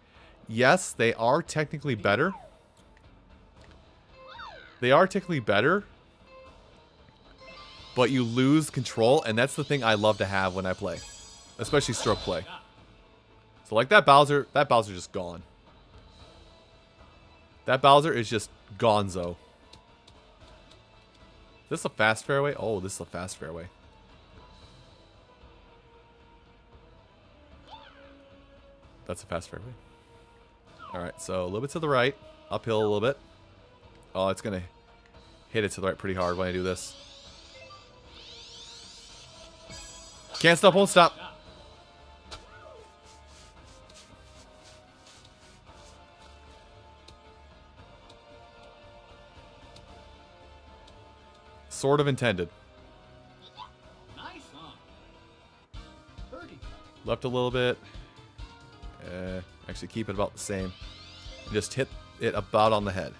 yes, they are technically better. They are technically better. But you lose control and that's the thing I love to have when I play. Especially stroke play. So like that Bowser, that Bowser just gone. That Bowser is just gonzo. Is this a fast fairway? Oh, this is a fast fairway. That's a fast fairway. Alright, so a little bit to the right. Uphill a little bit. Oh, it's going to hit it to the right pretty hard when I do this. Can't stop, won't stop. Sort of intended. Nice. Birdie. Left a little bit. Uh, actually, keep it about the same. Just hit it about on the head.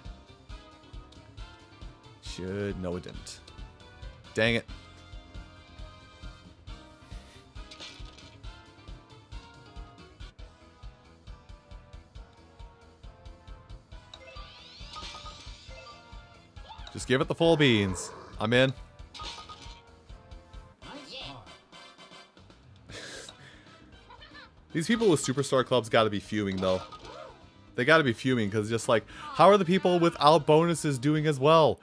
Should. No, it didn't. Dang it. Just give it the full beans. I'm in. These people with superstar clubs got to be fuming, though. They got to be fuming because just like, how are the people without bonuses doing as well?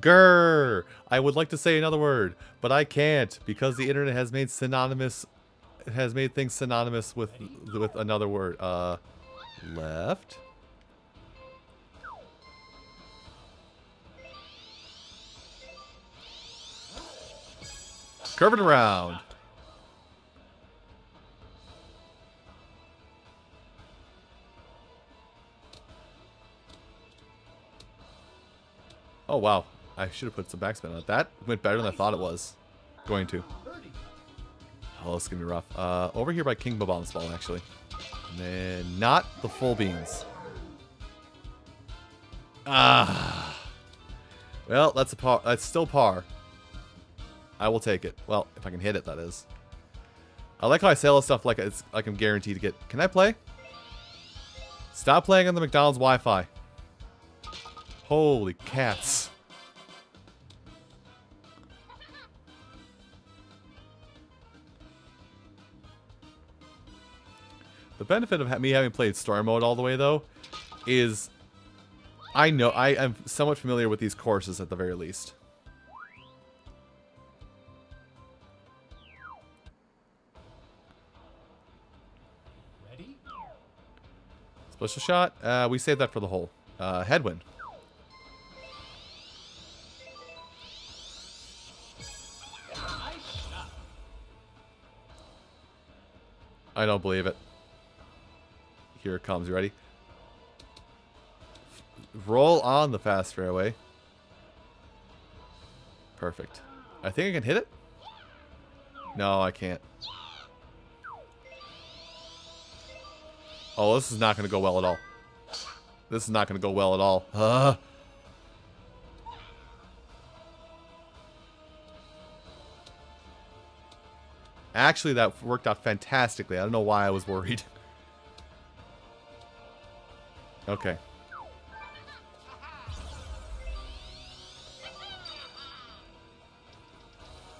Grr. I would like to say another word, but I can't because the internet has made synonymous, has made things synonymous with with another word. Uh, left. Curving around. Oh, wow. I should have put some backspin on it. That went better than I thought it was going to. Oh, it's going to be rough. Uh, over here by King Bomb's ball, actually. And then not the full beans. Ah. Well, that's a par. That's still par. I will take it. Well, if I can hit it, that is. I like how I say all this stuff like it's like I'm guaranteed to get. Can I play? Stop playing on the McDonald's Wi-Fi. Holy cats. The benefit of me having played story mode all the way, though, is I know I am somewhat familiar with these courses at the very least. Special shot. Uh, we saved that for the hole. Uh, headwind. I don't believe it. Here it comes. You ready? Roll on the fast fairway. Perfect. I think I can hit it. No, I can't. Oh, this is not going to go well at all. This is not going to go well at all. Uh. Actually, that worked out fantastically. I don't know why I was worried. Okay.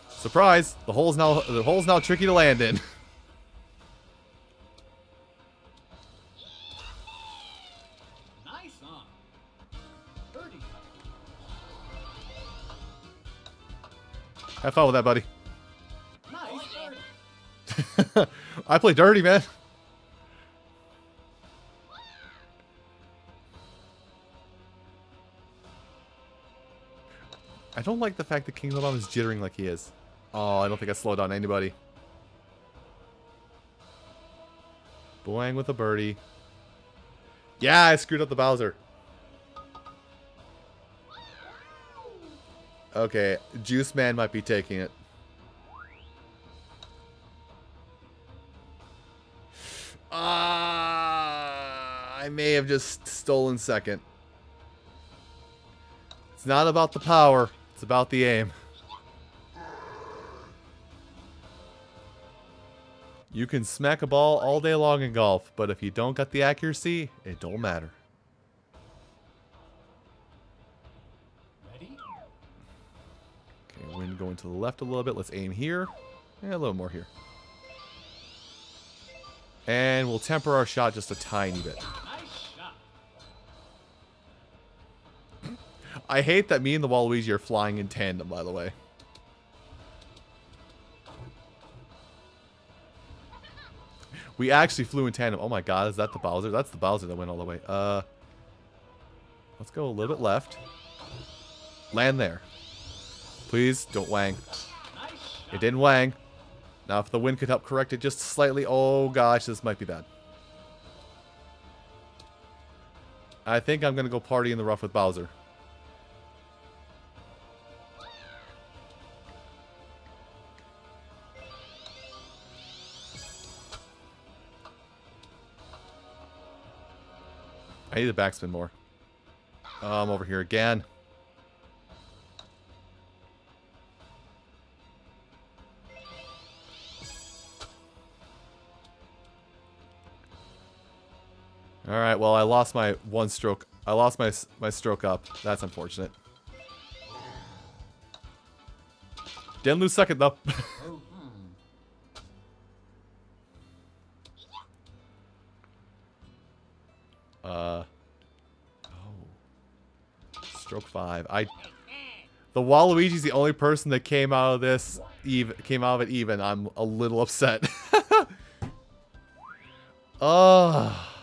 Surprise! The hole's now the hole's now tricky to land in. <laughs> With that, buddy. Nice. <laughs> I play dirty, man. I don't like the fact that King Bomb is jittering like he is. Oh, I don't think I slowed down anybody. Boing with a birdie. Yeah, I screwed up the Bowser. Okay, Juice Man might be taking it. Ah, I may have just stolen second. It's not about the power. It's about the aim. You can smack a ball all day long in golf, but if you don't got the accuracy, it don't matter. Going to the left a little bit. Let's aim here. A little more here. And we'll temper our shot just a tiny bit. I hate that me and the Waluigi are flying in tandem, by the way. We actually flew in tandem. Oh my god, is that the Bowser? That's the Bowser that went all the way. Uh, Let's go a little bit left. Land there. Please, don't wang. It didn't wang. Now, if the wind could help correct it just slightly. Oh, gosh, this might be bad. I think I'm going to go party in the rough with Bowser. I need to backspin more. Oh, I'm over here again. All right. Well, I lost my one stroke. I lost my my stroke up. That's unfortunate. Didn't lose second though. <laughs> uh. Oh. Stroke five. I. The Waluigi's the only person that came out of this even came out of it even. I'm a little upset. Oh. <laughs>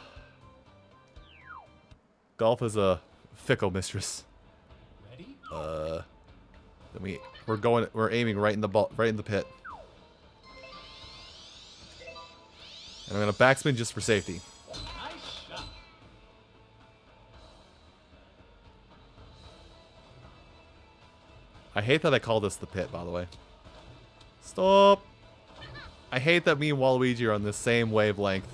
Golf is a fickle mistress. Ready? Uh, then we we're going we're aiming right in the ball right in the pit. And I'm gonna backspin just for safety. Nice. I hate that I call this the pit, by the way. Stop! I hate that me and Waluigi are on the same wavelength.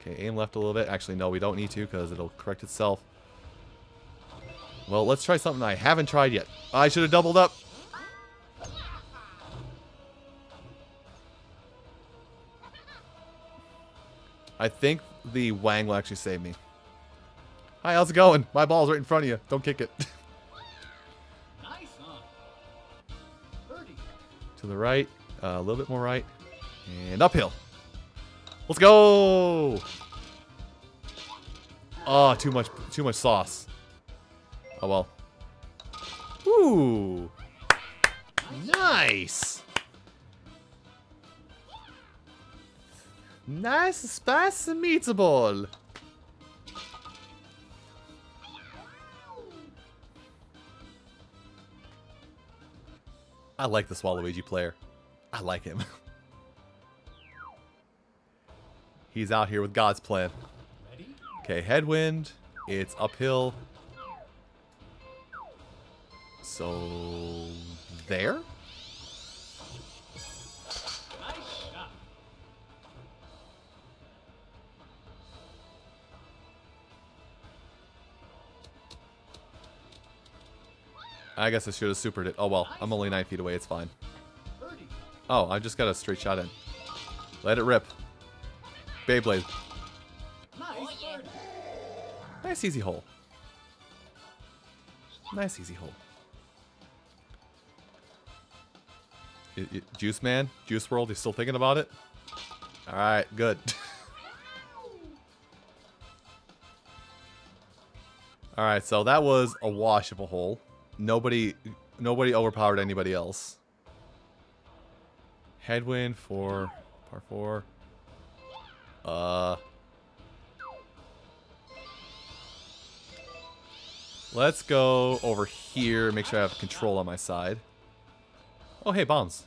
Okay, aim left a little bit. Actually, no, we don't need to because it'll correct itself. Well, let's try something I haven't tried yet. I should have doubled up. I think the Wang will actually save me. Hi, how's it going? My ball's right in front of you. Don't kick it. Nice. <laughs> Birdie. to the right, uh, a little bit more right, and uphill. Let's go! Oh, too much, too much sauce. Oh well. Ooh, nice. Nice spicy meatball. I like this Waluigi player. I like him. <laughs> He's out here with God's plan. Okay, headwind. It's uphill. So there? I guess I should have supered it. Oh well, I'm only nine feet away. It's fine. Oh, I just got a straight shot in. Let it rip. Beyblade. Nice. Nice easy hole. Nice easy hole. I- I- Juice Man? Juice World? You still thinking about it? Alright, good. <laughs> Alright, so that was a wash of a hole. Nobody nobody overpowered anybody else. Headwind for par four. Uh Let's go over here, make sure I have control on my side. Oh, hey, bombs.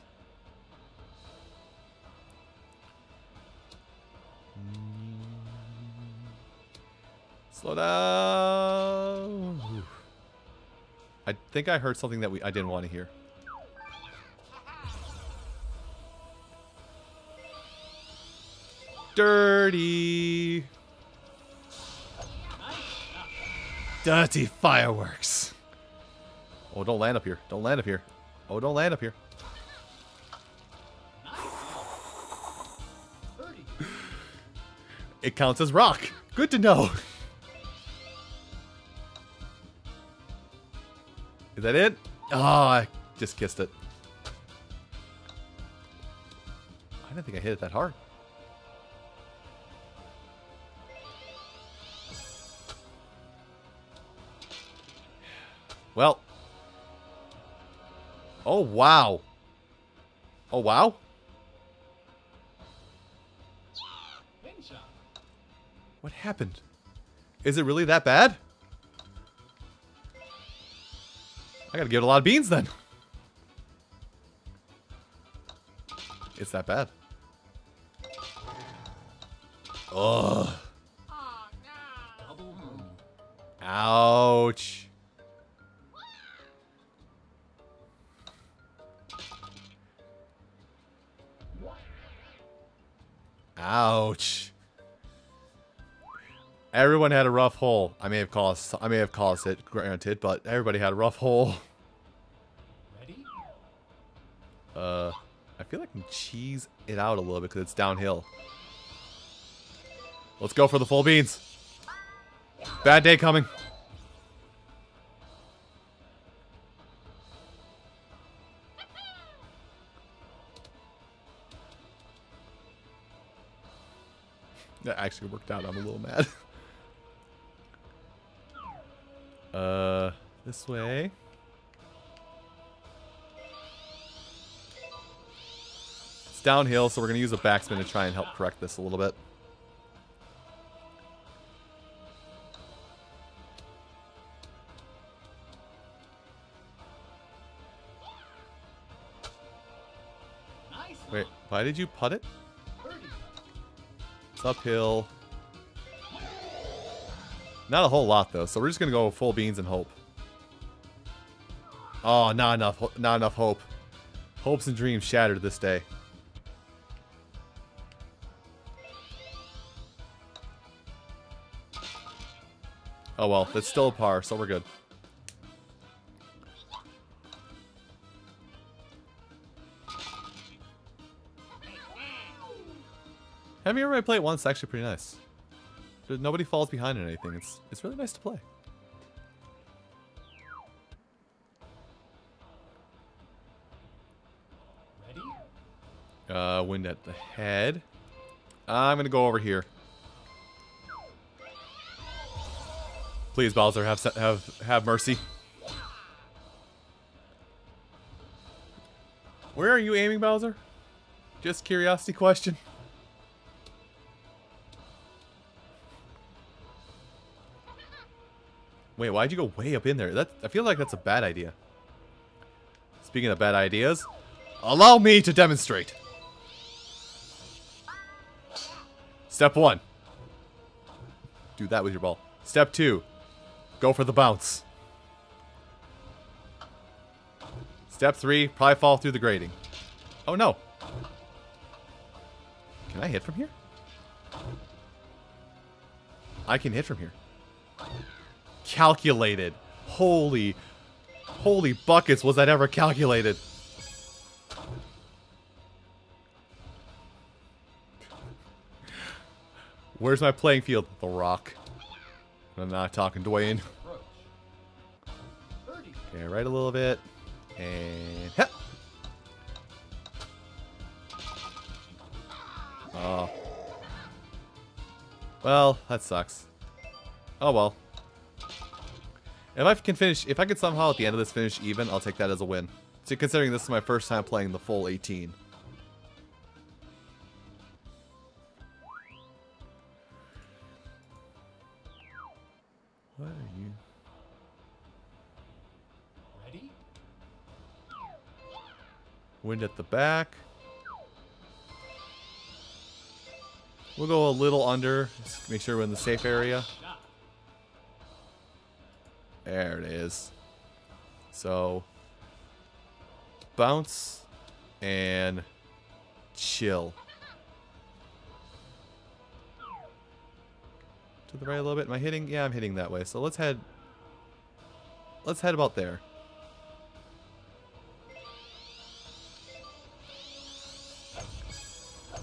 Slow down. I think I heard something that we I didn't want to hear. Dirty. Dirty fireworks. Oh, don't land up here. Don't land up here. Oh, don't land up here. It counts as rock. Good to know. Is that it? Oh, I just kissed it. I didn't think I hit it that hard. Well. Oh, wow. Oh, wow. What happened? Is it really that bad? I gotta give it a lot of beans then. It's that bad. Ugh. Everyone had a rough hole. I may have caused I may have caused it, granted, but everybody had a rough hole. Ready? Uh, I feel like I can cheese it out a little bit because it's downhill. Let's go for the full beans. Bad day coming. <laughs> That actually worked out. I'm a little mad. <laughs> uh, this way. It's downhill, so we're going to use a backspin to try and help correct this a little bit. Wait, why did you putt it? It's uphill. Not a whole lot though, so we're just gonna go full beans and hope. Oh, not enough, not enough hope. Hopes and dreams shattered this day. Oh well, that's still a par, so we're good. Having everybody play it once actually pretty nice. Nobody falls behind in anything. It's it's really nice to play. Ready? Uh, wind at the head. I'm gonna go over here. Please, Bowser, have have have mercy. Where are you aiming, Bowser? Just curiosity question. Wait, why'd you go way up in there? That I feel like that's a bad idea. Speaking of bad ideas, allow me to demonstrate. Step one. Do that with your ball. Step two. Go for the bounce. Step three. Probably fall through the grating. Oh no. Can I hit from here? I can hit from here. Calculated. Holy, holy buckets was that ever calculated. Where's my playing field? The Rock. I'm not talking Dwayne. Okay, right a little bit. And... Heh. Oh. Well, that sucks. Oh well. If I can finish, if I could somehow at the end of this finish even, I'll take that as a win. So considering this is my first time playing the full 18. What are you? Ready? Wind at the back. We'll go a little under. Just make sure we're in the safe area. There it is. So, bounce and chill. To the right a little bit. Am I hitting? Yeah, I'm hitting that way. So let's head let's head about there.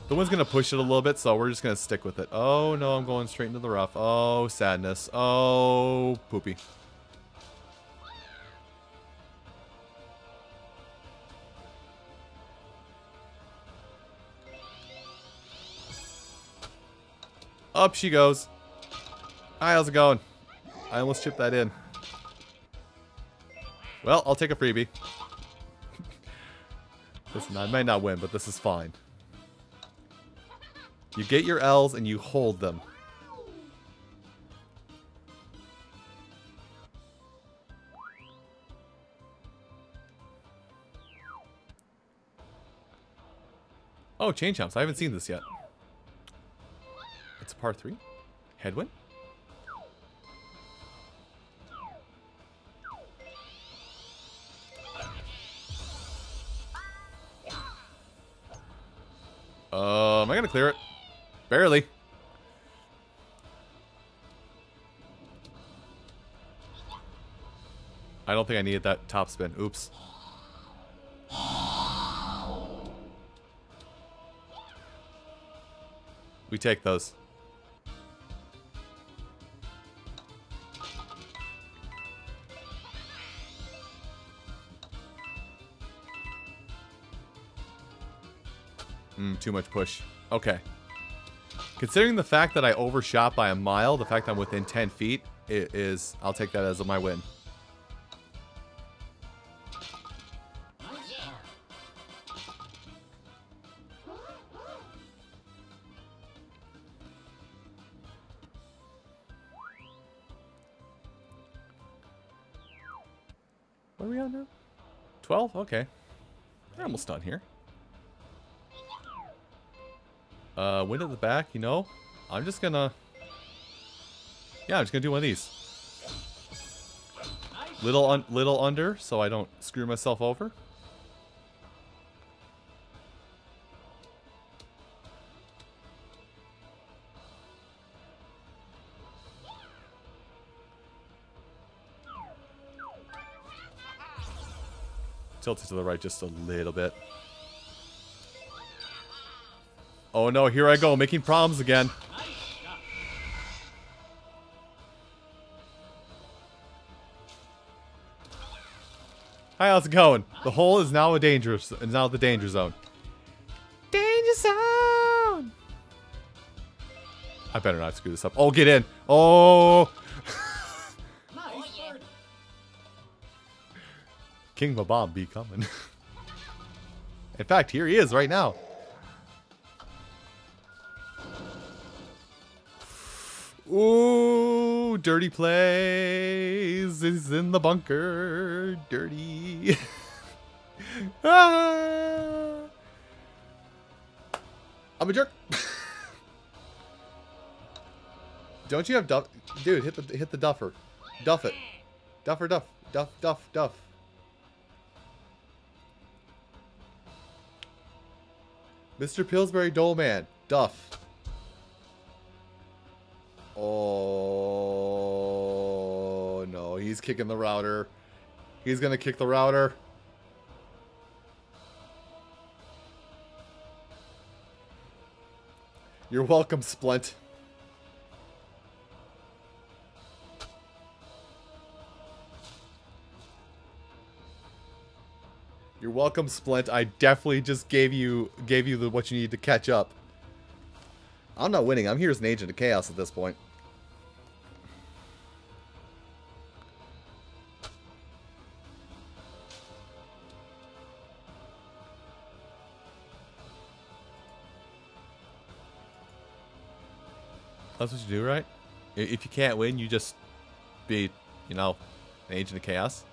The wind's gonna push it a little bit, so we're just gonna stick with it. Oh no, I'm going straight into the rough. Oh, sadness. Oh, poopy. Up she goes. Hi, how's it going? I almost chipped that in. Well, I'll take a freebie. <laughs> Listen, I might not win, but this is fine. You get your L's and you hold them. Oh, chain jumps. I haven't seen this yet. It's par three? Headwind? Uh, am I gonna clear it? Barely. I don't think I needed that top spin. Oops. We take those. Too much push. Okay. Considering the fact that I overshot by a mile, the fact I'm within 10 feet it is I'll take that as my win. What are we on now? 12? Okay. We're almost done here. Uh, wind at the back, you know? I'm just gonna... Yeah, I'm just gonna do one of these. Little un little under, so I don't screw myself over. Tilt it to the right just a little bit. Oh no, here I go, making problems again. Hi, how's it going? The hole is now a dangerous is now the danger zone. Danger zone. I better not screw this up. Oh, get in. Oh. <laughs> King Bob-omb be coming. <laughs> in fact, here he is right now. Ooh, dirty plays is in the bunker. Dirty. <laughs> ah. I'm a jerk. <laughs> Don't you have duff? Dude, hit the hit the duffer. Duff it. Duffer duff. Duff duff duff. Mr. Pillsbury Doleman. Duff. Oh no, he's kicking the router. He's gonna kick the router. You're welcome, Splint. You're welcome, Splint. I definitely just gave you gave you the what you need to catch up. I'm not winning. I'm here as an agent of chaos at this point. That's what you do, right? If you can't win, you just be, you know, an agent of chaos.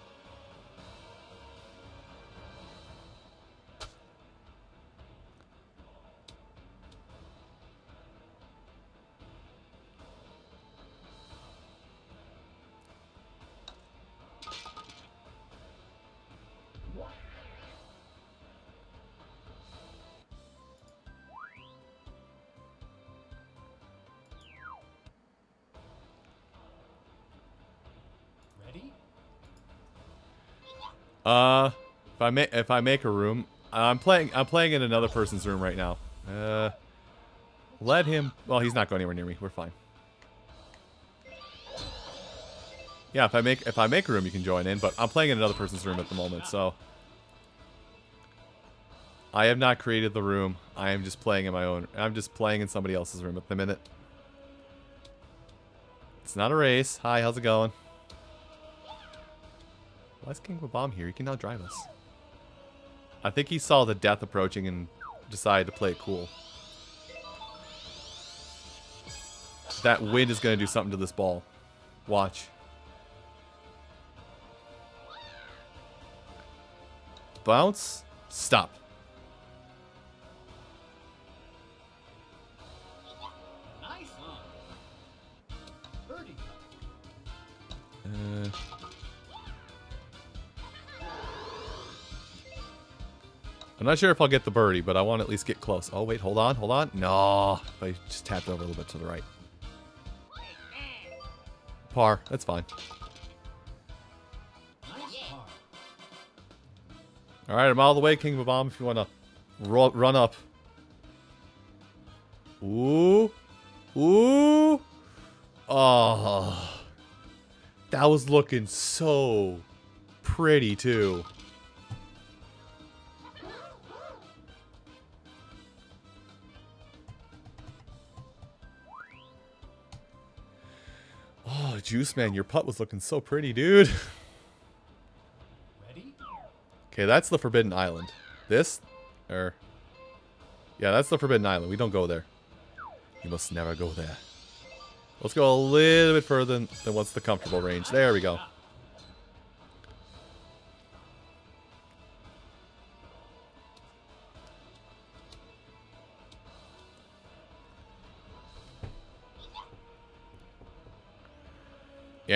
I make if I make a room, I'm playing I'm playing in another person's room right now. Uh, let him. Well, he's not going anywhere near me. We're fine. Yeah, if I make if I make a room, you can join in. But I'm playing in another person's room at the moment, so I have not created the room. I am just playing in my own. I'm just playing in somebody else's room at the minute. It's not a race. Hi, how's it going? Why is King Bomb here? He can now drive us. I think he saw the death approaching and decided to play it cool. That wind is going to do something to this ball. Watch. Bounce. Stop. I'm not sure if I'll get the birdie, but I want to at least get close. Oh, wait, hold on, hold on. No, I just tapped over a little bit to the right. Par, that's fine. All right, I'm all the way, King Bob-omb, if you want to run up. Ooh. Ooh. Oh. That was looking so pretty, too. Juice Man, your putt was looking so pretty, dude. Ready? Okay, that's the Forbidden Island. This? Or... Yeah, that's the Forbidden Island. We don't go there. You must never go there. Let's go a little bit further than, than what's the comfortable range. There we go.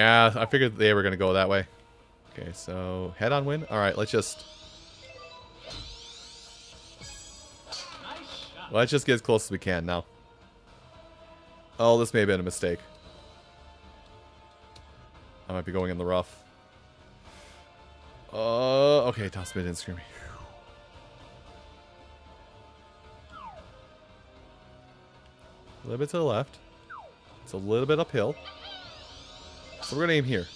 Yeah, I figured they were going to go that way. Okay, so head on win. All right, let's just let's just get as close as we can now. Oh, this may have been a mistake. I might be going in the rough. Uh, okay, top spin didn't screw me. A little bit to the left. It's a little bit uphill. So we're gonna aim here.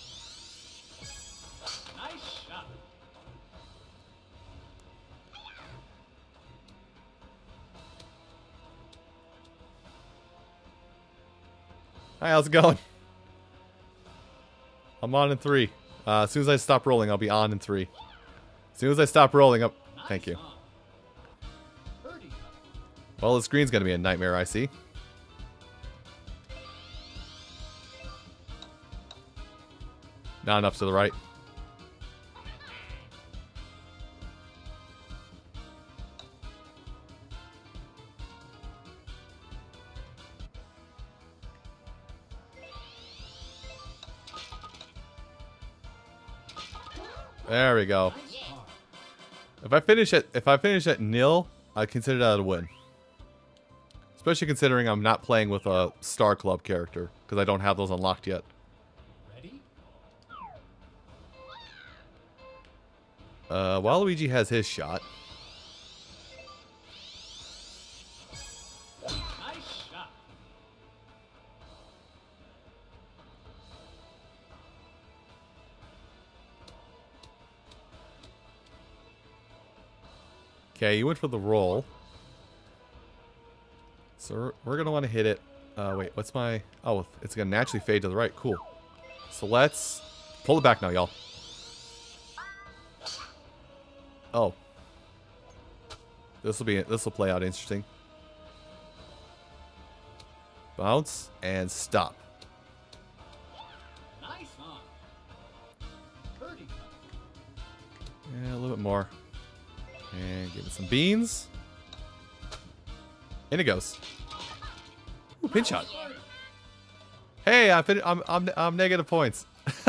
Hi, how's it going? I'm on in three. Uh, as soon as I stop rolling, I'll be on in three. As soon as I stop rolling, up. Thank you. Well, this green's gonna be a nightmare, I see. Not enough to the right. There we go. If I finish at if I finish at nil, I consider that a win. Especially considering I'm not playing with a Star Club character because I don't have those unlocked yet. Uh, Waluigi has his shot. Okay, you went for the roll. So we're, we're gonna want to hit it. Uh, wait, what's my? Oh, it's gonna naturally fade to the right. Cool. So let's pull it back now, y'all. Oh, this will be this will play out interesting. Bounce and stop. Nice. Yeah, a little bit more. And give it some beans. In it goes. Ooh, pin shot. Hey, I'm, I'm, I'm negative points. <laughs>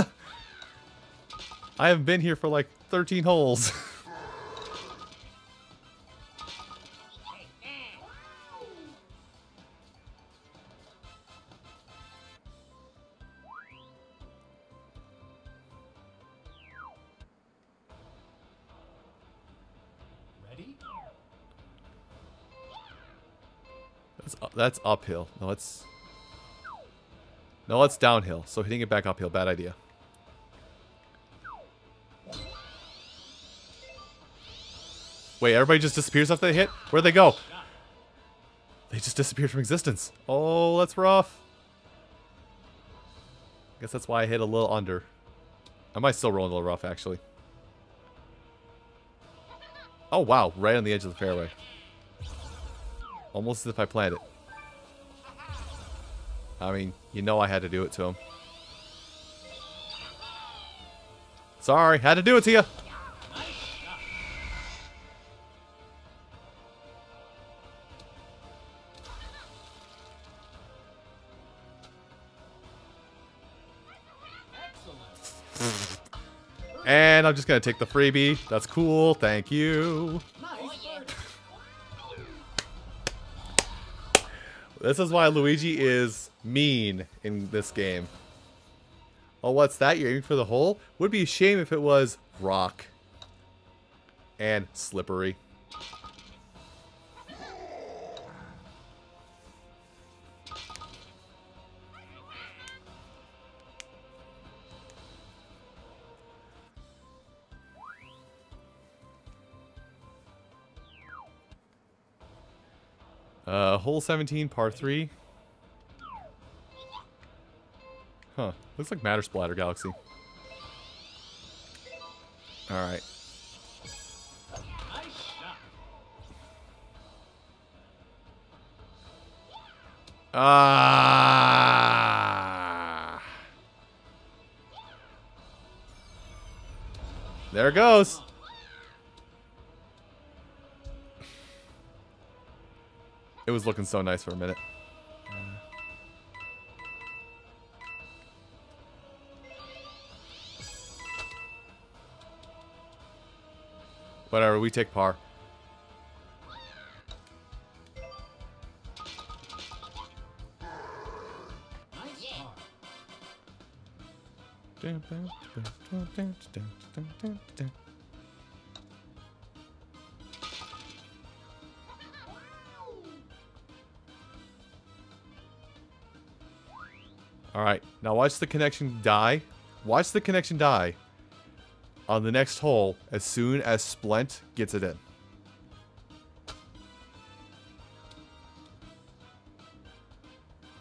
I haven't been here for like 13 holes. <laughs> That's, uphill. No, it's... No, it's downhill. So hitting it back uphill, bad idea. Wait, everybody just disappears after they hit? Where'd they go? They just disappeared from existence. Oh, that's rough. I guess that's why I hit a little under. I might still roll a little rough, actually. Oh, wow. Right on the edge of the fairway. Almost as if I planned it. I mean, you know I had to do it to him. Sorry, had to do it to you. And I'm just going to take the freebie. That's cool. Thank you. This is why Luigi is mean in this game. Oh, what's that? You're aiming for the hole? Would be a shame if it was rock. And slippery. Uh, hole 17, par 3. Huh. Looks like Matter Splatter Galaxy. Alright. Ah. There it goes. It was looking so nice for a minute. We take par. Par. Alright, now watch the connection die. Watch the connection die on the next hole as soon as Splent gets it in.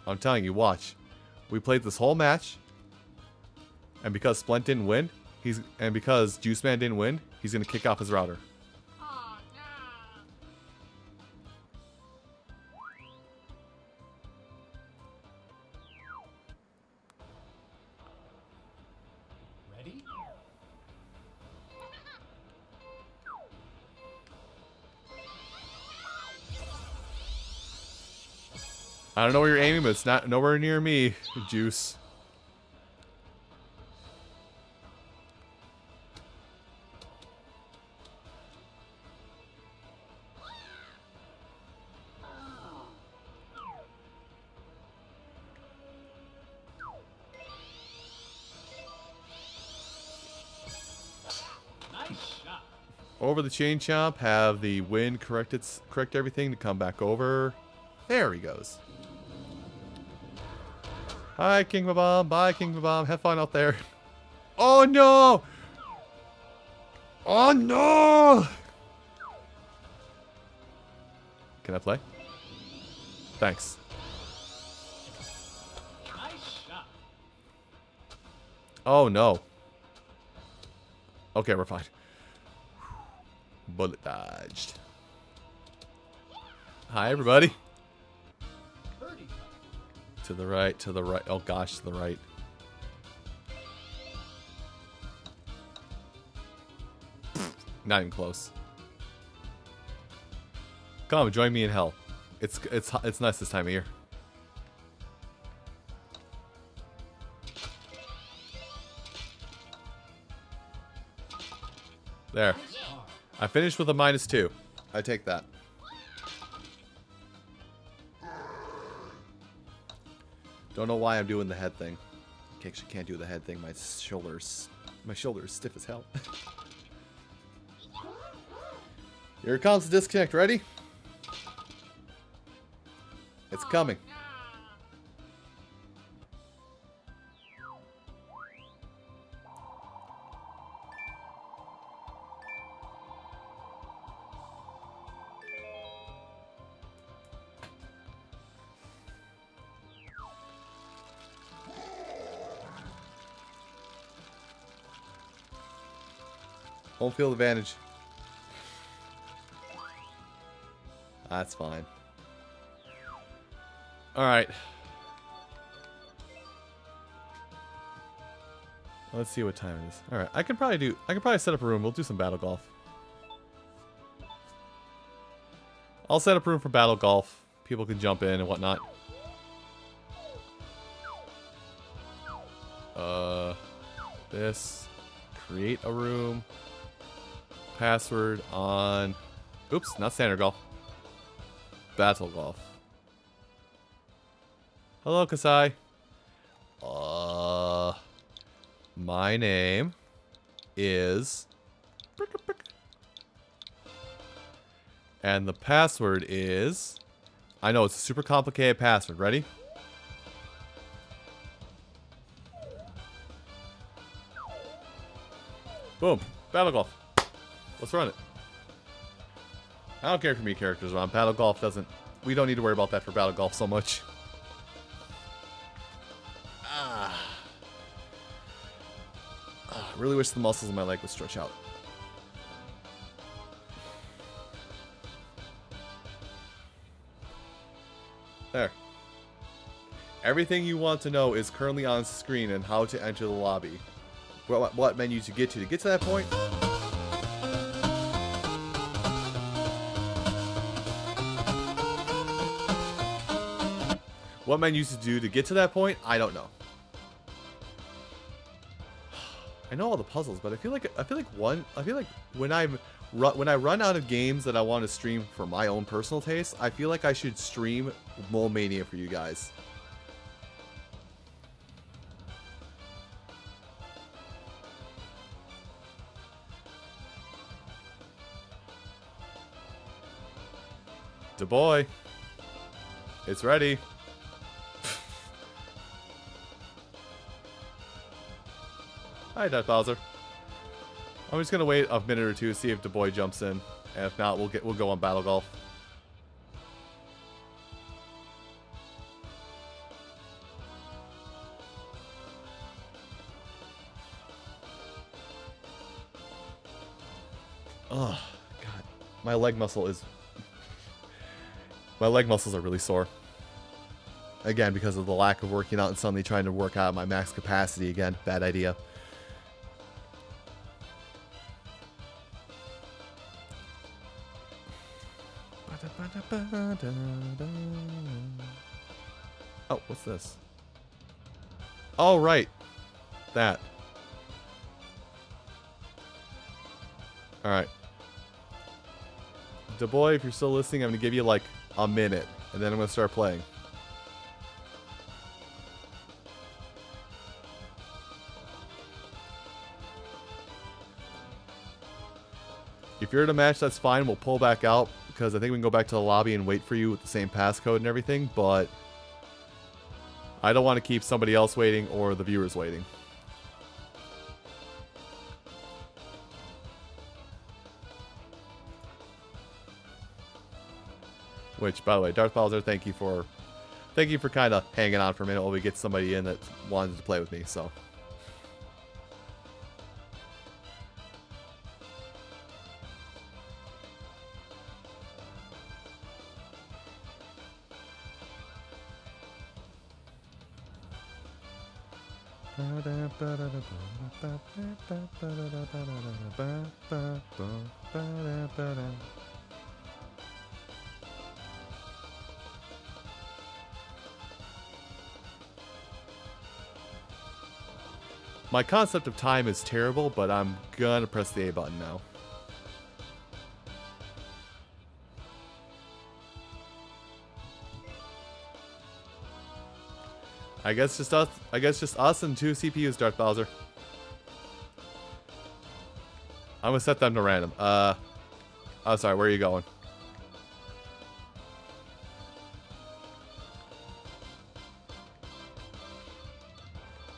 I'm telling you, watch. We played this whole match, and because Splent didn't win, he's and because Juice Man didn't win, he's gonna kick off his router. I don't know where you're aiming, but it's not nowhere near me, Juice. Over the chain chomp, have the wind correct its correct everything to come back over. There he goes. Hi, King Bomb. Bye, King Bomb. Have fun out there. Oh no! Oh no! Can I play? Thanks. Oh no. Okay, we're fine. Bullet dodged. Hi, everybody. To the right, to the right. Oh gosh, to the right. Not even close. Come, join me in hell. It's it's it's nice this time of year. There. I finished with a minus two. I take that. Don't know why I'm doing the head thing. Actually, can't do the head thing. My shoulders, my shoulders stiff as hell. Here comes the disconnect. Ready? It's coming. Field advantage. That's fine. Alright. Let's see what time it is. Alright, I can probably do... I can probably set up a room. We'll do some battle golf. I'll set up room for battle golf. People can jump in and whatnot. Uh, this. Create a room. Password on... Oops, not standard golf. Battle golf. Hello, Kasai. Uh, my name is... And the password is... I know, it's a super complicated password. Ready? Boom. Battle golf. Let's run it. I don't care if you meet characters around. Battle golf doesn't... We don't need to worry about that for battle golf so much. Ah. Ah, I really wish the muscles in my leg would stretch out. There. Everything you want to know is currently on screen and how to enter the lobby. What, what menu to get to. To get to that point, What menus to do to get to that point, I don't know. <sighs> I know all the puzzles, but I feel like I feel like one I feel like when I'm when I run out of games that I want to stream for my own personal taste, I feel like I should stream Mole Mania for you guys. Da boy. It's ready. Hi, Darth Bowser. I'm just gonna wait a minute or two to see if the boy jumps in, and if not, we'll get we'll go on battle golf. Oh God, my leg muscle is my leg muscles are really sore. Again, because of the lack of working out and suddenly trying to work out my max capacity again. Bad idea. Oh, what's this? Oh, right. That. Alright. boy, if you're still listening, I'm going to give you like a minute, and then I'm going to start playing. If you're in a match, that's fine. We'll pull back out because I think we can go back to the lobby and wait for you with the same passcode and everything, but I don't want to keep somebody else waiting or the viewers waiting. Which, by the way, Darth Bowser, thank you for, thank you for kind of hanging on for a minute while we get somebody in that wanted to play with me. So. My concept of time is terrible, but I'm gonna press the A button now. I guess just us. I guess just us and two CPUs, Darth Bowser. I'm gonna set them to random. Uh, oh, sorry. Where are you going?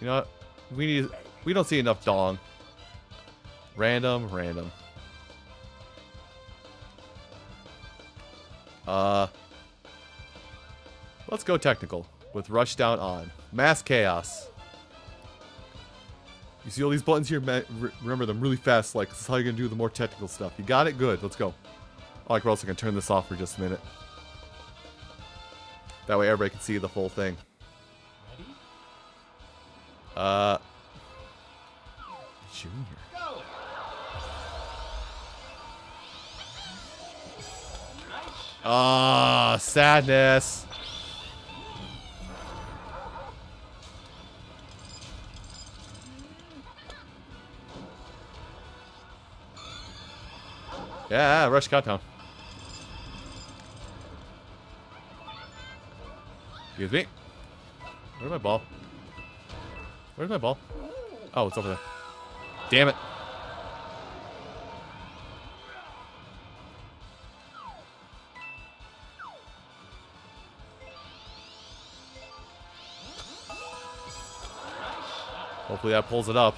You know what? We need. We don't see enough dong. Random, random. Uh. Let's go technical with rushdown on. Mass chaos. You see all these buttons here? Remember them really fast. Like this is how you're gonna do the more technical stuff. You got it? Good. Let's go. I like we're also gonna turn this off for just a minute. That way everybody can see the full thing. Ready? Uh. Sadness. Yeah, rush countdown. Excuse me. Where's my ball? Where's my ball? Oh, it's over there. Damn it. Hopefully that pulls it up.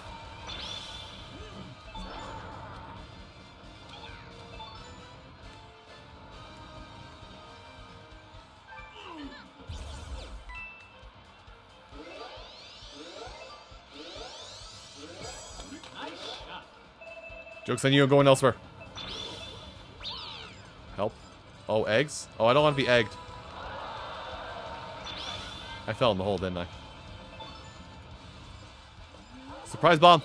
Joke's on you, I'm going elsewhere. Help. Oh, eggs? Oh, I don't want to be egged. I fell in the hole, didn't I? Surprise bomb!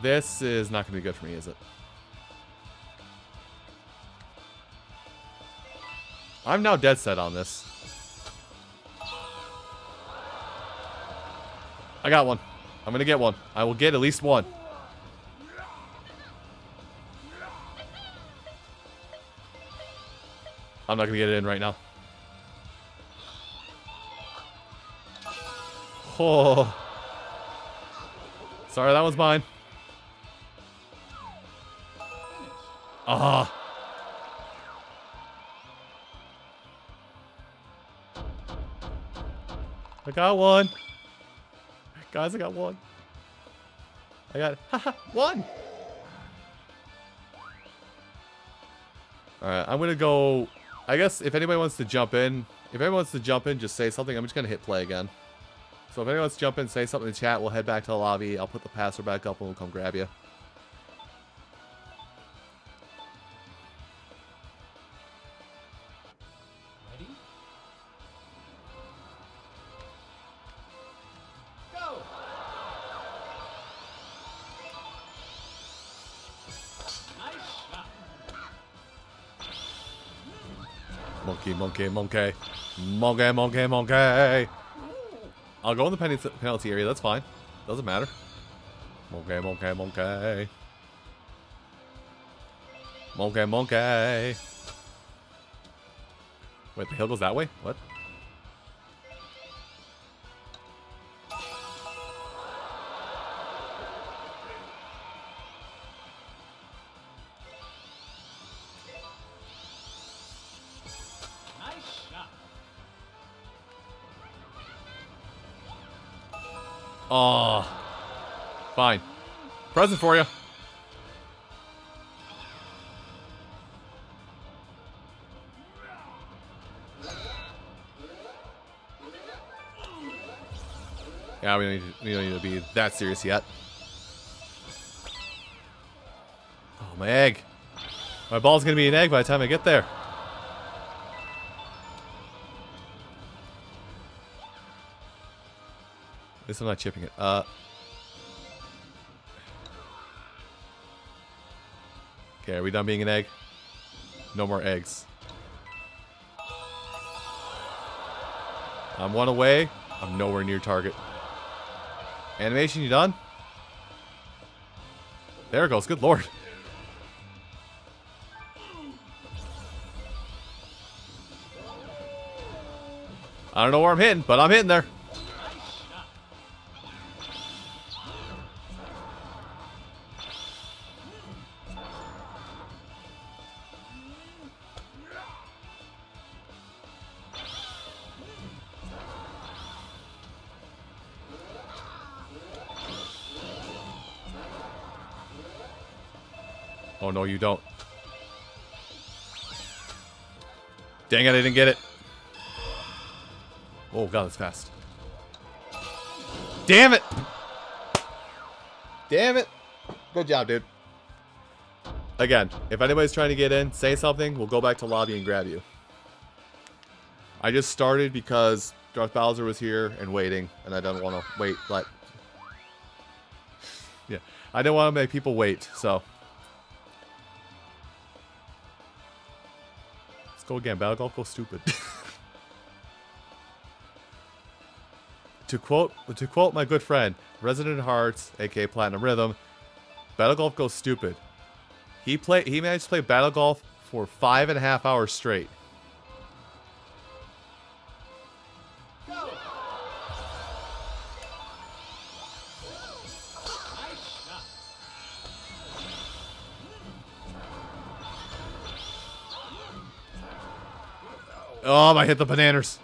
This is not going to be good for me, is it? I'm now dead set on this. I got one. I'm gonna get one. I will get at least one. I'm not gonna get it in right now. Oh. Sorry, that was mine. Ah. I got one. Guys, I got one. I got haha, <laughs> one. Alright, I'm gonna go I guess if anybody wants to jump in, if anyone wants to jump in, just say something. I'm just gonna hit play again. So if anyone wants to jump in, say something in the chat, we'll head back to the lobby. I'll put the password back up and we'll come grab you. Monkey, monkey, monkey. Monkey, monkey. I'll go in the penalty area, that's fine. Doesn't matter. Monkey, monkey, monkey. Monkey, monkey. Wait, the hill goes that way? What? For you. Yeah, we don't need to, we don't need to be that serious yet. Oh, my egg. My ball's gonna be an egg by the time I get there. At least I'm not chipping it. Uh. Okay, are we done being an egg? No more eggs. I'm one away. I'm nowhere near target. Animation, you done? There it goes. Good lord. I don't know where I'm hitting, but I'm hitting there. Oh, no, you don't. Dang it, I didn't get it. Oh, God, that's fast. Damn it! Damn it! Good job, dude. Again, if anybody's trying to get in, say something. We'll go back to lobby and grab you. I just started because Darth Bowser was here and waiting, and I didn't want to wait. But <sighs> yeah, I didn't want to make people wait. So go again. Battle Golf go stupid. to quote to quote my good friend Resident Hearts, aka Platinum Rhythm, Battle Golf goes stupid. He play he managed to play Battle Golf for five and a half hours straight. I hit the bananas.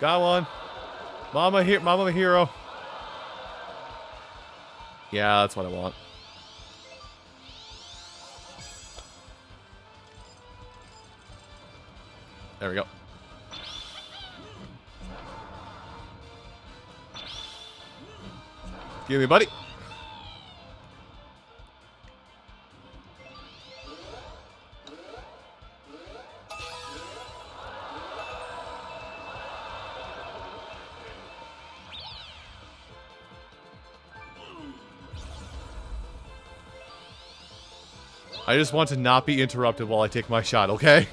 Got one. Mama here, Mama hero. Yeah, that's what I want. There we go. Give me, buddy. I just want to not be interrupted while I take my shot, okay?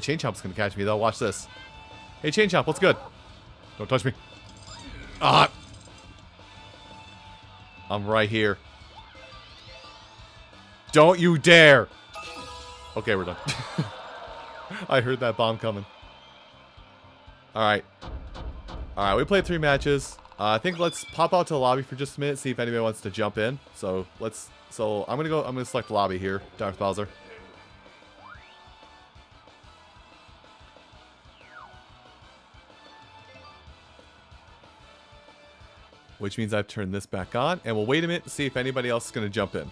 Me. Chain chomp's gonna catch me though. Watch this. Hey, chain chomp, what's good? Don't touch me. Ah! I'm right here. Don't you dare! Okay, we're done. <laughs> I heard that bomb coming. Alright. Alright, we played three matches. Uh, I think let's pop out to the lobby for just a minute, see if anybody wants to jump in. So, let's... So, I'm gonna go... I'm gonna select lobby here, Darth Bowser. Which means I've turned this back on, and we'll wait a minute to see if anybody else is gonna jump in.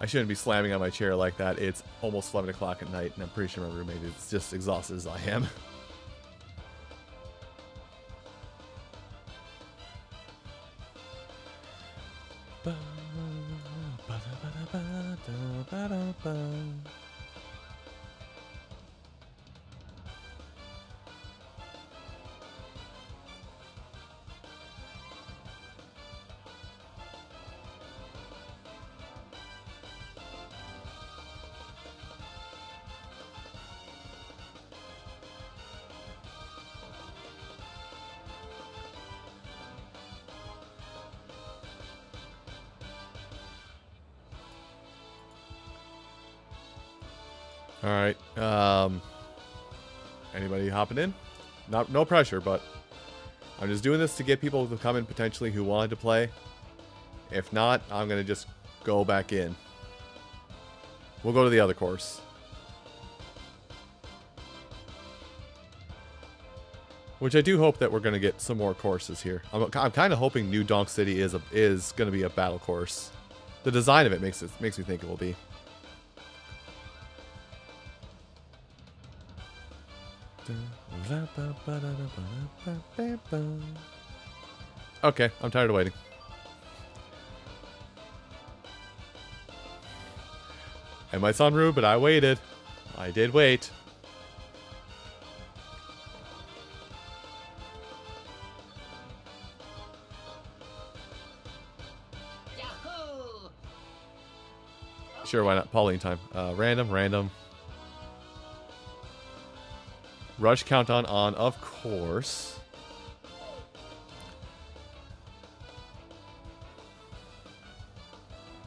I shouldn't be slamming on my chair like that. It's almost 11 o'clock at night, and I'm pretty sure my roommate is just exhausted as I am. <laughs> hopping in? Not no pressure, but I'm just doing this to get people to come in potentially who wanted to play. If not, I'm gonna just go back in. We'll go to the other course. Which I do hope that we're gonna get some more courses here. I'm, I'm kind of hoping New Donk City is a, is gonna be a battle course. The design of it makes it makes me think it will be. Okay, I'm tired of waiting. It might sound rude, but I waited. I did wait. Yahoo! Sure, why not? Pauline time. Uh, random, random. Rush countdown on, of course.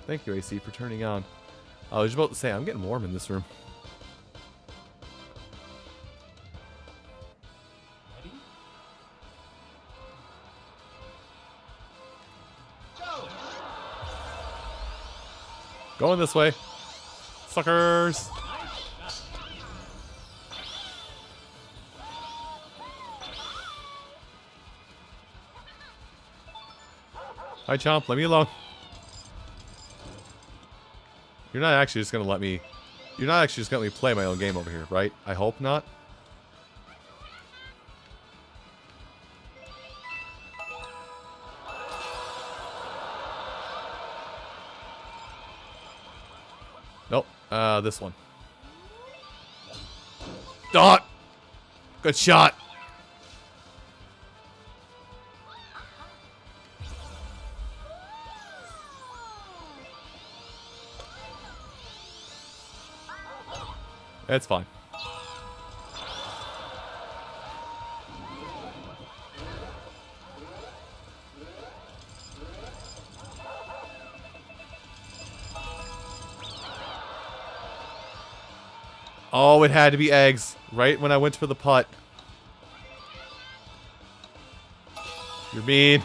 Thank you, AC, for turning on. I was about to say, I'm getting warm in this room. Going this way. Suckers! Hi, Chomp. Let me alone. You're not actually just gonna let me... You're not actually just gonna let me play my own game over here, right? I hope not. Nope. Uh, this one. Dot! Good shot! It's fine. Oh, it had to be eggs. Right when I went for the putt. You're mean.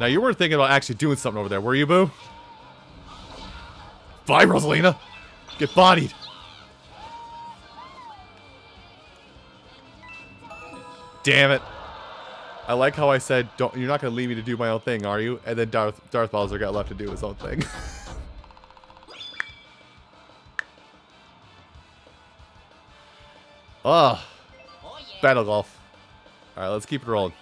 Now, you weren't thinking about actually doing something over there, were you, Boo? Bye, Rosalina. Get bodied. Damn it. I like how I said, "Don't you're not going to leave me to do my own thing, are you?" And then Darth Darth Bowser got left to do his own thing. Ugh. <laughs> Ah. Oh yeah. Battle golf. All right, let's keep it rolling.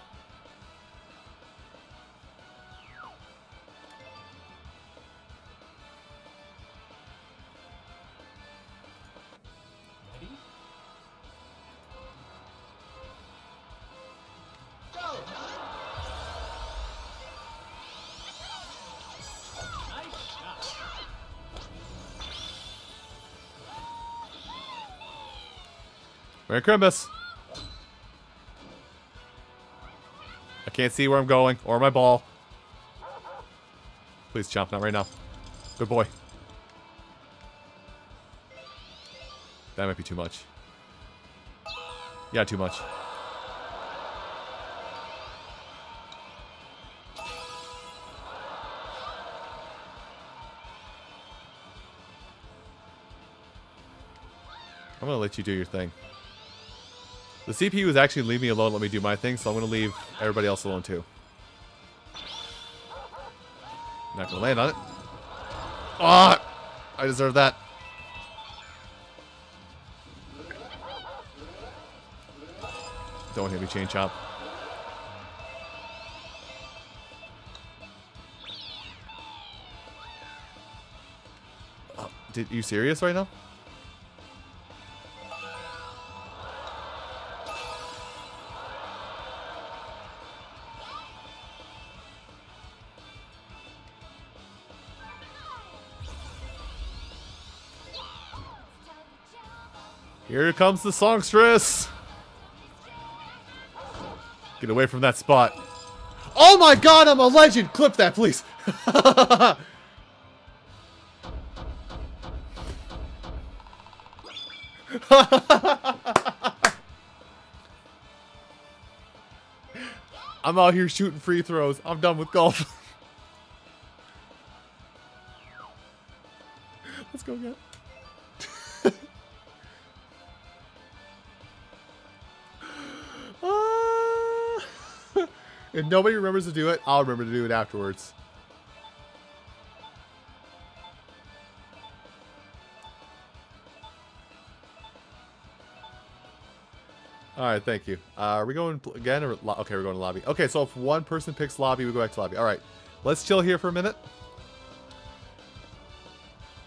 Merry Christmas. I can't see where I'm going or my ball. Please jump, not right now. Good boy. That might be too much. Yeah, too much. I'm gonna let you do your thing. The CPU is actually leave me alone, let me do my thing, so I'm gonna leave everybody else alone too. Not gonna land on it. Ah! I deserve that. Don't hit me, Chain Chomp. Oh, did you serious right now? Here comes the songstress. Get away from that spot. Oh my god, I'm a legend! Clip that, please. <laughs> I'm out here shooting free throws. I'm done with golf. <laughs> nobody remembers to do it, I'll remember to do it afterwards. All right, thank you. Uh, are we going again? Or okay, we're going to lobby. Okay, so if one person picks lobby, we go back to lobby. All right, let's chill here for a minute.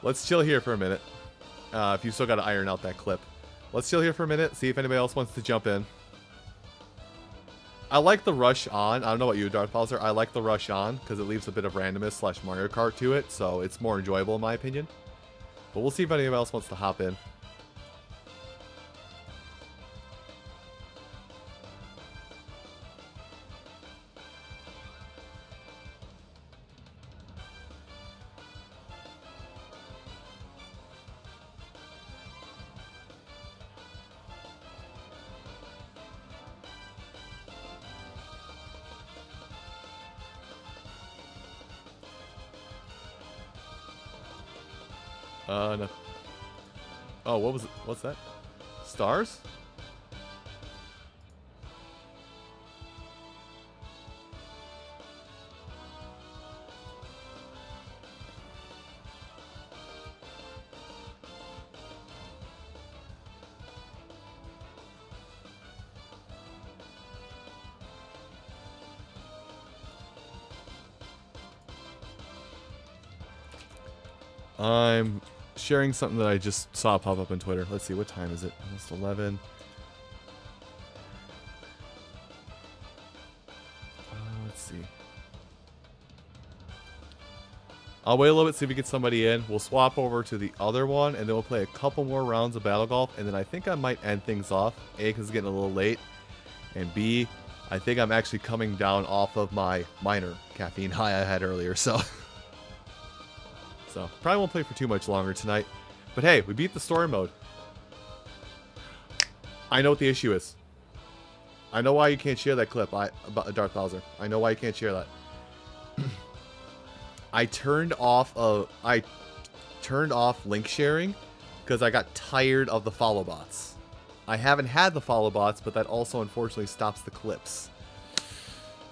Let's chill here for a minute. Uh, if you still got to iron out that clip. Let's chill here for a minute, see if anybody else wants to jump in. I like the rush on. I don't know about you, Darth Bowser. I like the rush on because it leaves a bit of randomness slash Mario Kart to it, so it's more enjoyable in my opinion. But we'll see if anyone else wants to hop in. Stars? Sharing something that I just saw pop up on Twitter. Let's see, what time is it? Almost 11. Uh, let's see. I'll wait a little bit, see if we get somebody in. We'll swap over to the other one, and then we'll play a couple more rounds of Battle Golf, and then I think I might end things off. A, because it's getting a little late, and B, I think I'm actually coming down off of my minor caffeine <laughs> high I had earlier, so... <laughs> So, probably won't play for too much longer tonight. But hey, we beat the story mode. I know what the issue is. I know why you can't share that clip I, about Darth Bowser. I know why you can't share that. <clears throat> I turned off uh, I turned off link sharing because I got tired of the follow bots. I haven't had the follow bots, but that also unfortunately stops the clips.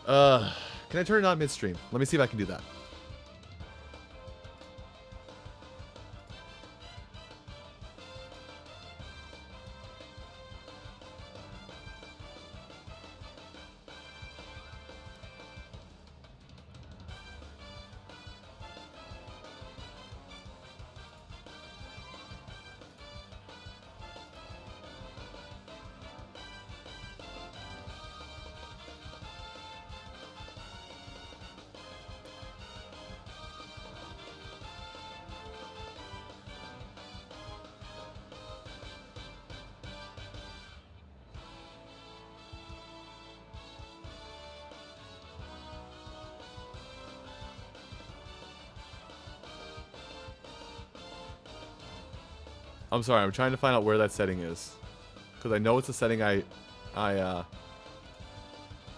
Uh, can I turn it on midstream? Let me see if I can do that. I'm sorry, I'm trying to find out where that setting is. Because I know it's a setting I, I, uh,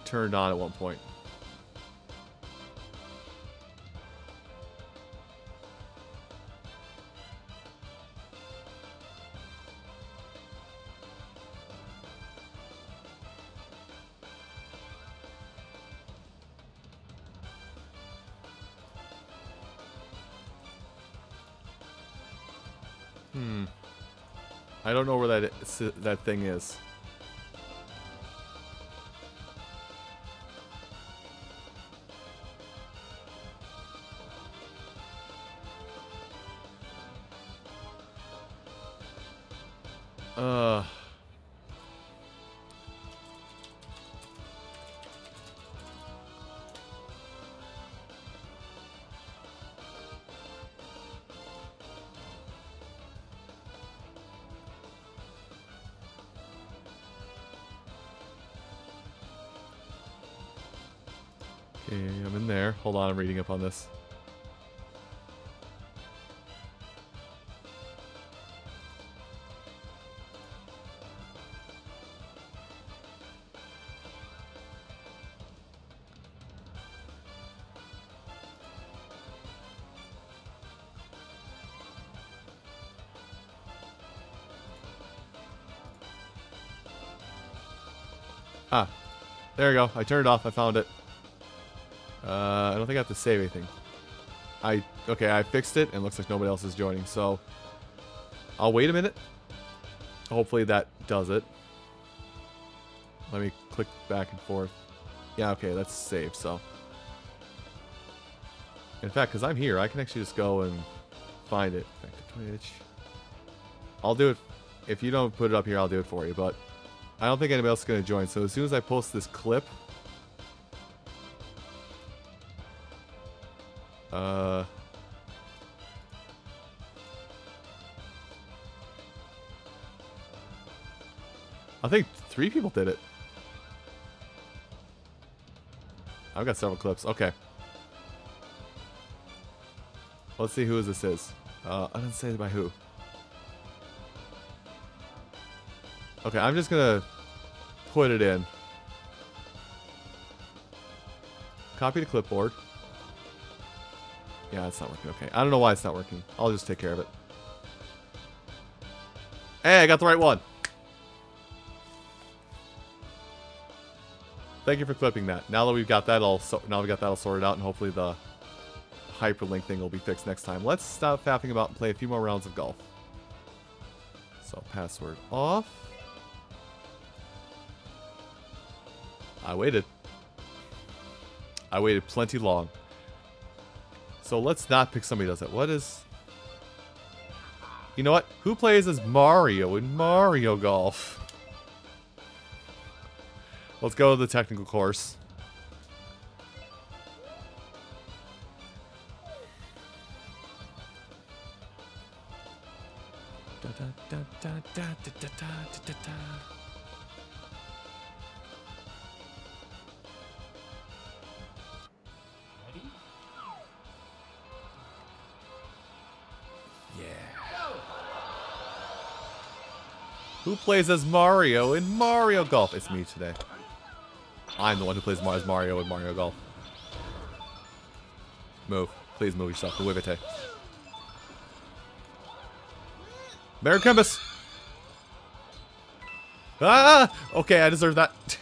turned on at one point. That thing is. I'm reading up on this. Ah, there we go. I turned it off. I found it. I don't think I have to save anything. I okay, I fixed it, and it looks like nobody else is joining. So I'll wait a minute. Hopefully that does it. Let me click back and forth. Yeah, okay, that's saved. So in fact, because I'm here, I can actually just go and find it. Back to Twitch. I'll do it. If you don't put it up here, I'll do it for you. But I don't think anybody else is going to join. So as soon as I post this clip, uh, I think three people did it. I've got several clips. Okay. Let's see who this is. Uh, I didn't say by who. Okay, I'm just gonna put it in. Copy to clipboard. Yeah, it's not working. Okay, I don't know why it's not working. I'll just take care of it. Hey, I got the right one. Thank you for clipping that. Now that we've got that all, so now we got that all sorted out, and hopefully the hyperlink thing will be fixed next time. Let's stop faffing about and play a few more rounds of golf. So password off. I waited. I waited plenty long. So let's not pick somebody who does it. What is... You know what? Who plays as Mario in Mario Golf? Let's go to the technical course. Da, da, da, Who plays as Mario in Mario Golf? It's me today. I'm the one who plays as Mario in Mario Golf. Move. Please move yourself. Muévete. Merry Christmas! Ah! Okay, I deserve that. <laughs>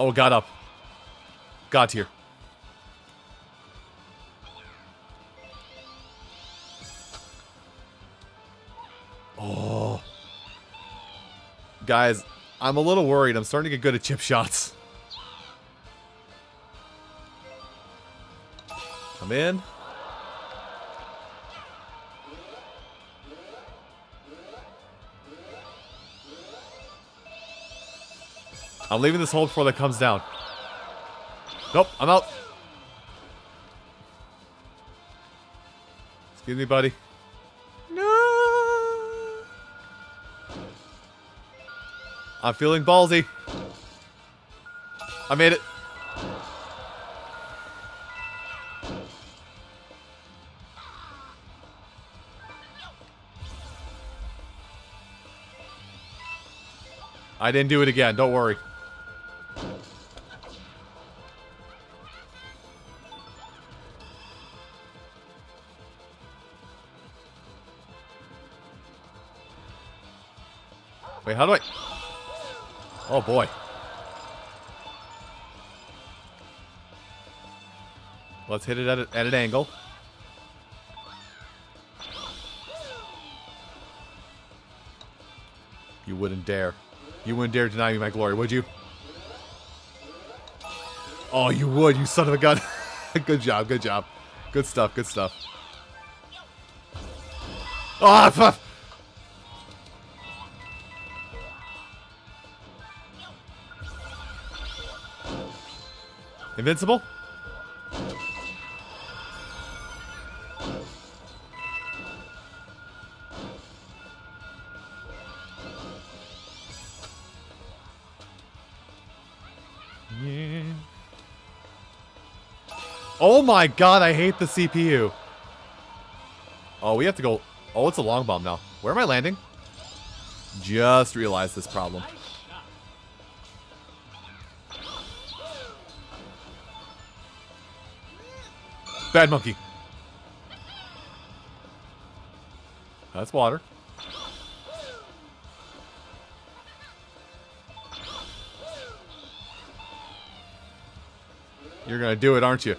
oh, got up. Got here. Oh. Guys, I'm a little worried. I'm starting to get good at chip shots. Come in. I'm leaving this hole before that comes down. Nope, I'm out. Excuse me, buddy. No. I'm feeling ballsy. I made it. I didn't do it again. Don't worry. Let's hit it at, a, at an angle. You wouldn't dare. You wouldn't dare deny me my glory, would you? Oh, you would, you son of a gun. <laughs> good job, good job. Good stuff, good stuff. Oh, fuck. Invincible? My god, I hate the CPU. Oh, we have to go... Oh, it's a long bomb now. Where am I landing? Just realized this problem. Bad monkey. That's water. You're gonna do it, aren't you?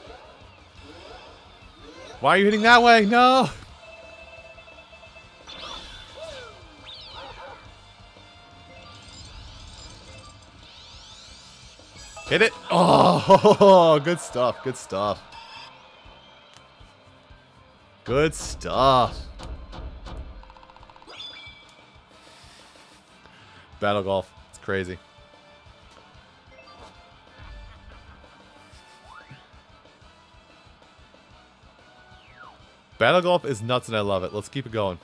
Why are you hitting that way? No! Hit it. Oh, <laughs> good stuff. Good stuff. Good stuff. Battle golf. It's crazy. Battle golf is nuts and I love it. Let's keep it going.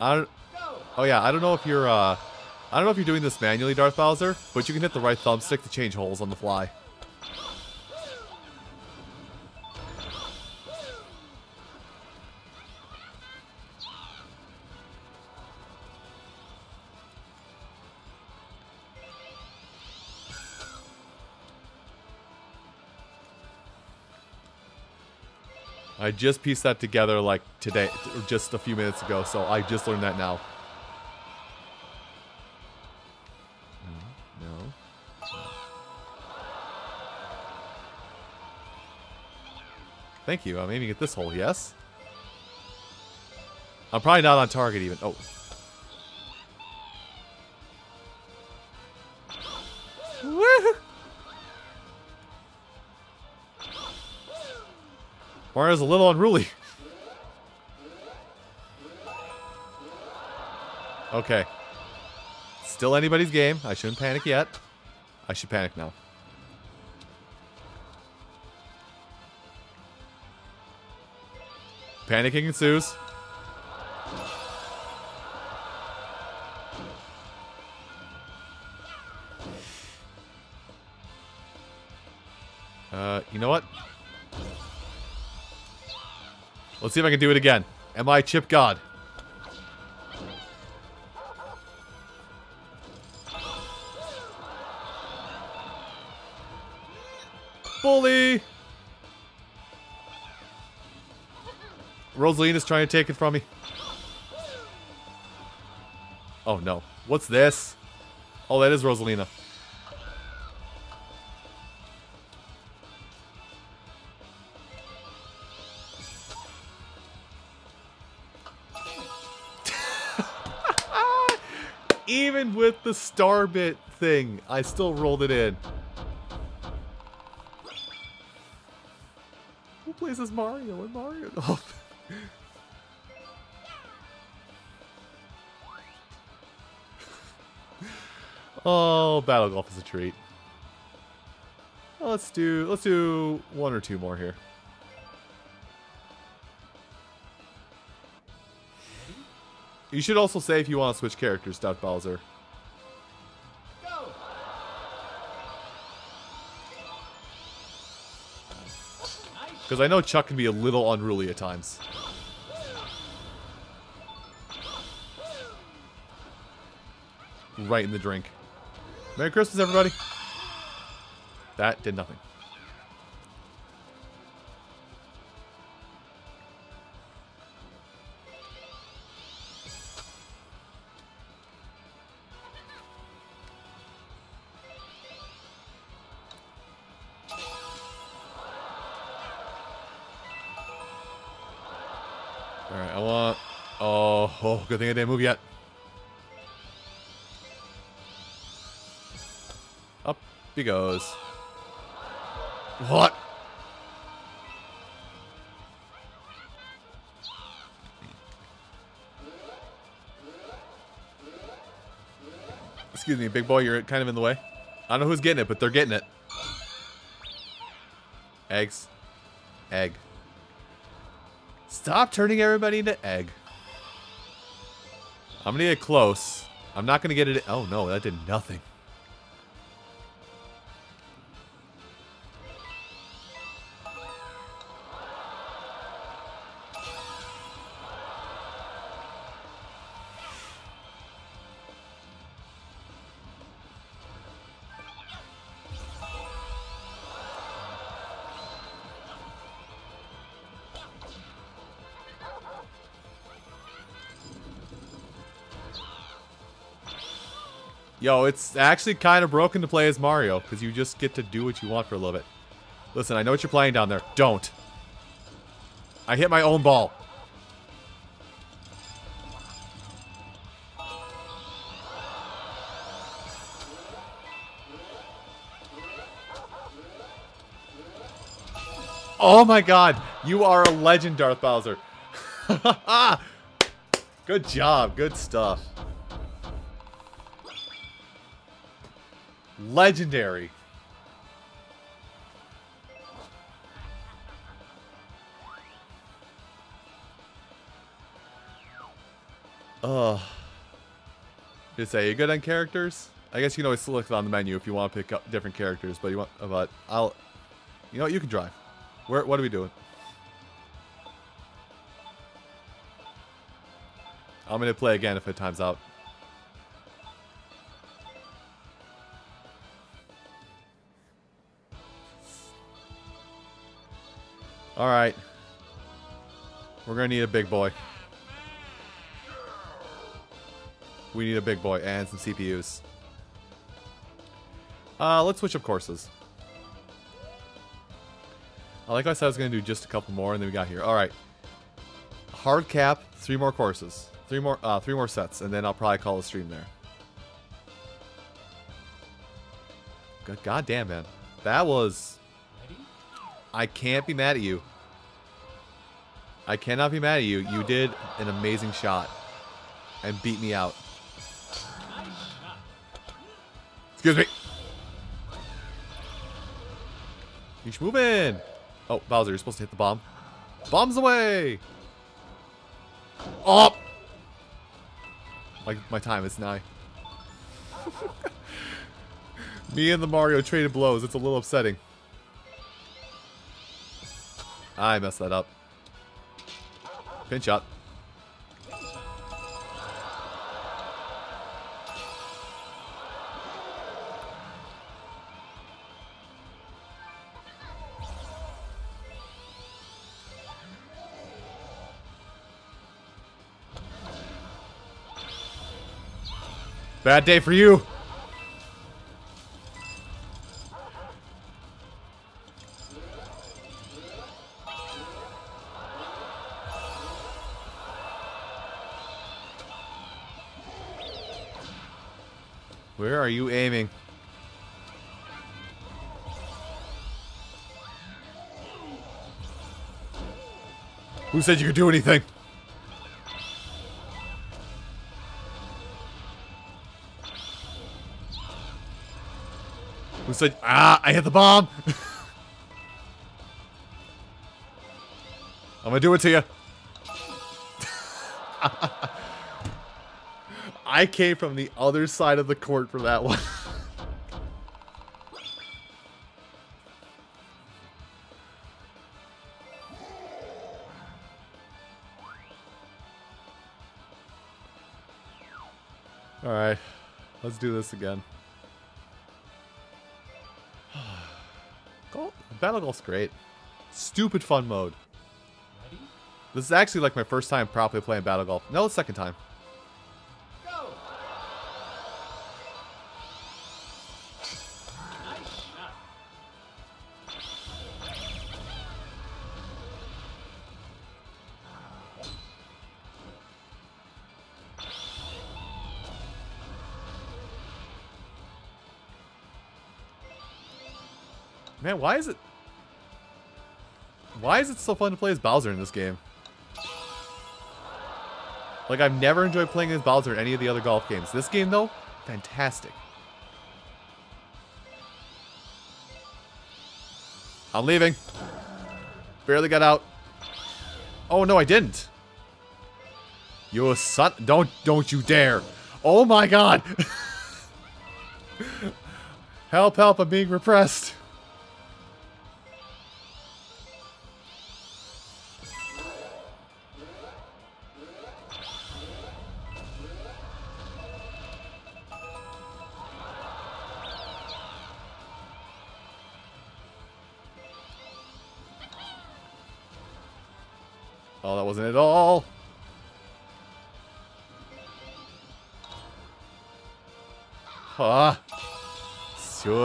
I don't, oh yeah, I don't know if you're uh I don't know if you're doing this manually, Darth Bowser, but you can hit the right thumbstick to change holes on the fly. I just pieced that together like today, just a few minutes ago, so I just learned that now. No, no. Thank you. I'm aiming at this hole, yes? I'm probably not on target even. Oh. Mario's a little unruly. Okay. Still anybody's game. I shouldn't panic yet. I should panic now. Panicking ensues. Uh, you know what? Let's see if I can do it again. Am I Chip God? Bully! Rosalina's trying to take it from me. Oh no. What's this? Oh, that is Rosalina. Even with the star bit thing, I still rolled it in. Who plays as Mario and Mario? <laughs> Oh. oh, Battle Golf is a treat. Let's do let's do one or two more here. You should also say if you want to switch characters, Darth Bowser. Go! Because I know Chuck can be a little unruly at times. Right in the drink. Merry Christmas, everybody. That did nothing. Good thing I didn't move yet. Up he goes. What? Excuse me, big boy, you're kind of in the way. I don't know who's getting it, but they're getting it. Eggs. Egg. Stop turning everybody into egg. I'm gonna get close. I'm not gonna get it. Oh no, that did nothing. Yo, it's actually kind of broken to play as Mario, because you just get to do what you want for a little bit. Listen, I know what you're playing down there. Don't. I hit my own ball. Oh my god, you are a legend, Darth Bowser. <laughs> Good job, good stuff. Legendary. Ugh. Just say, you good on characters? I guess you can always select on the menu if you want to pick up different characters, but you want, but I'll, you know what, you can drive. Where, what are we doing? I'm gonna play again if it times out. Alright. We're gonna need a big boy. We need a big boy and some CPUs. Uh, let's switch up courses. I like I said I was going to do just a couple more, and then we got here. All right. Hard cap, three more courses. Three more, uh, three more sets, and then I'll probably call a stream there. God, God damn, man. That was... I can't be mad at you. I cannot be mad at you. You did an amazing shot. And beat me out. Excuse me. Move in. Oh, Bowser, you're supposed to hit the bomb. Bombs away. Up. My, my time is nigh. <laughs> Me and the Mario traded blows. It's a little upsetting. I messed that up. Pinch up. Bad day for you. Who said you could do anything? Who said, ah, I hit the bomb? <laughs> I'm gonna do it to you. <laughs> I came from the other side of the court for that one. <laughs> do this again. <sighs> Golf, Battle Golf's great. Stupid fun mode. Ready? This is actually like my first time properly playing Battle Golf. No, the second time. Why is it... Why is it so fun to play as Bowser in this game? Like, I've never enjoyed playing as Bowser in any of the other golf games. This game, though, fantastic. I'm leaving. Barely got out. Oh, no, I didn't. You son... Don't, don't you dare. Oh, my God. <laughs> help, help, I'm being repressed.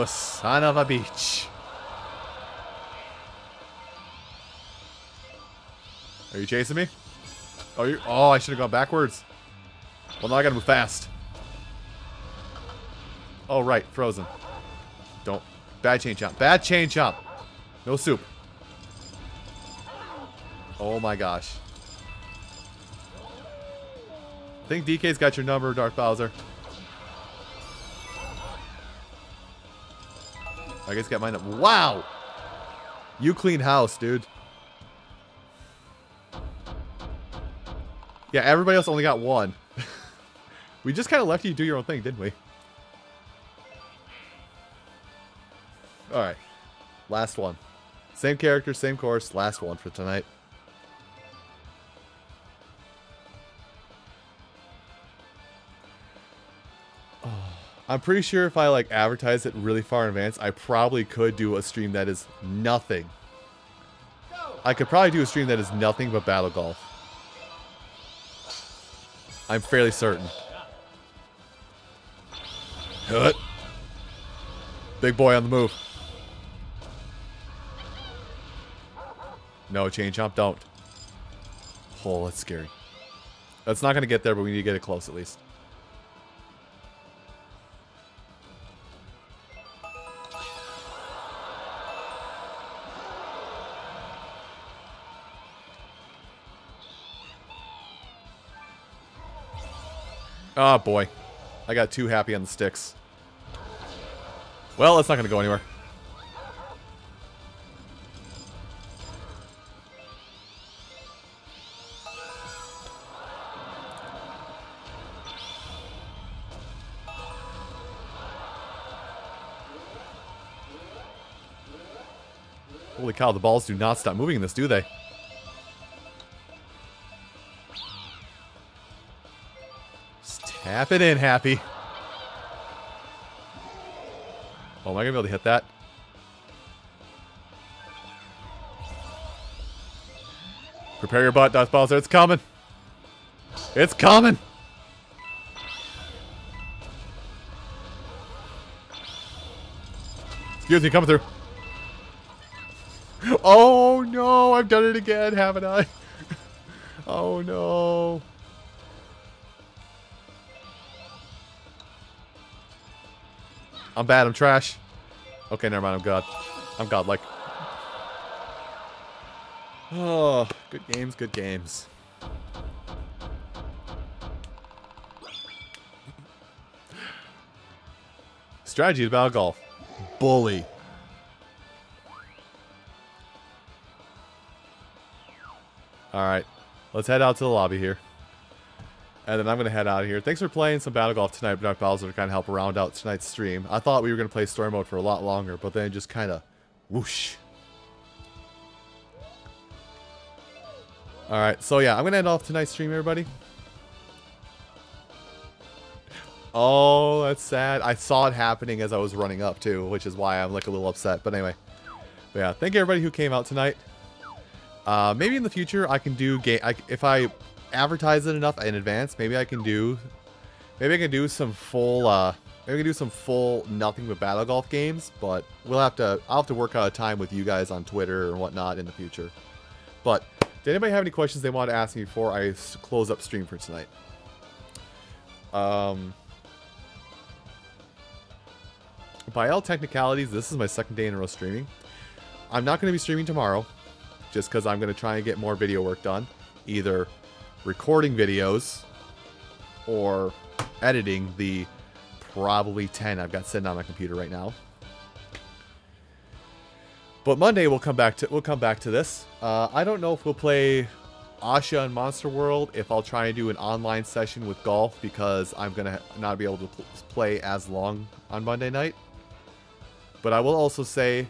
Son of a bitch. Are you chasing me? Oh, you Oh, I should have gone backwards. Well, now I gotta move fast. Oh, right. Frozen. Don't. Bad chain chomp. Bad chain chomp. No soup. Oh my gosh. I think DK's got your number, Darth Bowser. I guess got my number. Wow! You clean house, dude. Yeah, everybody else only got one. <laughs> we just kind of left you do your own thing, didn't we? Alright. Last one. Same character, same course, last one for tonight. I'm pretty sure if I like advertise it really far in advance, I probably could do a stream that is nothing. I could probably do a stream that is nothing but Battle Golf. I'm fairly certain. Hut. Big boy on the move. No, chain chomp, don't. Oh, that's scary. That's not going to get there, but we need to get it close at least. Oh, boy. I got too happy on the sticks. Well, it's not going to go anywhere. Holy cow, the balls do not stop moving in this, do they? Tap it in, Happy. Oh, am I going to be able to hit that? Prepare your butt, Darth Bowser. It's coming. It's coming. Excuse me, coming through. Oh no, I've done it again, haven't I? <laughs> oh no. I'm bad, I'm trash. Okay, never mind, I'm god. I'm godlike. Oh, good games, good games. Strategy to battle golf. Bully. Alright. Let's head out to the lobby here. And then I'm going to head out of here. Thanks for playing some Battle Golf tonight, Darth Bowser, to kind of help round out tonight's stream. I thought we were going to play story mode for a lot longer, but then just kind of whoosh. Alright, so yeah, I'm going to end off tonight's stream, everybody. Oh, that's sad. I saw it happening as I was running up, too, which is why I'm, like, a little upset. But anyway. But yeah, thank everybody who came out tonight. Uh, maybe in the future I can do game. If I advertise it enough in advance, maybe I can do. Maybe I can do some full. Uh, maybe I can do some full nothing but battle golf games. But we'll have to. I'll have to work out a time with you guys on Twitter and whatnot in the future. But did anybody have any questions they want to ask me before I close up stream for tonight? Um. By all technicalities, this is my second day in a row streaming. I'm not going to be streaming tomorrow just because I'm going to try and get more video work done. Either recording videos or editing the probably 10 I've got sitting on my computer right now. But Monday we'll come back to we'll come back to this. Uh, I don't know if we'll play Asha in Monster World. If I'll try and do an online session with golf because I'm gonna not be able to pl- play as long on Monday night. But I will also say,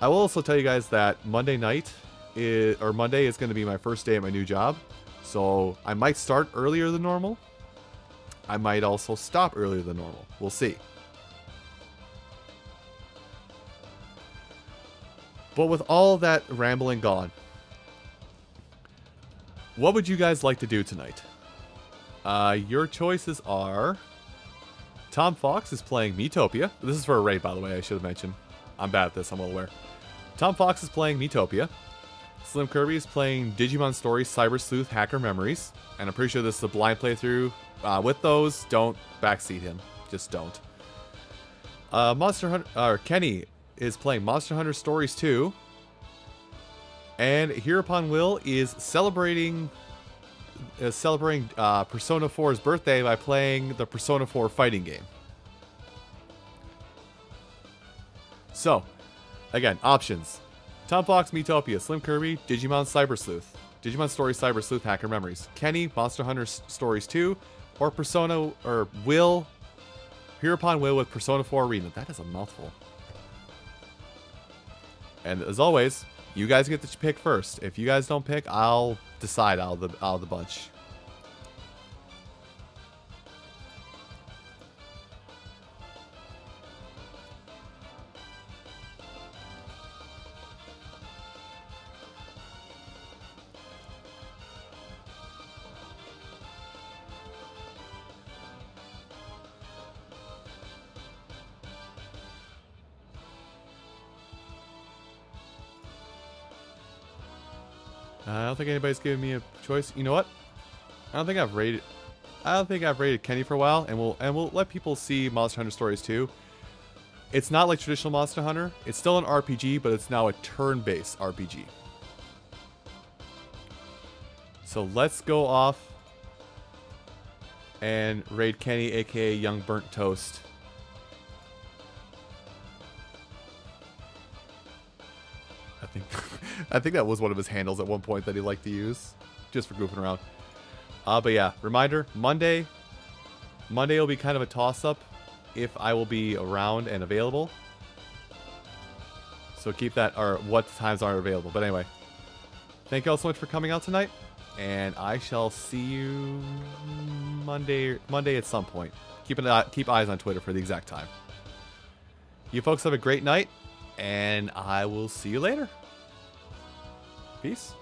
I will also tell you guys that Monday night is, or Monday is going to be my first day at my new job. So I might start earlier than normal. I might also stop earlier than normal. We'll see. But with all that rambling gone, what would you guys like to do tonight? Uh, your choices are... Tom Fox is playing Miitopia. This is for a raid, by the way, I should have mentioned. I'm bad at this, I'm well aware. Tom Fox is playing Miitopia. Slim Kirby is playing Digimon Story Cyber Sleuth Hacker Memories. And I'm pretty sure this is a blind playthrough. Uh, with those, don't backseat him. Just don't. Uh, Monster Hunter, or Kenny is playing Monster Hunter Stories 2. And Hereupon Will is celebrating celebrating uh, Persona 4's birthday by playing the Persona 4 fighting game. So, again, options. Tom Fox, Miitopia, Slim Kirby, Digimon Cyber Sleuth, Digimon Story Cyber Sleuth Hacker Memories, Kenny, Monster Hunter S- Stories 2, or Persona, or Will, Hereupon Will with Persona 4 Arena. That is a mouthful. And as always, you guys get to pick first. If you guys don't pick, I'll decide out of the, out of the bunch. I don't think anybody's giving me a choice. You know what? I don't think I've rated. I don't think I've rated Kenny for a while, and we'll and we'll let people see Monster Hunter Stories too. It's not like traditional Monster Hunter. It's still an RPG, but it's now a turn-based RPG. So let's go off and raid Kenny, aka Young Burnt Toast. I think that was one of his handles at one point that he liked to use, just for goofing around. Uh, but yeah, reminder: Monday. Monday will be kind of a toss-up if I will be around and available. So keep that, or what times are available. But anyway, thank you all so much for coming out tonight, and I shall see you Monday. Monday at some point. Keep an eye, keep eyes on Twitter for the exact time. You folks have a great night, and I will see you later. Peace.